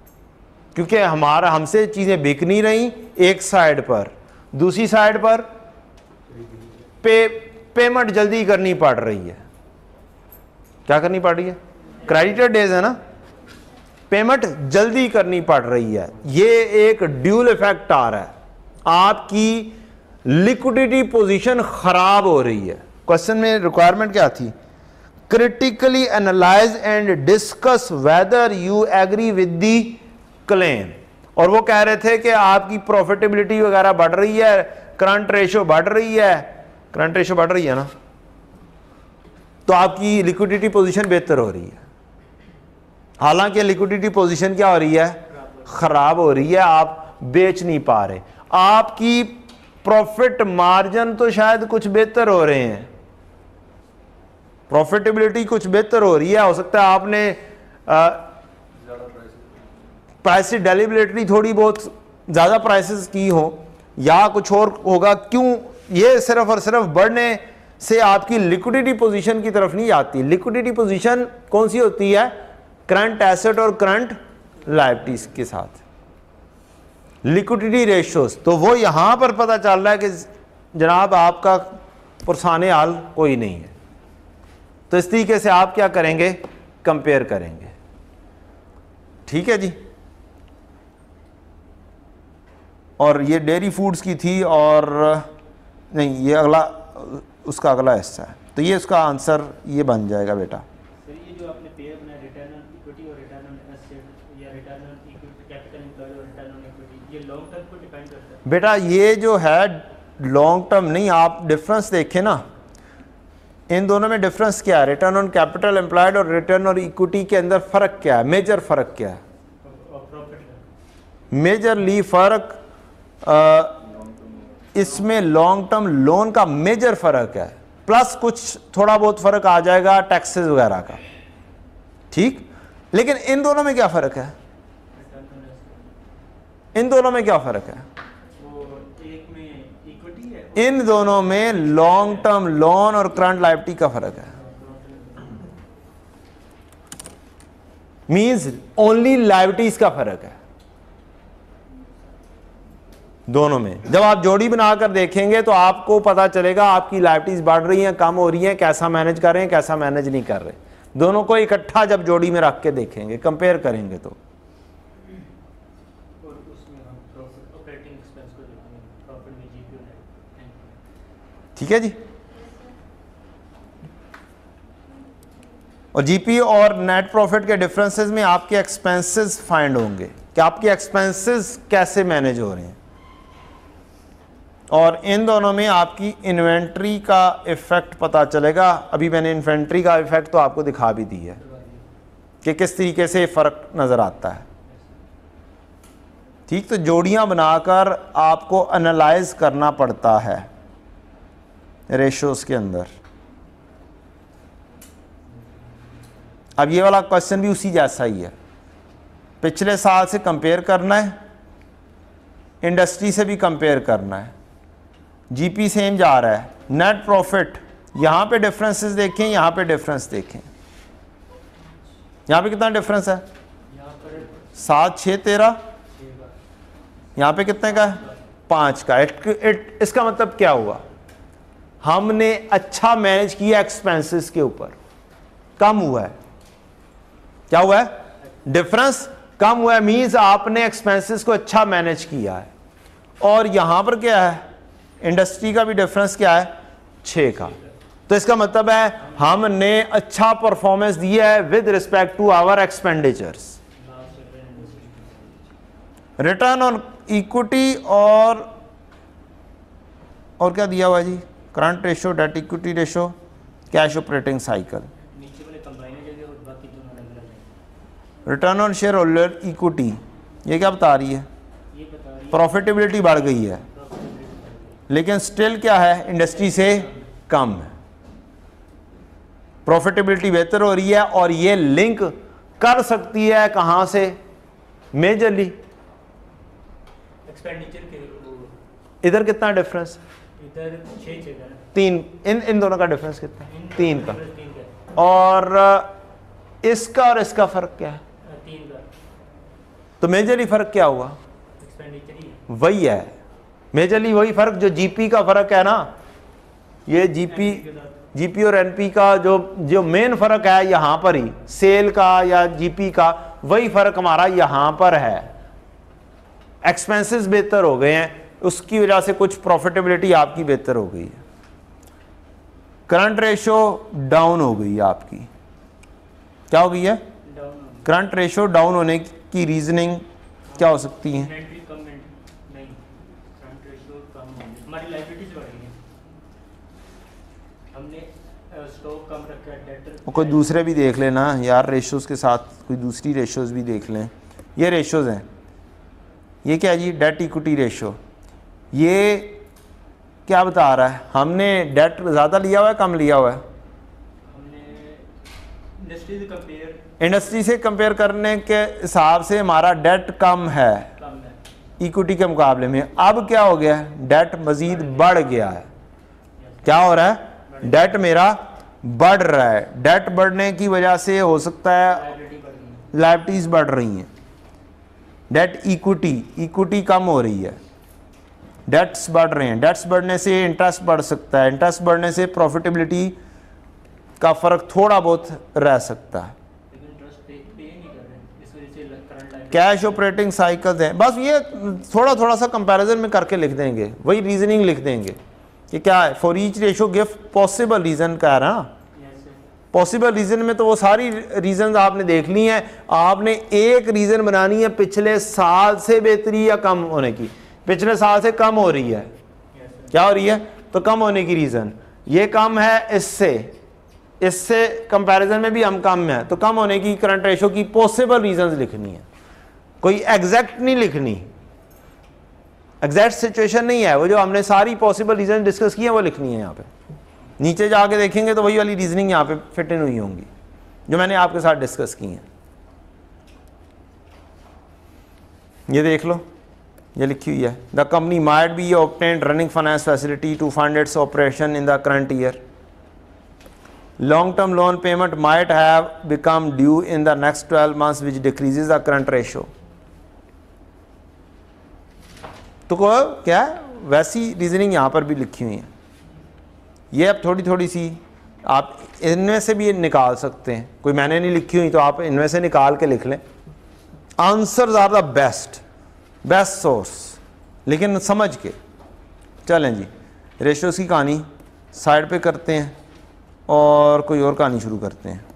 क्योंकि हमारा, हमसे चीज़ें बिक नहीं रही एक साइड पर। दूसरी साइड पर पे पेमेंट जल्दी करनी पड़ रही है। क्या करनी पड़ रही है? क्रेडिटर डेज़ है ना? पेमेंट जल्दी करनी पड़ रही है। ये एक ड्यूल इफ़ेक्ट आ रहा है। आपकी लिक्विडिटी पोजीशन खराब हो रही है। क्वेश्चन में रिक्वायरमेंट क्या थी? Critically analyse and discuss whether you agree with the claim और वो कह रहे थे कि आपकी प्रॉफिटेबिलिटी वगैरह बढ़ रही है करंट रेशो बढ़ रही है। करंट रेशो बढ़ रही है ना? तो आपकी लिक्विडिटी पोजीशन बेहतर हो रही है। हालाँकि लिक्विडिटी पोजीशन क्या हो रही है? खराब हो रही है, आप बेच नहीं पा रहे। आपकी प्रॉफिट मार्जिन तो शायद कुछ बेहतर हो रहे हैं। प्रॉफिटेबिलिटी कुछ बेहतर हो रही है। हो सकता है आपने प्राइस डेलिबिलिटी थोड़ी बहुत ज़्यादा प्राइसेस की हो, या कुछ और होगा। क्यों? ये सिर्फ़ और सिर्फ़ बढ़ने से आपकी लिक्विडिटी पोजीशन की तरफ़ नहीं आती। लिक्विडिटी पोजीशन कौन सी होती है? करंट एसेट और करंट लाइबिलिटीज के साथ। लिक्विडिटी रेशियोज तो वो यहाँ पर पता चल रहा है कि जनाब आपका पुरसाने हाल कोई नहीं है। तो इस तरीके से आप क्या करेंगे? कंपेयर करेंगे। ठीक है जी? और ये डेयरी फूड्स की थी और नहीं ये अगला उसका अगला हिस्सा है। तो ये उसका आंसर ये बन जाएगा बेटा। बेटा ये जो है लॉन्ग टर्म नहीं आप डिफरेंस देखें ना। इन दोनों में डिफरेंस क्या है? रिटर्न ऑन कैपिटल एम्प्लॉयड और रिटर्न ऑन इक्विटी के अंदर फ़र्क क्या है? मेजर फ़र्क क्या है? मेजरली फ़र्क इसमें लॉन्ग टर्म लोन का मेजर फ़र्क है। प्लस कुछ थोड़ा बहुत फ़र्क आ जाएगा टैक्सेस वगैरह का। ठीक? लेकिन इन दोनों में क्या फ़र्क है? इन दोनों में क्या फ़र्क है वो एक में इक्विटी है इन दोनों में लॉन्ग टर्म लोन और करंट लाइबिलिटी का फ़र्क है। मींस ओनली लाइबिलिटीज का फ़र्क है। दोनों में। जब आप जोड़ी बनाकर देखेंगे तो आपको पता चलेगा आपकी लाइबिलिटीज बढ़ रही हैं, कम हो रही हैं, कैसा मैनेज कर रहे हैं, कैसा मैनेज नहीं कर रहे। दोनों को इकट्ठा जब जोड़ी में रख के देखेंगे कंपेयर करेंगे तो और उसमें हम प्रॉफिट ऑपरेटिंग एक्सपेंस को देखेंगे प्रॉफिट में जीपी और नेट ठीक है जी? और जीपी और नेट प्रॉफिट के डिफरेंसेस में आपके एक्सपेंसेस फाइंड होंगे। कि आपके एक्सपेंसेस कैसे मैनेज हो रहे हैं? और इन दोनों में आपकी इन्वेंट्री का इफ़ेक्ट पता चलेगा। अभी मैंने इन्वेंट्री का इफ़ेक्ट तो आपको दिखा भी दी है कि किस तरीके से फ़र्क नज़र आता है। ठीक तो जोड़ियाँ बनाकर आपको एनालाइज करना पड़ता है। रेशोस के अंदर। अब ये वाला क्वेश्चन भी उसी जैसा ही है। पिछले साल से कंपेयर करना है इंडस्ट्री से भी कंपेयर करना है। जीपी सेम जा रहा है। नेट प्रॉफिट यहाँ पे डिफरेंसेस देखें यहाँ पे डिफरेंस देखें। यहाँ पे कितना डिफरेंस है? सात छः तेरह। यहाँ पे कितने का है? पाँच का। इट, इट इसका मतलब क्या हुआ? हमने अच्छा मैनेज किया एक्सपेंसेस के ऊपर। कम हुआ है। क्या हुआ है? डिफरेंस कम हुआ है मीन्स आपने एक्सपेंसेस को अच्छा मैनेज किया है। और यहाँ पर क्या है? इंडस्ट्री का भी डिफरेंस क्या है? छः का। तो इसका मतलब है हमने अच्छा परफॉर्मेंस दिया है with respect to our expenditures return on equity और और क्या दिया हुआ जी? Current ratio debt equity ratio cash operating cycle. Return on shareholder equity. ये क्या बता रही है? ये बता रही है। प्रॉफिटेबिलिटी बढ़ गई है। लेकिन स्टिल क्या है? इंडस्ट्री से कम है। प्रॉफिटेबिलिटी बेहतर हो रही है और ये लिंक कर सकती है कहाँ से? मेजरली। एक्सपेंडिचर के इधर कितना डिफरेंस इधर छः छः तीन इन इन दोनों का डिफरेंस कितना? है? तीन का और इसका और इसका फ़र्क क्या है? तीन का। तो मेजरली फ़र्क क्या हुआ? वही है। मेजरली वही फ़र्क जो जीपी का फ़र्क है ना? ये जीपी। जीपी और एनपी का जो जो मेन फ़र्क है यहाँ पर ही सेल का या जीपी का वही फ़र्क हमारा यहाँ पर है। एक्सपेंसेस बेहतर हो गए हैं। उसकी वजह से कुछ प्रॉफिटेबिलिटी आपकी बेहतर हो गई है। करंट रेशो डाउन हो गई है आपकी। क्या हो गई है? करंट रेशो डाउन होने की रीजनिंग क्या हो सकती है? कोई दूसरे भी देख लेना यार रेशोज़ के साथ कोई दूसरी रेशोज़ भी देख लें। ये रेशोज़ हैं। ये क्या जी? डेट इक्विटी रेशो ये क्या बता रहा है? हमने डेट ज़्यादा लिया हुआ है कम लिया हुआ है? इंडस्ट्री से कंपेयर इंडस्ट्री से कंपेयर करने के हिसाब से हमारा डेट कम है। इक्विटी के मुकाबले में। अब क्या हो गया है? डेट मज़ीद बढ़ गया है। क्या हो रहा है? डेट मेरा बढ़ रहा है। डेट बढ़ने की वजह से हो सकता है है। लाइबिलिटीज बढ़ रही हैं। डेट इक्विटी इक्विटी कम हो रही है। डेट्स बढ़ रहे हैं। डेट्स बढ़ने से इंटरेस्ट बढ़ सकता है। इंटरेस्ट बढ़ने से प्रॉफिटेबिलिटी का फ़र्क थोड़ा बहुत रह सकता है। कैश ऑपरेटिंग साइकिल्स हैं। बस ये थोड़ा थोड़ा सा कंपैरिजन में करके लिख देंगे। वही रीजनिंग लिख देंगे कि क्या है? For each ratio give possible reason कह रहा पॉसिबल रीज़न में तो वो सारी रीज़न आपने देख ली हैं। आपने एक रीज़न बनानी है पिछले साल से बेहतरी या कम होने की। पिछले साल से कम हो रही है। क्या हो रही है? तो कम होने की रीज़न ये कम है इससे। इससे कंपैरिजन में भी हम कम है। तो कम होने की करंट रेशो की पॉसिबल रीजंस लिखनी है। कोई एग्जैक्ट नहीं लिखनी। एग्जैक्ट सिचुएशन नहीं है। वो जो हमने सारी पॉसिबल रीजन डिस्कस की है, वो लिखनी है यहाँ पे। नीचे जाके देखेंगे तो वही वाली रीजनिंग यहाँ पे फिट इन हुई होंगी, जो मैंने आपके साथ डिस्कस की हैं। ये देख लो। ये लिखी हुई है। The company might be obtained running finance facility to fund its operation in the current year long term loan payment might have become due in the next 12 months, which decreases the current ratio. तो को क्या? है वैसी reasoning यहाँ पर भी लिखी हुई है। ये अब थोड़ी थोड़ी सी आप इनमें से भी निकाल सकते हैं। कोई मैंने नहीं लिखी हुई तो आप इनमें से निकाल के लिख लें। Answer are the best best source लेकिन समझ के। चलें जी। रेशोस की कहानी साइड पे करते हैं और कोई और कहानी शुरू करते हैं।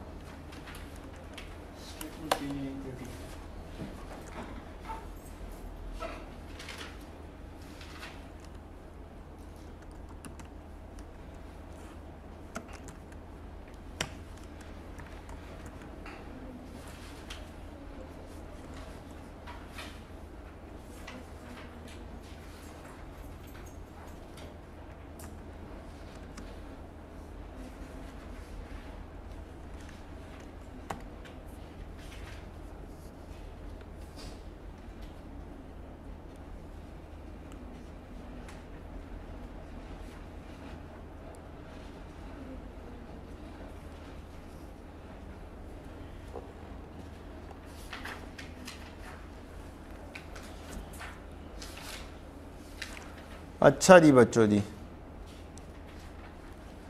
अच्छा जी बच्चों जी।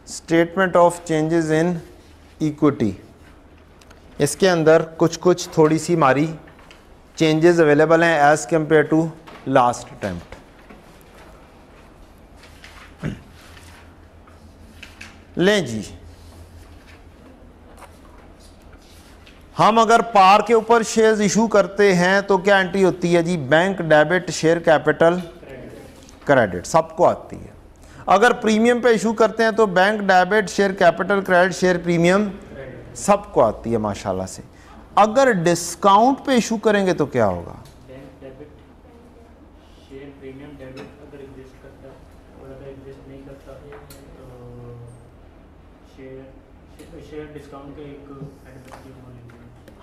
Statement of changes in equity इसके अंदर कुछ कुछ थोड़ी सी हमारी चेंजेस अवेलेबल हैं as compared to last attempt लें जी। हम अगर पार के ऊपर शेयर्स इशू करते हैं तो क्या एंट्री होती है जी? Bank debit share capital credit सबको आती है। अगर प्रीमियम पे इशू करते हैं तो bank debit share capital credit share premium सबको आती है माशाल्लाह से। अगर डिस्काउंट पे इशू करेंगे तो क्या होगा? तो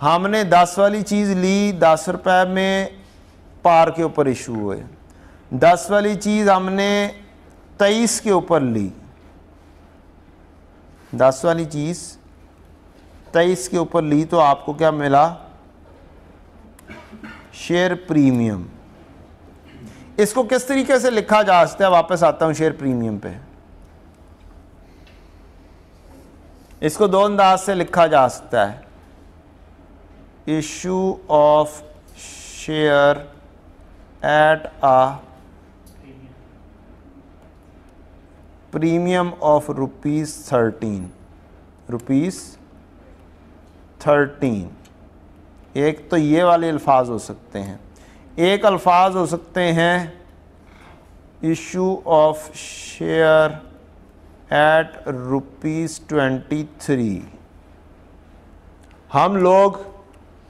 हमने दस वाली चीज़ ली दस रुपए में पार के ऊपर इशू हुए। दस वाली चीज़ हमने तेईस के ऊपर ली। दस वाली चीज़ तेईस के ऊपर ली तो आपको क्या मिला? Share premium. इसको किस तरीके से लिखा जा सकता है? वापस आता हूँ शेयर प्रीमियम पे। इसको दो अंदाज से लिखा जा सकता है। Issue of share at a premium of rupees thirteen rupees thirteen. एक तो ये वाले अल्फाज हो सकते हैं। एक अल्फाज हो सकते हैं issue of share at rupees twenty three हम लोग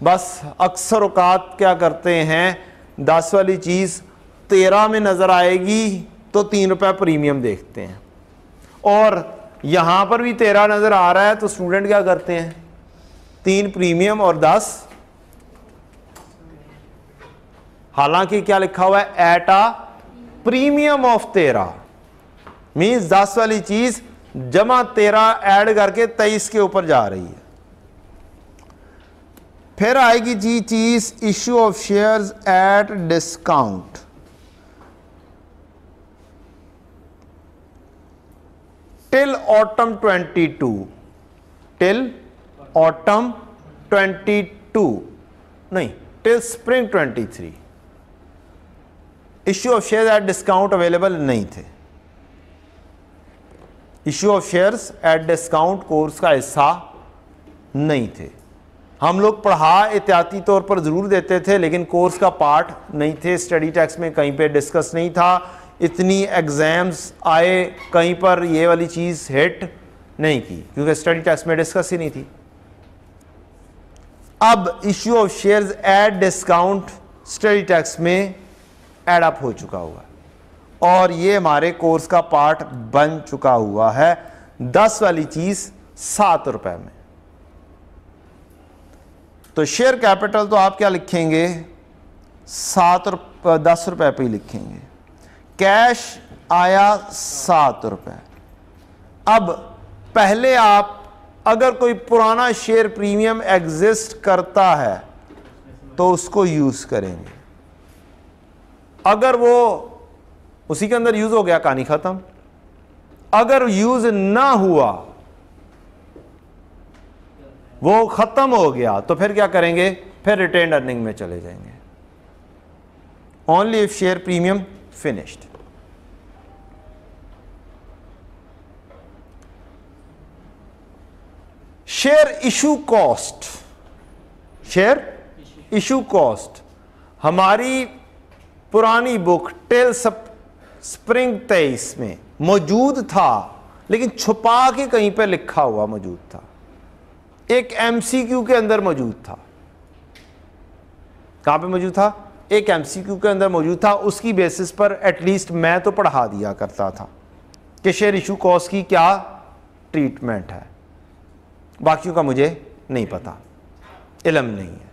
बस अक्सर अवकात क्या करते हैं? दस वाली चीज़ तेरह में नज़र आएगी तो तीन रुपये प्रीमियम देखते हैं। और यहाँ पर भी तेरह नज़र आ रहा है तो स्टूडेंट क्या करते हैं? तीन प्रीमियम और दस। हालाँकि क्या लिखा हुआ है? एट आ प्रीमियम ऑफ़ तेरह मीन्स दस वाली चीज़ जमा तेरह ऐड करके तेईस के ऊपर जा रही है। फिर आएगी जी चीज़ issue of shares at discount till autumn 22 till autumn 22 नहीं till spring 23 issue of share at discount available नहीं थे. Issue of shares at discount course का हिस्सा नहीं थे. हम लोग पढ़ा एहतियाती तौर पर ज़रूर देते थे, लेकिन कोर्स का पार्ट नहीं थे. स्टडी टेक्स में कहीं पे डिस्कस नहीं था. इतनी एग्ज़ाम्स आए, कहीं पर ये वाली चीज़ हिट नहीं की, क्योंकि स्टडी टेक्स में डिस्कस ही नहीं थी। अब issue of shares at discount study text में एड अप हो चुका हुआ और ये हमारे कोर्स का पार्ट बन चुका हुआ है। दस वाली चीज़ सात रुपए में। तो शेयर कैपिटल तो आप क्या लिखेंगे? सात रुपये दस रुपए पे ही लिखेंगे। कैश आया सात रुपए। अब पहले आप अगर कोई पुराना शेयर प्रीमियम एग्जिस्ट करता है तो उसको यूज़ करेंगे। अगर वो उसी के अंदर यूज़ हो गया, कहानी खत्म। अगर यूज़ ना हुआ, वो खत्म हो गया तो फिर क्या करेंगे? फिर रिटेन अर्निंग में चले जाएँगे। Only if share premium finished share issue cost share issue cost हमारी पुरानी बुक टेल स्प्रिंग तेईस में मौजूद था, लेकिन छुपा के कहीं पर लिखा हुआ मौजूद था। एक एमसीक्यू के अंदर मौजूद था। कहाँ पे मौजूद था? एक एमसीक्यू के अंदर मौजूद था। उसकी बेसिस पर एटलीस्ट मैं तो पढ़ा दिया करता था कि शेयर इशू कॉस्ट की क्या ट्रीटमेंट है। बाकियों का मुझे नहीं पता। इलम नहीं है।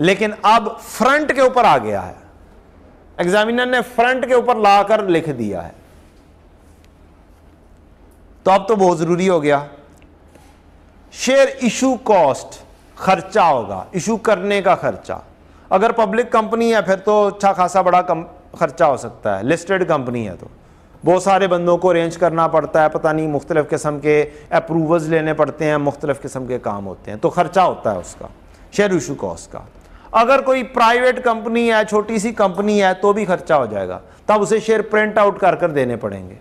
लेकिन अब फ्रंट के ऊपर आ गया है। एग्जामिनर ने फ्रंट के ऊपर लाकर लिख दिया है। तो अब तो बहुत ज़रूरी हो गया। शेयर इशू कॉस्ट खर्चा होगा। इशू करने का खर्चा। अगर पब्लिक कंपनी है, फिर तो अच्छा खासा बड़ा खर्चा हो सकता है। लिस्टेड कंपनी है तो। बहुत सारे बंदों को अरेंज करना पड़ता है, पता नहीं मुख्तलिफ़ किस्म के अप्रूवल्स लेने पड़ते हैं, मुख्तलिफ़ किस्म के काम होते हैं। तो ख़र्चा होता है उसका शेयर इशू कॉस्ट का। अगर कोई प्राइवेट कंपनी है, छोटी सी कंपनी है तो भी खर्चा हो जाएगा। तब उसे शेयर प्रिंट आउट कर कर देने पड़ेंगे।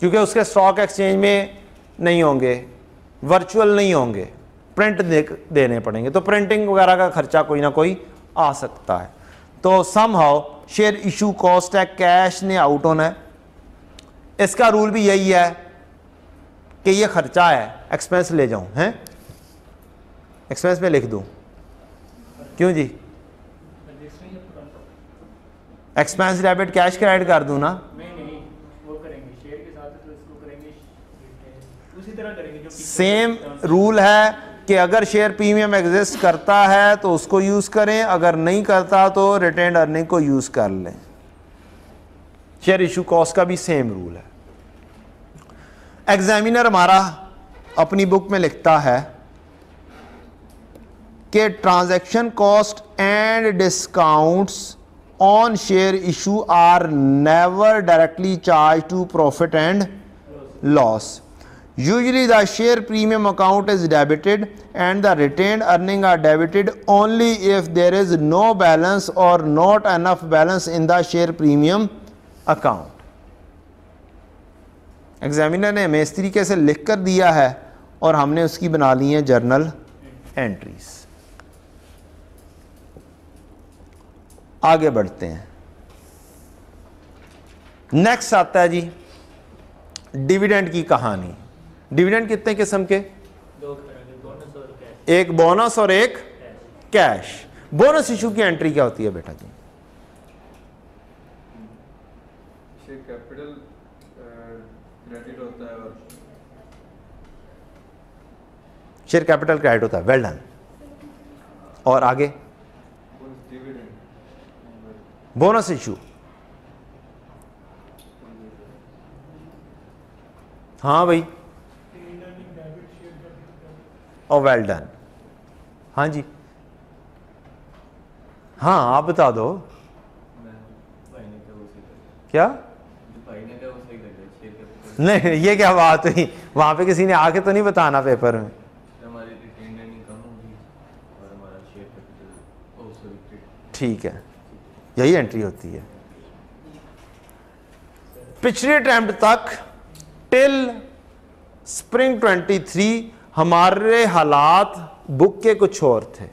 क्योंकि उसके स्टॉक एक्सचेंज में नहीं होंगे वर्चुअल नहीं होंगे। प्रिंट दे देने पड़ेंगे। तो प्रिंटिंग वगैरह का खर्चा कोई ना कोई आ सकता है। तो somehow share issue cost है कैश ने आउट होना है। इसका रूल भी यही है कि ये खर्चा है एक्सपेंस ले जाऊँ हैं? एक्सपेंस में लिख दूँ? क्यों जी? एक्सपेंस डेबिट कैश क्रेडिट कर दूँ ना? साथ तो सेम रूल है कि अगर शेयर प्रीमियम एग्जिस्ट करता है तो उसको यूज़ करें, अगर नहीं करता तो रिटेन अर्निंग को यूज़ कर लें। शेयर इशू कॉस्ट का भी सेम रूल है। एग्जामिनर हमारा अपनी बुक में लिखता है कि transaction cost and discounts on share issue are never directly charge to profit and loss Usually the share premium account is debited and the retained earning are debited only if there is no balance or not enough balance in the share premium account. Examiner ने इस तरीके से लिख कर दिया है और हमने उसकी बना ली है जर्नल एंट्रीज आगे बढ़ते हैं नेक्स्ट आता है जी डिविडेंड की कहानी डिविडेंड कितने किस्म के? बोनस एक बोनस और एक कैश बोनस इशू की एंट्री क्या होती है बेटा जी? शेयर कैपिटल क्रेडिट होता है और शेयर कैपिटल क्रेडिट होता है। वेल डन और आगे? बोनस बोनस इशू हाँ भाई। और वेल डन हाँ जी। हाँ आप बता दो। क्या? नहीं, ये क्या बात हुई? वहाँ पे किसी ने आके तो नहीं बताना पेपर में? ठीक है। यही एंट्री होती है। पिछले अटेम्प्ट तक टिल स्प्रिंग 23 हमारे हालात बुक के कुछ और थे।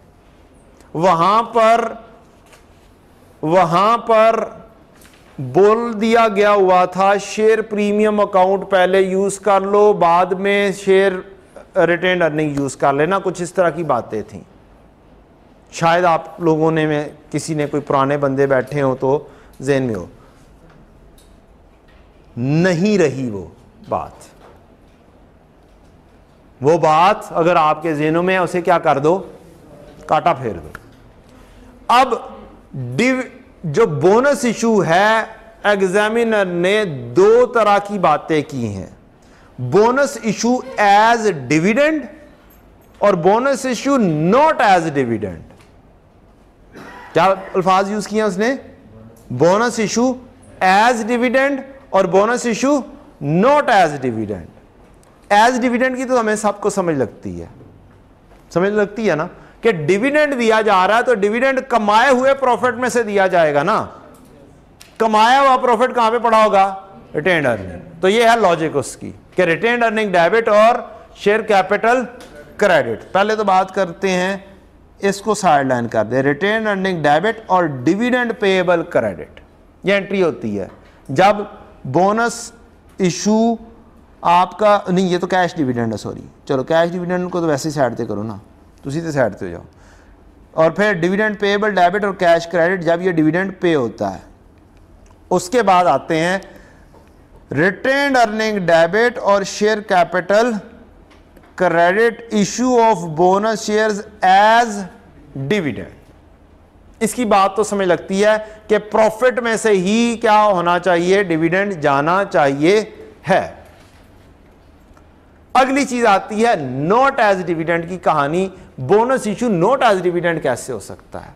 वहाँ पर वहाँ पर बोल दिया गया हुआ था शेयर प्रीमियम अकाउंट पहले यूज़ कर लो, बाद में शेयर रिटेन अर्निंग यूज़ कर लेना, कुछ इस तरह की बातें थी। शायद आप लोगों ने में किसी ने कोई पुराने बंदे बैठे हो तो जेन में हो। नहीं रही वो बात। वो बात अगर आपके जेनों में है, उसे क्या कर दो? काटा फेर दो। अब डिव, जो बोनस इशू है, एग्जामिनर ने दो तरह की बातें की हैं। बोनस इशू एज डिविडेंड और bonus issue not as dividend क्या अल्फाज यूज़ किया उसने? बोनस इशू एज डिविडेंड और bonus issue not as dividend as dividend की तो हमें सबको समझ लगती है। समझ लगती है ना कि डिविडेंड दिया जा रहा है तो डिविडेंड कमाए हुए प्रॉफिट में से दिया जाएगा ना। कमाया हुआ प्रॉफिट कहाँ पे पड़ा होगा? रिटेन अर्निंग तो ये है लॉजिक उसकी कि रिटेन अर्निंग डेबिट और शेयर कैपिटल क्रेडिट पहले तो बात करते हैं, इसको साइड लाइन कर दे। रिटेन अर्निंग डेबिट और डिविडेंड पेएबल क्रेडिट ये एंट्री होती है। जब बोनस इशू आपका, नहीं, ये तो कैश डिविडेंड है सॉरी चलो कैश डिविडेंड को तो वैसे ही साइड करो ना. तुसी तो पे हो जाओ. और फिर डिविडेंड पेएबल डेबिट और कैश क्रेडिट जब ये डिविडेंड पे होता है, उसके बाद आते हैं रिटेन अर्निंग डेबिट और share capital credit issue of bonus shares as dividend इसकी बात तो समझ लगती है कि प्रॉफिट में से ही क्या होना चाहिए डिविडेंड जाना चाहिए, है। अगली चीज़ आती है नॉट एज डिविडेंड की कहानी। Bonus issue not as dividend कैसे हो सकता है?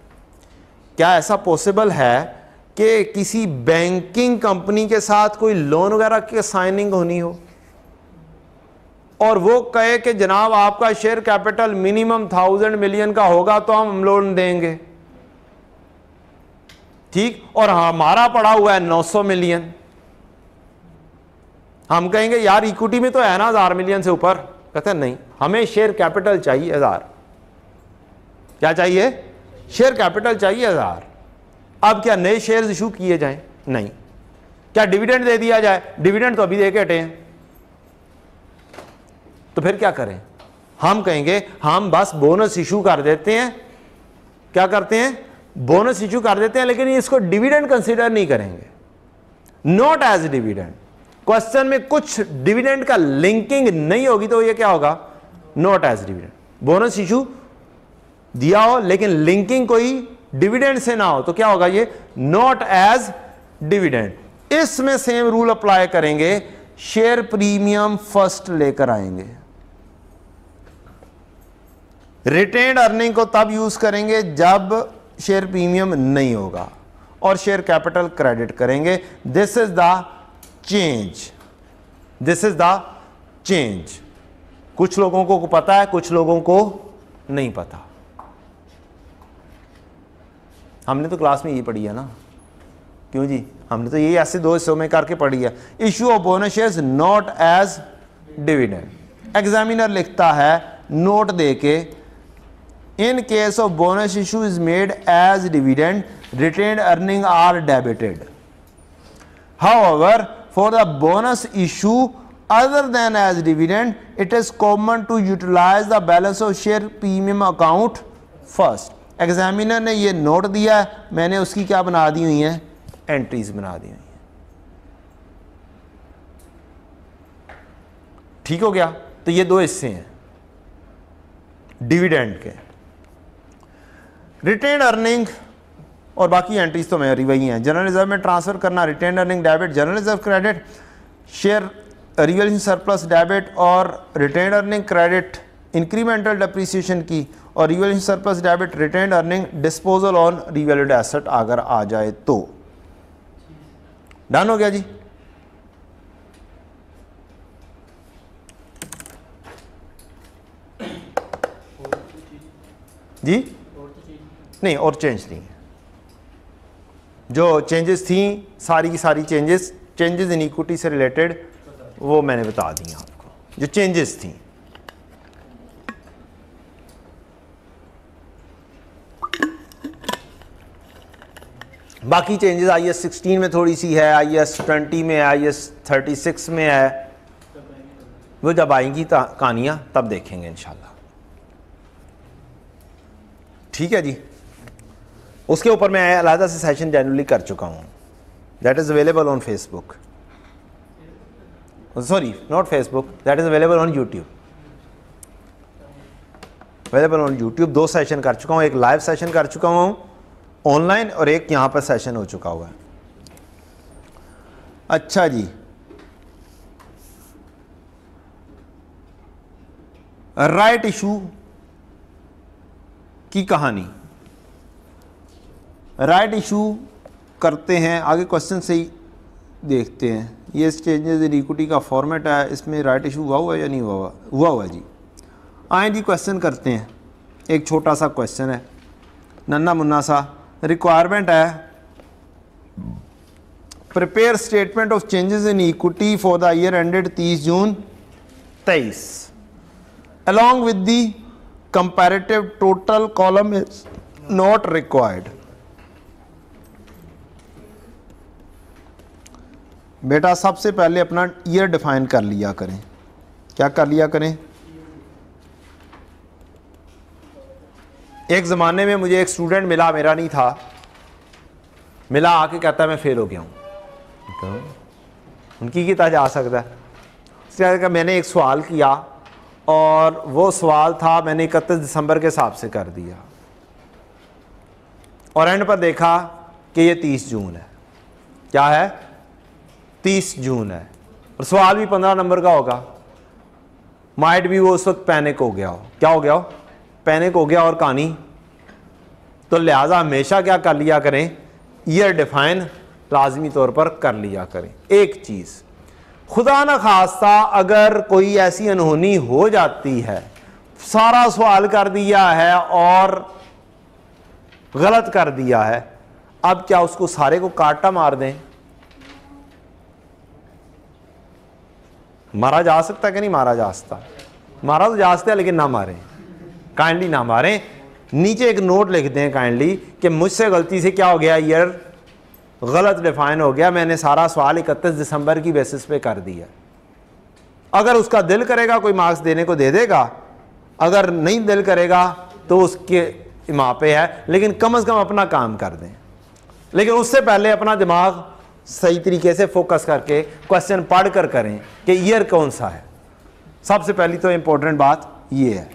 क्या ऐसा पॉसिबल है कि किसी बैंकिंग कंपनी के साथ कोई लोन वगैरह की साइनिंग होनी हो? और वो कहे कि, जनाब, आपका share capital minimum thousand million का होगा तो हम लोन देंगे। ठीक? और हमारा पड़ा हुआ है 900 मिलियन हम कहेंगे, यार इक्विटी में तो है ना हज़ार मिलियन से ऊपर. कहते हैं, नहीं, हमें शेयर कैपिटल चाहिए हज़ार. क्या चाहिए? शेयर कैपिटल चाहिए हज़ार। अब क्या नए शेयर इशू किए जाएँ? नहीं। क्या डिविडेंड दे दिया जाए? डिविडेंड तो अभी दे के हटे हैं। तो फिर क्या करें? हम कहेंगे, हम बस बोनस इशू कर देते हैं। क्या करते हैं? बोनस इशू कर देते हैं, लेकिन इसको डिविडेंड कंसीडर नहीं करेंगे। नॉट एज डिविडेंड क्वेश्चन में कुछ डिविडेंड का लिंकिंग नहीं होगी तो ये क्या होगा? Not as dividend bonus issue दिया हो, लेकिन लिंकिंग कोई डिविडेंड से ना हो तो क्या होगा ये? नॉट एज डिविडेंड इसमें सेम रूल अप्लाई करेंगे शेयर प्रीमियम फ़र्स्ट लेकर आएँगे। रिटेन अर्निंग को तब यूज़ करेंगे जब शेयर प्रीमियम नहीं होगा, और शेयर कैपिटल क्रेडिट करेंगे। This is the change this is the change कुछ लोगों को पता है कुछ लोगों को नहीं पता। हमने तो क्लास में यही पढ़ी है ना। क्यों जी? हमने तो यही ऐसे दो हिस्सों में करके पढ़ी है। Issue of bonus share not as dividend examiner लिखता है नोट दे के in case of bonus issue is made as dividend retain earning are debited However, for the bonus issue other than as dividend, it is common to utilize the balance of share premium account first. Examiner ने ये note दिया है मैंने उसकी क्या बना दी हुई हैं एंट्रीज बना दी हुई हैं ठीक हो गया तो ये दो हिस्से हैं डिविडेंड के रिटेन अर्निंग और बाकी एंट्रीज तो मेरी वही हैं। जनरल रिज़र्व में ट्रांसफ़र करना retain earning debit general reserve credit share real surplus debit और retain earning credit incremental depreciation की और revaluation surplus debit retain earning disposal on revalued asset अगर आ जाए तो। डन हो गया जी? जी? नहीं, और चेंज नहीं। जो चेंजेस थी, सारी की सारी चेंजेस चेंजेस इन इक्विटी से रिलेटेड वो मैंने बता दी आपको, जो चेंजेस थी। बाकी चेंजेस आई एस सिक्सटीन में थोड़ी सी है आई एस ट्वेंटी में आई एस थर्टी सिक्स में है। वो जब आएँगी कहानियाँ, तब देखेंगे इनशाला ठीक है जी? उसके ऊपर मैं अलहदा से सेशन जनरली कर चुका हूँ। That is available on Facebook sorry not Facebook that is available on YouTube available on YouTube दो सेशन कर चुका हूँ, एक लाइव सेशन कर चुका हूँ ऑनलाइन और एक यहाँ पर सेशन हो चुका हुआ है। अच्छा जी। राइट इशू की कहानी। राइट इशू करते हैं, आगे क्वेश्चन से ही देखते हैं। ये चेंजेस इन इक्विटी का फॉर्मेट है, इसमें राइट इशू हुआ हुआ या नहीं हुआ हुआ? हुआ हुआ जी। आए जी क्वेश्चन करते हैं। एक छोटा सा क्वेश्चन है। नन्ना मुन्ना सा रिक्वायरमेंट है prepare statement of changes in equity for the year ended 30 June 23 along with the comparative total column is not required बेटा सबसे पहले अपना ईयर डिफाइन कर लिया करें। क्या कर लिया करें? एक ज़माने में मुझे एक स्टूडेंट मिला, मेरा नहीं था। मिला, आके कहता है, मैं फेल हो गया हूँ। उनकी किता जा सकता है? इसलिए मैंने एक सवाल किया और वो सवाल था, मैंने इकतीस दिसंबर के हिसाब से कर दिया। और एंड पर देखा कि ये तीस जून है। क्या है? तीस जून है। और सवाल भी पंद्रह नंबर का होगा। माइट भी वो उस वक्त पैनिक हो गया हो। क्या हो गया हो? पैनिक हो गया और कहानी? तो लिहाजा हमेशा क्या कर लिया करें? ईयर डिफाइन लाजमी तौर पर कर लिया करें। एक चीज़, खुदा न खास्ता अगर कोई ऐसी अनहोनी हो जाती है, सारा सवाल कर दिया है और गलत कर दिया है, अब क्या उसको सारे को काटा मार दें? मारा जा सकता कि नहीं? मारा जा सकता। मारा तो जा सकता है, लेकिन ना मारें। काइंडली ना मारें। नीचे एक नोट लिख दें काइंडली कि मुझसे गलती से क्या हो गया? ईयर गलत डिफाइन हो गया। मैंने सारा सवाल इकतीस दिसंबर की बेसिस पे कर दिया। अगर उसका दिल करेगा, कोई मार्क्स देने को दे देगा। अगर नहीं दिल करेगा तो उसके इमा पे है। लेकिन कम अज़ कम अपना काम कर दें। लेकिन उससे पहले अपना दिमाग सही तरीके से फोकस करके क्वेश्चन पढ़ कर करें कि ईयर कौन सा है। सबसे पहली तो इंपॉर्टेंट बात ये है।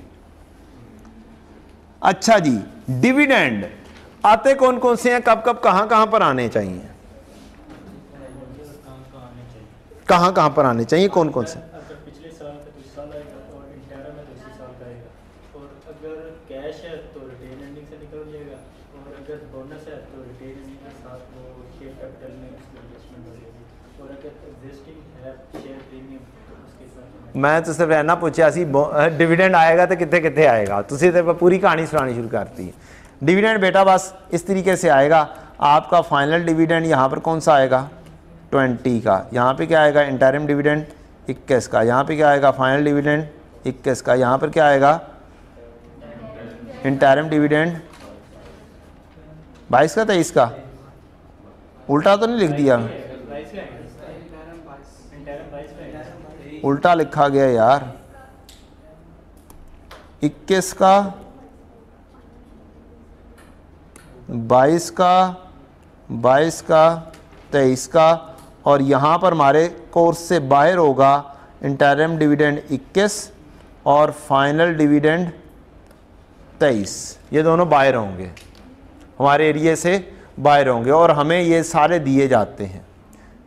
अच्छा जी डिविडेंड आते कौन कौन से हैं? कब कब कहाँ कहाँ पर आने चाहिए? कहाँ कहाँ पर आने चाहिए? कौन कौन से पिछले साल का तो इस साल आएगा और इंटरम है तो इसी साल का आएगा और अगर कैश है तो रिटेन एंडिंग से निकल जाएगा और अगर बोनस है तो रिटेन एंडिंग के साथ वो शेयर कैपिटल में उसकी एडजस्टमेंट हो जाएगी और अगर एग्जिस्टिंग है शेयर प्रीमियम तो उसके साथ ਮੈਂ ਤਾਂ ਸਿਰਫ ਇਹਨਾਂ ਪੁੱਛਿਆ ਸੀ डिविडेंड आएगा तो कितने कितने आएगा ਤੁਸੀਂ ਤੇ पूरी कहानी सुनानी शुरू करती है डिविडेंड बेटा बस इस तरीके से आएगा आपका फाइनल डिविडेंड यहाँ पर कौन सा आएगा ट्वेंटी का यहाँ पे क्या आएगा इंटरम डिविडेंड इक्कीस का यहाँ पे क्या आएगा फाइनल डिविडेंड इक्कीस का यहाँ पर क्या आएगा इंटरम डिविडेंड बाईस का तेईस का उल्टा तो नहीं लिख दिया उल्टा लिखा गया यार। इक्कीस का, बाईस का बाईस का, तेईस का, और यहाँ पर हमारे कोर्स से बाहर होगा इंटरम डिविडेंड 21 और फाइनल डिविडेंड 23 ये दोनों बाहर होंगे, हमारे एरिए से बाहर होंगे और हमें ये सारे दिए जाते हैं।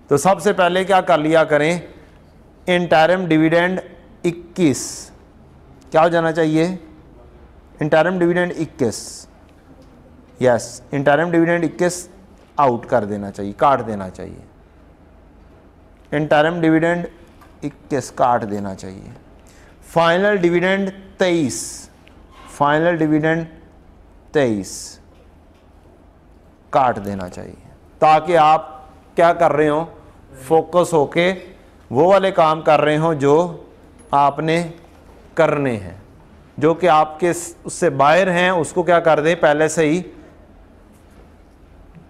तो सबसे पहले क्या कर लिया करें इंटरम डिविडेंड 21 क्या हो जाना चाहिए? Interim dividend 21 yes interim dividend 21 out कर देना चाहिए, काट देना चाहिए। इंटरम डिविडेंड 21 काट देना चाहिए। फाइनल डिविडेंड 23 फाइनल डिविडेंड 23 काट देना चाहिए, ताकि आप क्या कर रहे हो फोकस होके वो वाले काम कर रहे हो जो आपने करने हैं, जो कि आपके उससे बाहर हैं, उसको क्या कर दें, पहले से ही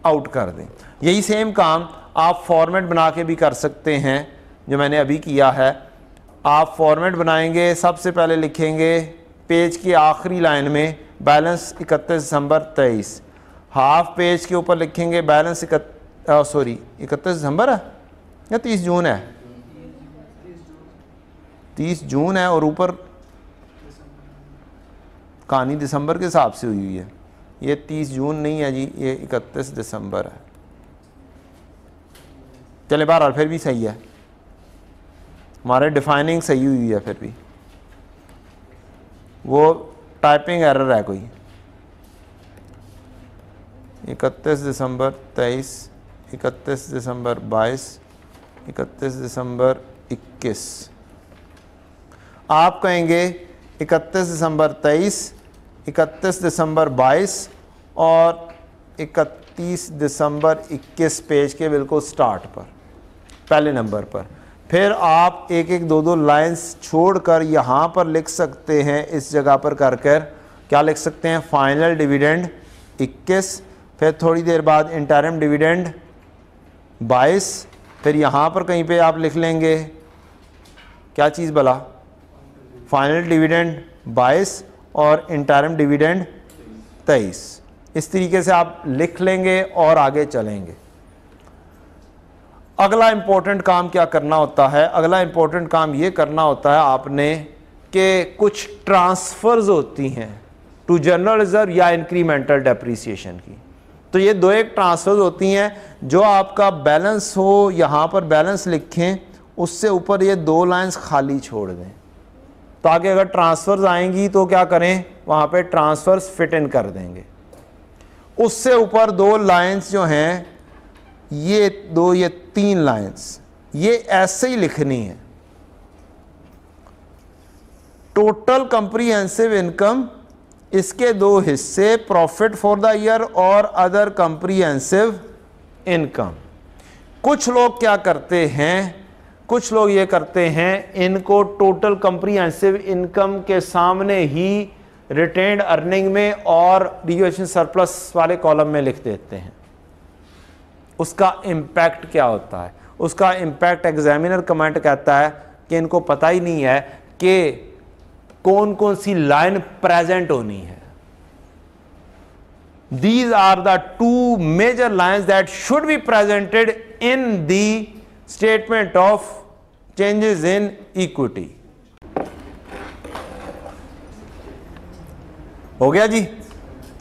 आउट कर दें। यही सेम काम आप फॉर्मेट बना के भी कर सकते हैं, जो मैंने अभी किया है। आप फॉर्मेट बनाएँगे, सबसे पहले लिखेंगे पेज की आखिरी लाइन में बैलेंस इकतीस दिसंबर तेईस। हाफ़ पेज के ऊपर लिखेंगे बैलेंस इकत सॉरी इकतीस दिसंबर है? या तीस जून है? तीस जून है और ऊपर कहानी दिसंबर के हिसाब से हुई हुई है। ये तीस जून नहीं है जी, ये इकतीस दिसंबर है। चले, बहरहाल फिर भी सही है। हमारे डिफाइनिंग सही हुई है फिर भी। वो टाइपिंग एरर है कोई। इकतीस दिसंबर तेईस, इकतीस दिसंबर बाईस, इकतीस दिसंबर इक्कीस। आप कहेंगे इकतीस दिसंबर तेईस, इकतीस दिसंबर बाईस और इकतीस दिसंबर इक्कीस पेज के बिल्कुल स्टार्ट पर, पहले नंबर पर। फिर आप एक एक दो दो लाइंस छोड़कर यहाँ पर लिख सकते हैं, इस जगह पर कर कर क्या लिख सकते हैं? फाइनल डिविडेंड 21 फिर थोड़ी देर बाद इंटरम डिविडेंड 22 फिर यहाँ पर कहीं पे आप लिख लेंगे। क्या चीज़ भला फाइनल डिविडेंड 22 और इंटरम डिविडेंड 23 इस तरीके से आप लिख लेंगे और आगे चलेंगे। अगला इंपॉर्टेंट काम क्या करना होता है? अगला इंपॉर्टेंट काम ये करना होता है आपने कि कुछ ट्रांसफर्स होती हैं टू जनरल रिज़र्व या इंक्रीमेंटल डेप्रीसिएशन की। तो ये दो एक ट्रांसफर्स होती हैं जो आपका बैलेंस हो, यहाँ पर बैलेंस लिखें, उससे ऊपर ये दो लाइंस खाली छोड़ दें। ताकि अगर ट्रांसफर्स आएँगी तो क्या करें? वहाँ पे ट्रांसफर्स फिट इन कर देंगे। उससे ऊपर दो लाइंस जो हैं, ये दो, ये तीन लाइंस ये ऐसे ही लिखनी है। टोटल कंप्रीहेंसिव इनकम इसके दो हिस्से प्रॉफिट फॉर द ईयर और अदर कंप्रीहेंसिव इनकम कुछ लोग क्या करते हैं? कुछ लोग ये करते हैं, इनको टोटल कंप्रीहेंसिव इनकम के सामने ही रिटेन्ड अर्निंग में और डिविएशन सरप्लस वाले कॉलम में लिख देते हैं। उसका इम्पैक्ट क्या होता है? उसका इम्पैक्ट एग्जामिनर कमेंट कहता है कि इनको पता ही नहीं है कि कौन कौन सी लाइन प्रेजेंट होनी है। These are the two major lines that should be presented in the statement of changes in equity हो गया जी?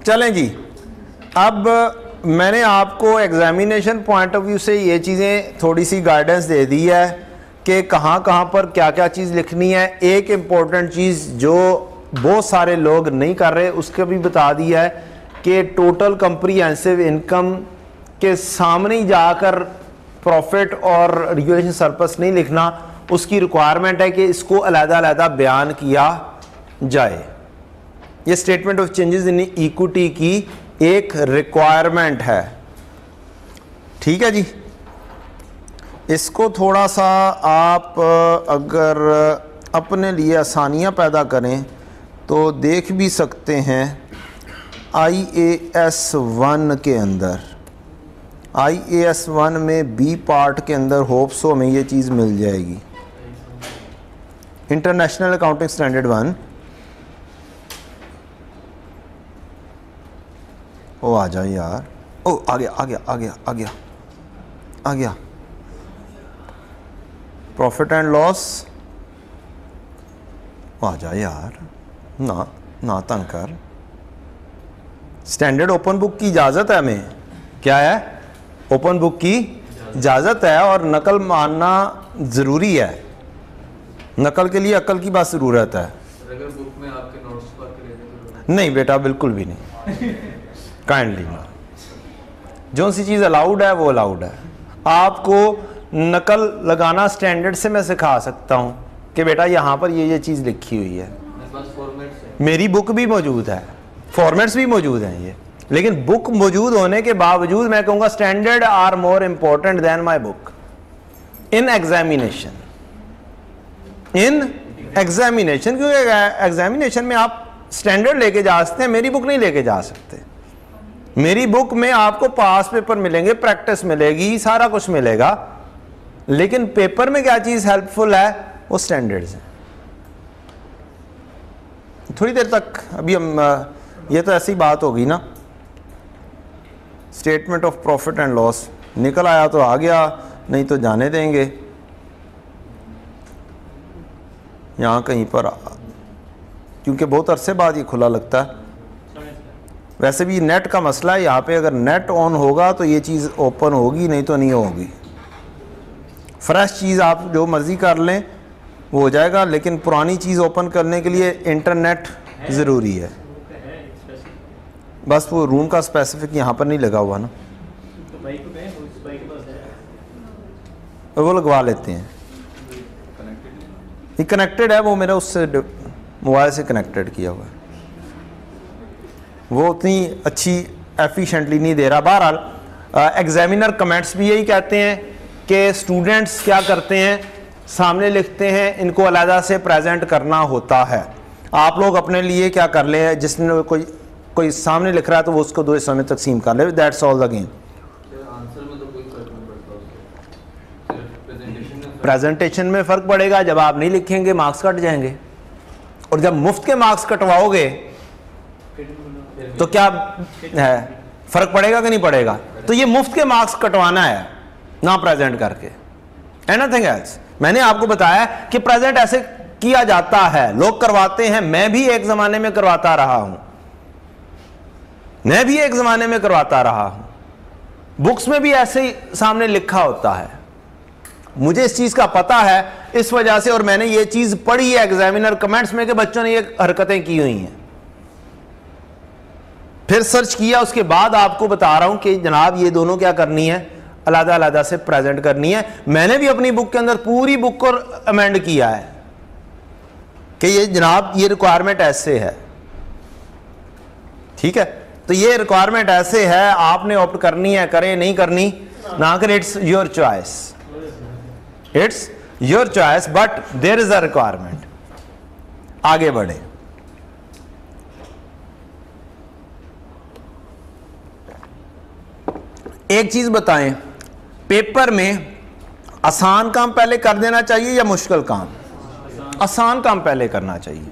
चलें जी। अब मैंने आपको एग्जामिनेशन पॉइंट ऑफ़ व्यू से ये चीज़ें थोड़ी सी गाइडेंस दे दी है कि कहाँ कहाँ पर क्या क्या चीज़ लिखनी है। एक इंपॉर्टेंट चीज़ जो बहुत सारे लोग नहीं कर रहे, उसके भी बता दिया है कि टोटल कंप्रीहेंसिव इनकम के सामने ही जाकर प्रॉफिट और रेगुलेशन सरपस नहीं लिखना, उसकी रिक्वायरमेंट है कि इसको अलहदा बयान किया जाए। ये statement of changes in equity की एक रिक्वायरमेंट है। ठीक है जी? इसको थोड़ा सा आप, अगर अपने लिए आसानियाँ पैदा करें तो देख भी सकते हैं आई ए एस वन के अंदर। आई ए एस वन में बी पार्ट के अंदर होप्सो में ये चीज़ मिल जाएगी। इंटरनेशनल अकाउंटिंग स्टैंडर्ड वन ओ, आ जाए यार। ओ, आ गया आ गया आ गया आ गया आ गया। प्रॉफिट एंड लॉस आ जाए यार। ना ना तंग कर। स्टैंडर्ड ओपन बुक की इजाज़त है हमें। क्या है? ओपन बुक की इजाज़त है और नकल मानना ज़रूरी है। नकल के लिए अकल की बात ज़रूरत है। बुक में आपके नोट्स पढ़ के लेते नहीं बेटा बिल्कुल भी नहीं। काइंडली जो सी चीज़ अलाउड है वो अलाउड है। आपको नकल लगाना स्टैंडर्ड से मैं सिखा सकता हूँ कि बेटा यहाँ पर ये ये चीज़ लिखी हुई है। है मेरी बुक भी मौजूद है। फॉर्मेट्स भी मौजूद हैं ये। लेकिन बुक मौजूद होने के बावजूद मैं कहूँगा standard are more important than my book in examination in examination क्योंकि एग्जामिनेशन में आप स्टैंडर्ड लेके जा सकते हैं, मेरी बुक नहीं लेके जा सकते। मेरी बुक में आपको पास पेपर मिलेंगे प्रैक्टिस मिलेगी, सारा कुछ मिलेगा। लेकिन पेपर में क्या चीज़ हेल्पफुल है? वो स्टैंडर्ड्स हैं। थोड़ी देर तक, अभी हम ये तो ऐसी बात होगी ना। Statement of profit and loss निकल आया तो आ गया नहीं तो जाने देंगे। यहाँ कहीं पर क्योंकि बहुत अरसे बाद ये खुला लगता है। वैसे भी नेट का मसला है यहाँ पे अगर नेट ऑन होगा तो ये चीज़ ओपन होगी नहीं तो नहीं होगी। फ्रेश चीज़ आप जो मर्ज़ी कर लें वो हो जाएगा लेकिन पुरानी चीज़ ओपन करने के लिए इंटरनेट ज़रूरी है बुक है एक स्पेसिफिक बस वो रूम का स्पेसिफिक यहाँ पर नहीं लगा हुआ ना। तो वो लगवा लेते हैं। ये कनेक्टेड है, वो मेरा उससे मोबाइल से कनेक्टेड किया हुआ है। वो उतनी अच्छी एफिशिएंटली नहीं दे रहा। बहरहाल एग्जामिनर कमेंट्स भी यही कहते हैं कि स्टूडेंट्स क्या करते हैं, सामने लिखते हैं, इनको अलहदा से प्रेजेंट करना होता है। आप लोग अपने लिए क्या कर ले जिसने कोई कोई सामने लिख रहा है तो वो उसको दो हिस्सों में तकसीम कर ले। That's all the game presentation में फ़र्क पड़ेगा। जब आप नहीं लिखेंगे मार्क्स कट जाएँगे। और जब मुफ़्त के मार्क्स कटवाओगे तो क्या है? फ़र्क पड़ेगा कि नहीं पड़ेगा? तो ये मुफ़्त के मार्क्स कटवाना है, ना प्रेजेंट करके। एनीथिंग एल्स मैंने आपको बताया कि प्रेजेंट ऐसे किया जाता है। लोग करवाते हैं। मैं भी एक ज़माने में करवाता रहा हूँ। मैं भी एक ज़माने में करवाता रहा हूँ। बुक्स में भी ऐसे ही सामने लिखा होता है। मुझे इस चीज़ का पता है, इस वजह से, और मैंने ये चीज़ पढ़ी है एग्जामिनर कमेंट्स में कि बच्चों ने ये हरकतें की हुई हैं। फिर सर्च किया, उसके बाद आपको बता रहा हूँ कि जनाब, ये दोनों क्या करनी है? अलहदा अलहदा से प्रेजेंट करनी है। मैंने भी अपनी बुक के अंदर पूरी बुक को अमेंड किया है कि ये जनाब, ये रिक्वायरमेंट ऐसे है। ठीक है? तो ये रिक्वायरमेंट ऐसे है, आपने ऑप्ट करनी है, करें, नहीं करनी, ना करें it's your choice it's your choice but there is a requirement आगे बढ़े। एक चीज़ बताएँ पेपर में आसान काम पहले कर देना चाहिए या मुश्किल काम? आसान काम पहले करना चाहिए।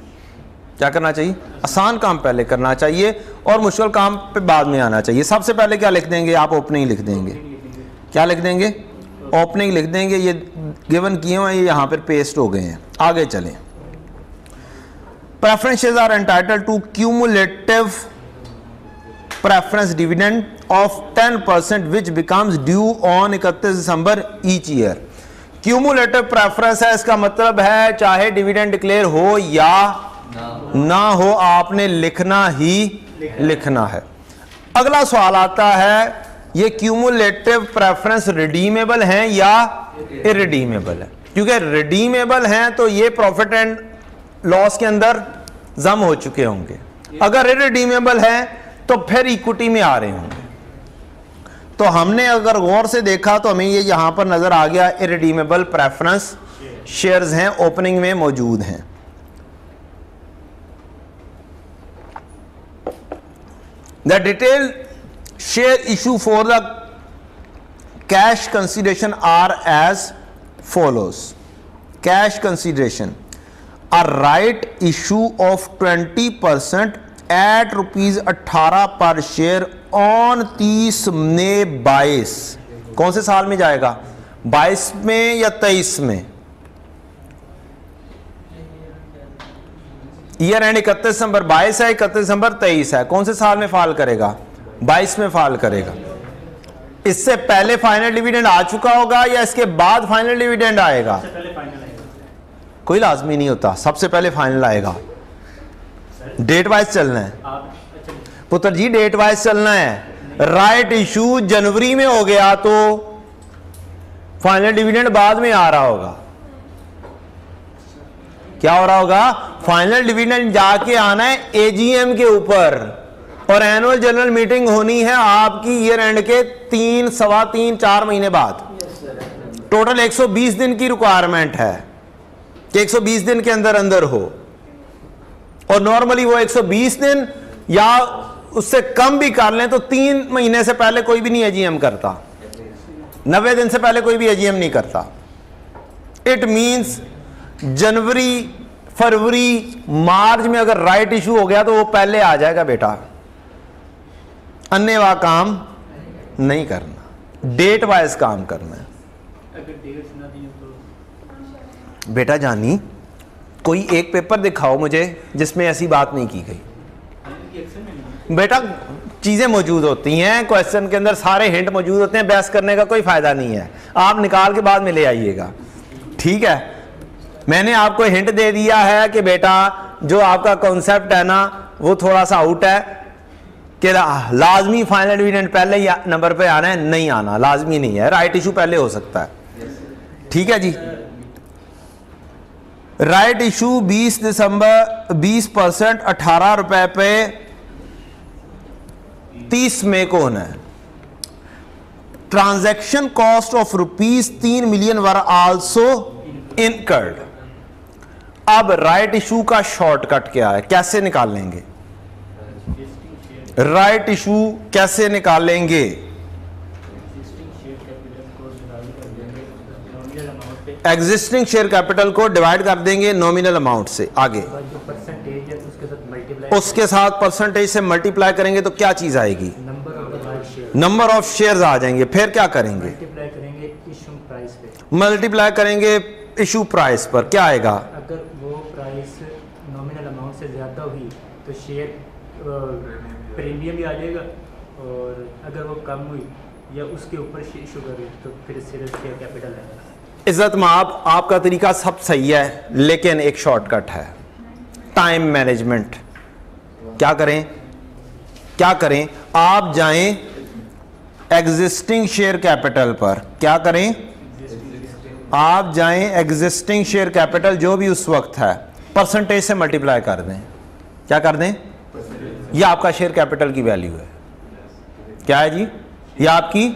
क्या करना चाहिए? आसान काम पहले करना चाहिए। और मुश्किल काम पे बाद में आना चाहिए। सबसे पहले क्या लिख देंगे? आप ओपनिंग लिख देंगे। क्या लिख देंगे? ओपनिंग लिख देंगे। ये गिवन किए हुए ये यहाँ पर पेस्ट हो गए हैं। आगे चलें। Preferences are entitled to cumulative preference dividend of 10% which becomes due on 31 December each year. Cumulative preference है, इसका मतलब है, चाहे डिविडेंड डिक्लेयर हो या ना हो, आपने लिखना ही लिखना है। अगला सवाल आता है, ये क्यूमुलेटिव प्रेफरेंस रिडीमेबल हैं या इरिडीमेबल है? क्योंकि रिडीमेबल हैं तो ये प्रॉफिट एंड लॉस के अंदर जम हो चुके होंगे। अगर इरिडीमेबल है तो फिर इक्विटी में आ रहे होंगे। तो हमने अगर गौर से देखा तो हमें ये यहाँ पर नज़र आ गया इरिडीमेबल प्रेफरेंस शेयर्स हैं ओपनिंग में मौजूद हैं। The detail share issue for the cash consideration are as follows cash consideration a right issue of 20 percent at rupees अट्ठारह पर शेयर ऑन तीस ने बाईस. कौन से साल में जाएगा? बाईस में या तेईस में? ईयर एंड इकतीस दिसंबर बाईस है इकतीस दिसंबर तेईस है। कौन से साल में फाल करेगा? बाईस में फाल करेगा। इससे पहले फाइनल डिविडेंड आ चुका होगा या इसके बाद फाइनल डिविडेंड आएगा? सबसे पहले फाइनल आएगा। कोई लाजमी नहीं होता। सबसे पहले फाइनल आएगा। डेट वाइज चलना है। अच्छा। पुत्र जी डेट वाइज चलना है। राइट इशू जनवरी में हो गया तो फाइनल डिविडेंड बाद में आ रहा होगा। क्या हो रहा होगा? फाइनल डिविडेंड जाके आना है एजीएम के ऊपर। और एनुअल जनरल मीटिंग होनी है आपकी ईयर एंड के तीन, सवा तीन, चार महीने बाद। टोटल 120 दिन की रिक्वायरमेंट है कि 120 दिन के अंदर अंदर हो। और नॉर्मली वो 120 दिन या उससे कम भी कर लें तो तीन महीने से पहले कोई भी नहीं एजीएम करता। नब्बे दिन से पहले कोई भी एजीएम नहीं करता। इट मींस जनवरी फरवरी मार्च में अगर राइट इशू हो गया तो वो पहले आ जाएगा बेटा। अन्य वा काम नहीं करना। डेट वाइज काम करना। है तो बेटा जानी कोई एक पेपर दिखाओ मुझे जिसमें ऐसी बात नहीं की गई। बेटा चीज़ें मौजूद होती हैं क्वेश्चन के अंदर सारे हिंट मौजूद होते हैं बहस करने का कोई फ़ायदा नहीं है। आप निकाल के बाद में ले आइएगा। ठीक है? मैंने आपको हिंट दे दिया है कि बेटा, जो आपका कॉन्सेप्ट है ना, वो थोड़ा सा आउट है कि लाजमी फाइनल डिविडेंड पहले नंबर पे आना है, नहीं आना। लाजमी नहीं है राइट इशू पहले हो सकता है। ठीक है जी? राइट इशू 20 दिसंबर 20 परसेंट अठारह रुपए पे 30 मई को होना है। ट्रांजैक्शन कॉस्ट ऑफ़ रुपीज़ तीन मिलियन वर आल्सो इनकर्ड अब राइट इशू का शॉर्टकट क्या है? कैसे एग्जिस्टिंग शेयर राइट इशू कैसे nominal amount existing share capital को डिवाइड कर देंगे नॉमिनल अमाउंट से, आगे। उसके साथ परसेंटेज से मल्टीप्लाई करेंगे तो क्या चीज़ आएगी? नंबर ऑफ़ शेयर शेयर्स आ जाएँगे, फिर क्या करेंगे? मल्टीप्लाई करेंगे इशू प्राइस पर, क्या आएगा अगर वो प्राइस नॉमिनल अमाउंट से ज़्यादा हुई तो शेयर प्रीमियम भी आ जाएगा और अगर वो कम हुई या उसके ऊपर इशू करें तो फिर सिर्फ़ शेयर कैपिटल आएगा इज़्ज़त माप आपका तरीका सब सही है, लेकिन एक शॉर्टकट है। टाइम मैनेजमेंट क्या करें? क्या करें? आप जाएँ एग्जिस्टिंग शेयर कैपिटल पर। क्या करें? आप जाएँ एग्जिस्टिंग शेयर कैपिटल जो भी उस वक्त है। परसेंटेज से मल्टीप्लाई कर दें। क्या कर दें? यह आपका शेयर कैपिटल की वैल्यू है। क्या है जी? ये आपकी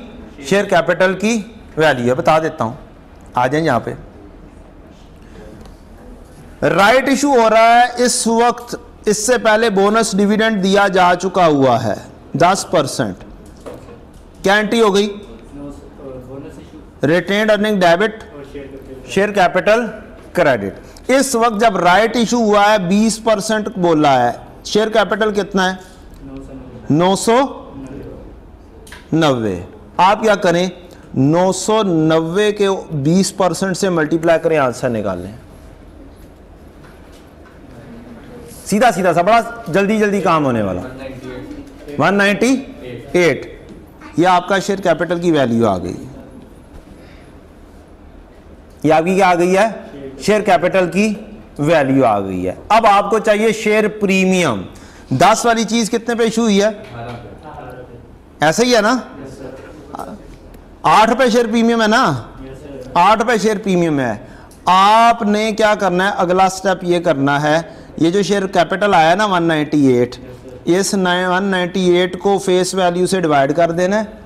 शेयर कैपिटल की वैल्यू है। बता देता हूँ। आ जाए यहाँ पे। राइट इशू हो रहा है। इस वक्त इससे पहले बोनस डिविडेंड दिया जा चुका हुआ है। 10 परसेंट। क्या एंट्री हो गई। Bonus issue retain earning debit share capital share capital credit इस वक्त जब राइट इशू हुआ है 20 परसेंट बोला है। शेयर कैपिटल कितना है? नौ सौ नब्बे। आप क्या करें? 990 के 20 परसेंट से मल्टीप्लाई करें आंसर निकाल लें। सीधा सीधा, सा, बड़ा जल्दी जल्दी काम होने वाला। 198 ये आपका शेयर कैपिटल की वैल्यू आ गई। ये आपकी क्या आ गई है? शेयर कैपिटल की वैल्यू आ गई है। अब आपको चाहिए शेयर प्रीमियम 10 वाली चीज़ कितने पे इशू हुई है? ऐसा ही है ना? आठ रुपए शेयर प्रीमियम है ना? आठ रुपए शेयर प्रीमियम है। आपने क्या करना है? अगला स्टेप ये करना है। ये जो शेयर कैपिटल आया ना 198 इस 198 को फेस वैल्यू से डिवाइड कर देना है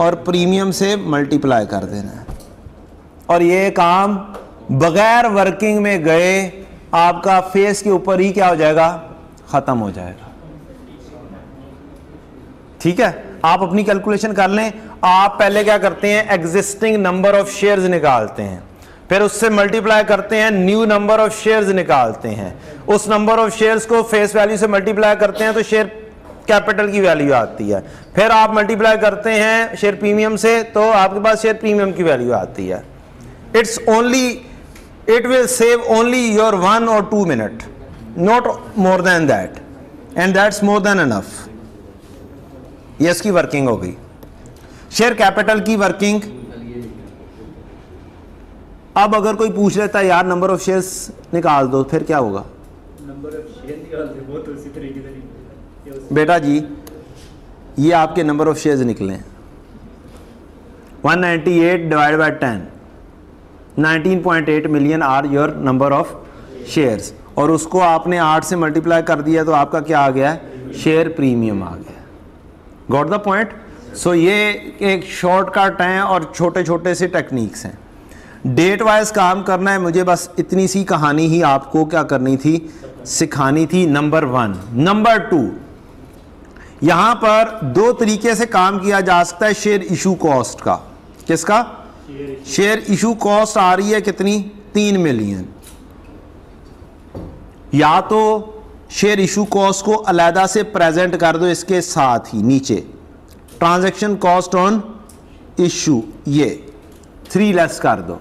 और प्रीमियम से मल्टीप्लाई कर देना है। और ये काम बगैर वर्किंग में गए आपका फेस के ऊपर ही क्या हो जाएगा? ख़त्म हो जाएगा। ठीक है? आप अपनी कैलकुलेशन कर लें। आप पहले क्या करते हैं? एग्जिस्टिंग नंबर ऑफ़ शेयर्स निकालते हैं। फिर उससे मल्टीप्लाई करते हैं। न्यू नंबर ऑफ़ शेयर्स निकालते हैं। उस नंबर ऑफ़ शेयर्स को फेस वैल्यू से मल्टीप्लाई करते हैं तो शेयर कैपिटल की वैल्यू आती है। फिर आप मल्टीप्लाई करते हैं शेयर प्रीमियम से तो आपके पास शेयर प्रीमियम की वैल्यू आती है। It's only it will save only your one or two minute. Not more than that. And that's more than enough. ये इसकी वर्किंग हो गई शेयर कैपिटल की वर्किंग अब अगर कोई पूछ लेता है यार नंबर ऑफ़ शेयर्स निकाल दो फिर क्या होगा? नंबर ऑफ़ शेयर निकाल दे वो तो उसी तरीके से बेटा जी ये आपके नंबर ऑफ़ शेयर्स निकले 198 divide by 10 19.8 million are your number of shares. और उसको आपने 8 से मल्टीप्लाई कर दिया तो आपका क्या आ गया? शेयर प्रीमियम आ गया। गॉट द पॉइंट सो ये एक शॉर्टकट हैं और छोटे छोटे से टेक्निक्स हैं। डेट वाइज काम करना है, मुझे बस इतनी सी कहानी ही आपको क्या करनी थी? सिखानी थी नंबर वन नंबर टू यहाँ पर दो तरीके से काम किया जा सकता है शेयर इशू कॉस्ट का। किसका? शेयर इशू कॉस्ट आ रही है कितनी? तीन मिलियन या तो शेयर इशू कॉस्ट को अलहदा से प्रेजेंट कर दो इसके साथ ही, नीचे। ट्रांजैक्शन कॉस्ट ऑन इशू, ये। थ्री लेस कर दो।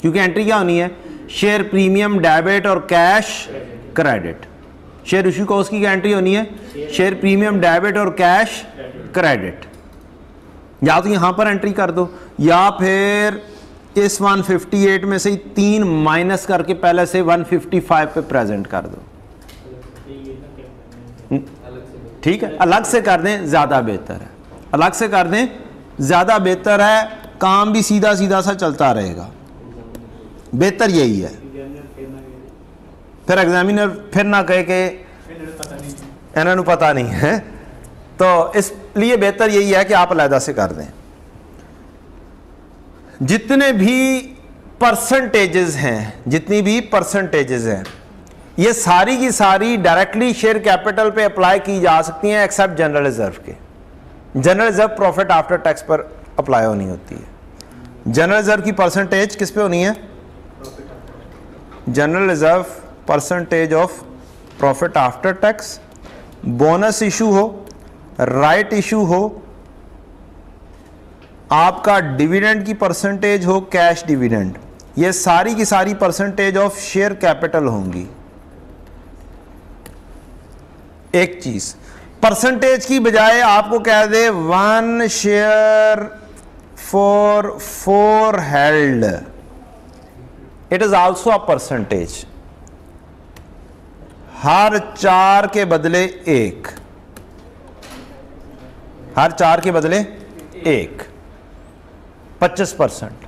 क्योंकि एंट्री क्या होनी है? शेयर प्रीमियम डेबिट और cash credit. Share issue cost की क्या एंट्री होनी है? शेयर प्रीमियम डेबिट और कैश क्रेडिट। या तो यहाँ पर एंट्री कर दो। या फिर इस 158 में से ही तीन माइनस करके पहले से 155 पे प्रेजेंट कर दो। ठीक है? अलग से कर दें, ज़्यादा बेहतर है। अलग से कर दें, ज़्यादा बेहतर है, काम भी सीधा सीधा सा चलता रहेगा। बेहतर यही है। फिर एग्जामिनर फिर ना कहे कि फिर पता नहीं इन्होंने पता नहीं है। तो इसलिए बेहतर यही है कि आप अलहदा से कर दें। जितने भी परसेंटेजेस हैं, जितनी भी परसेंटेजेस हैं, ये सारी की सारी डायरेक्टली शेयर कैपिटल पे अप्लाई की जा सकती हैं एक्सेप्ट जनरल रिज़र्व के। General reserve profit after tax पर अप्लाई होनी होती है। जनरल रिज़र्व की परसेंटेज किस पे होनी है? General reserve percentage of profit after tax bonus issue हो राइट right इशू हो आपका डिविडेंड की परसेंटेज हो कैश डिविडेंड ये सारी की सारी परसेंटेज ऑफ़ शेयर कैपिटल होंगी। एक चीज़ परसेंटेज की बजाय आपको कह दे one share for four held it is also a percentage हर चार के बदले एक। हर चार के बदले एक। पच्चीस परसेंट।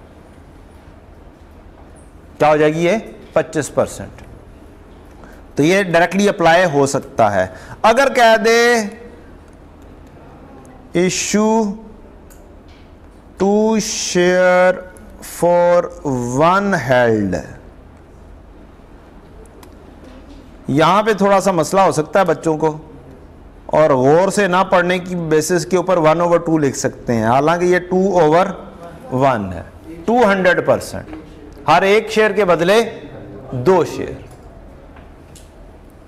क्या हो जाएगी ये? पच्चीस परसेंट। तो ये डायरेक्टली अप्लाई हो सकता है। अगर कह दे issue two share for one held यहाँ पे थोड़ा सा मसला हो सकता है बच्चों को। और गौर से ना पढ़ने की बेसिस के ऊपर वन ओवर टू लिख सकते हैं। हालाँकि ये टू ओवर वन है टू हंड्रेड परसेंट हर एक शेयर के बदले दो शेयर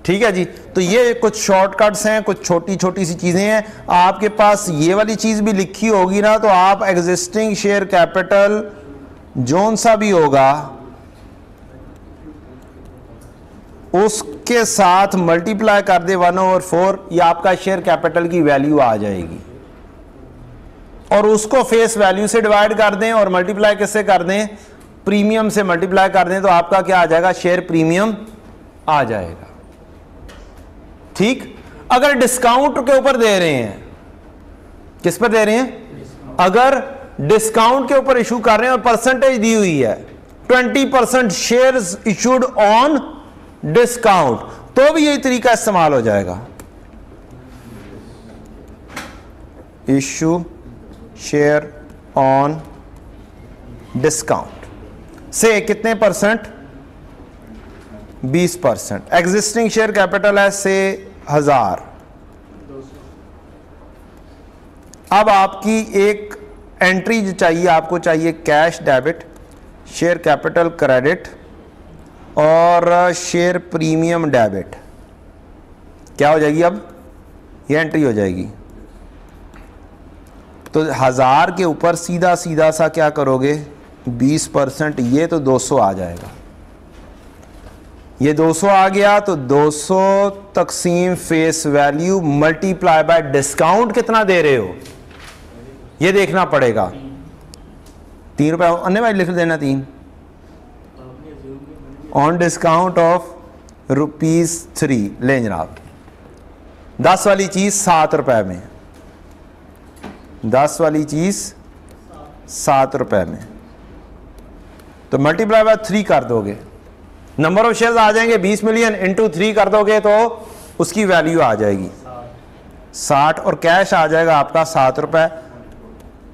ठीक है जी? तो ये कुछ शॉर्टकट्स हैं, कुछ छोटी छोटी सी चीज़ें हैं। आपके पास ये वाली चीज़ भी लिखी होगी ना तो आप एग्जिस्टिंग शेयर कैपिटल जोन सा भी होगा, उसके साथ मल्टीप्लाई कर दे वन ओवर फोर ये आपका शेयर कैपिटल की वैल्यू आ जाएगी। और उसको फेस वैल्यू से डिवाइड कर दें और मल्टीप्लाई किससे कर दें? प्रीमियम से मल्टीप्लाई कर दें तो आपका क्या आ जाएगा? शेयर प्रीमियम आ जाएगा। ठीक? अगर डिस्काउंट के ऊपर दे रहे हैं, किस पर दे रहे हैं? अगर डिस्काउंट के ऊपर इशू कर रहे हैं और परसेंटेज दी हुई है 20 percent share issued on discount तो भी यही तरीका इस्तेमाल हो जाएगा। इशू शेयर ऑन डिस्काउंट से कितने percent 20 percent existing share capital है से हज़ार. अब आपकी एक एंट्री जो चाहिए, आपको चाहिए cash debit share capital credit और शेयर प्रीमियम डेबिट क्या हो जाएगी अब? ये एंट्री हो जाएगी. तो हज़ार के ऊपर सीधा सीधा सा क्या करोगे? 20 परसेंट, ये तो 200 आ जाएगा। ये 200 आ गया तो 200 तकसीम face value multiply by discount कितना दे रहे हो? ये देखना पड़ेगा। तीन रुपए, अन्य भाई लिख देना तीन। On discount of rupees three लें जनाब। दस वाली चीज़ सात रुपए में। दस वाली चीज़ सात रुपए में। तो मल्टीप्लाई बाय थ्री कर दोगे। नंबर ऑफ़ शेयर्स आ जाएँगे बीस मिलियन इंटू थ्री कर दोगे तो उसकी वैल्यू आ जाएगी। साठ और कैश आ जाएगा आपका सात रुपए,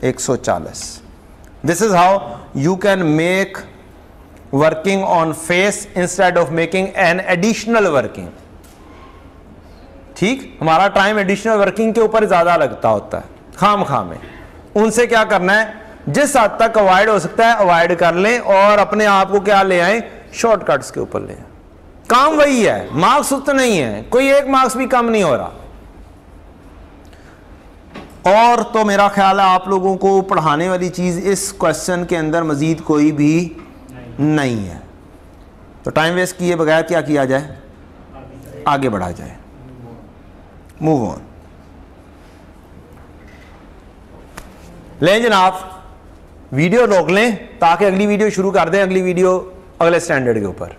एक सौ चालीस। This is how you can make working on face instead of making an additional working ठीक? हमारा टाइम एडिशनल वर्किंग के ऊपर ज़्यादा लगता होता है। खाम खाम में उनसे क्या करना है? जिस हद तक अवॉइड हो सकता है, अवॉइड कर लें और अपने आप को क्या ले आए? शॉर्टकट्स के ऊपर ले आए। काम वही है, मार्क्स उतना नहीं है, कोई एक मार्क्स भी कम नहीं हो रहा। और तो मेरा ख्याल है आप लोगों को पढ़ाने वाली चीज़ इस क्वेश्चन के अंदर मज़ीद कोई भी नहीं है। तो टाइम वेस्ट किए बगैर क्या किया जाए? आगे बढ़ा जाए। मूव ऑन लें जनाब, वीडियो रोक लें ताकि अगली वीडियो शुरू कर दें, अगली वीडियो अगले स्टैंडर्ड के ऊपर।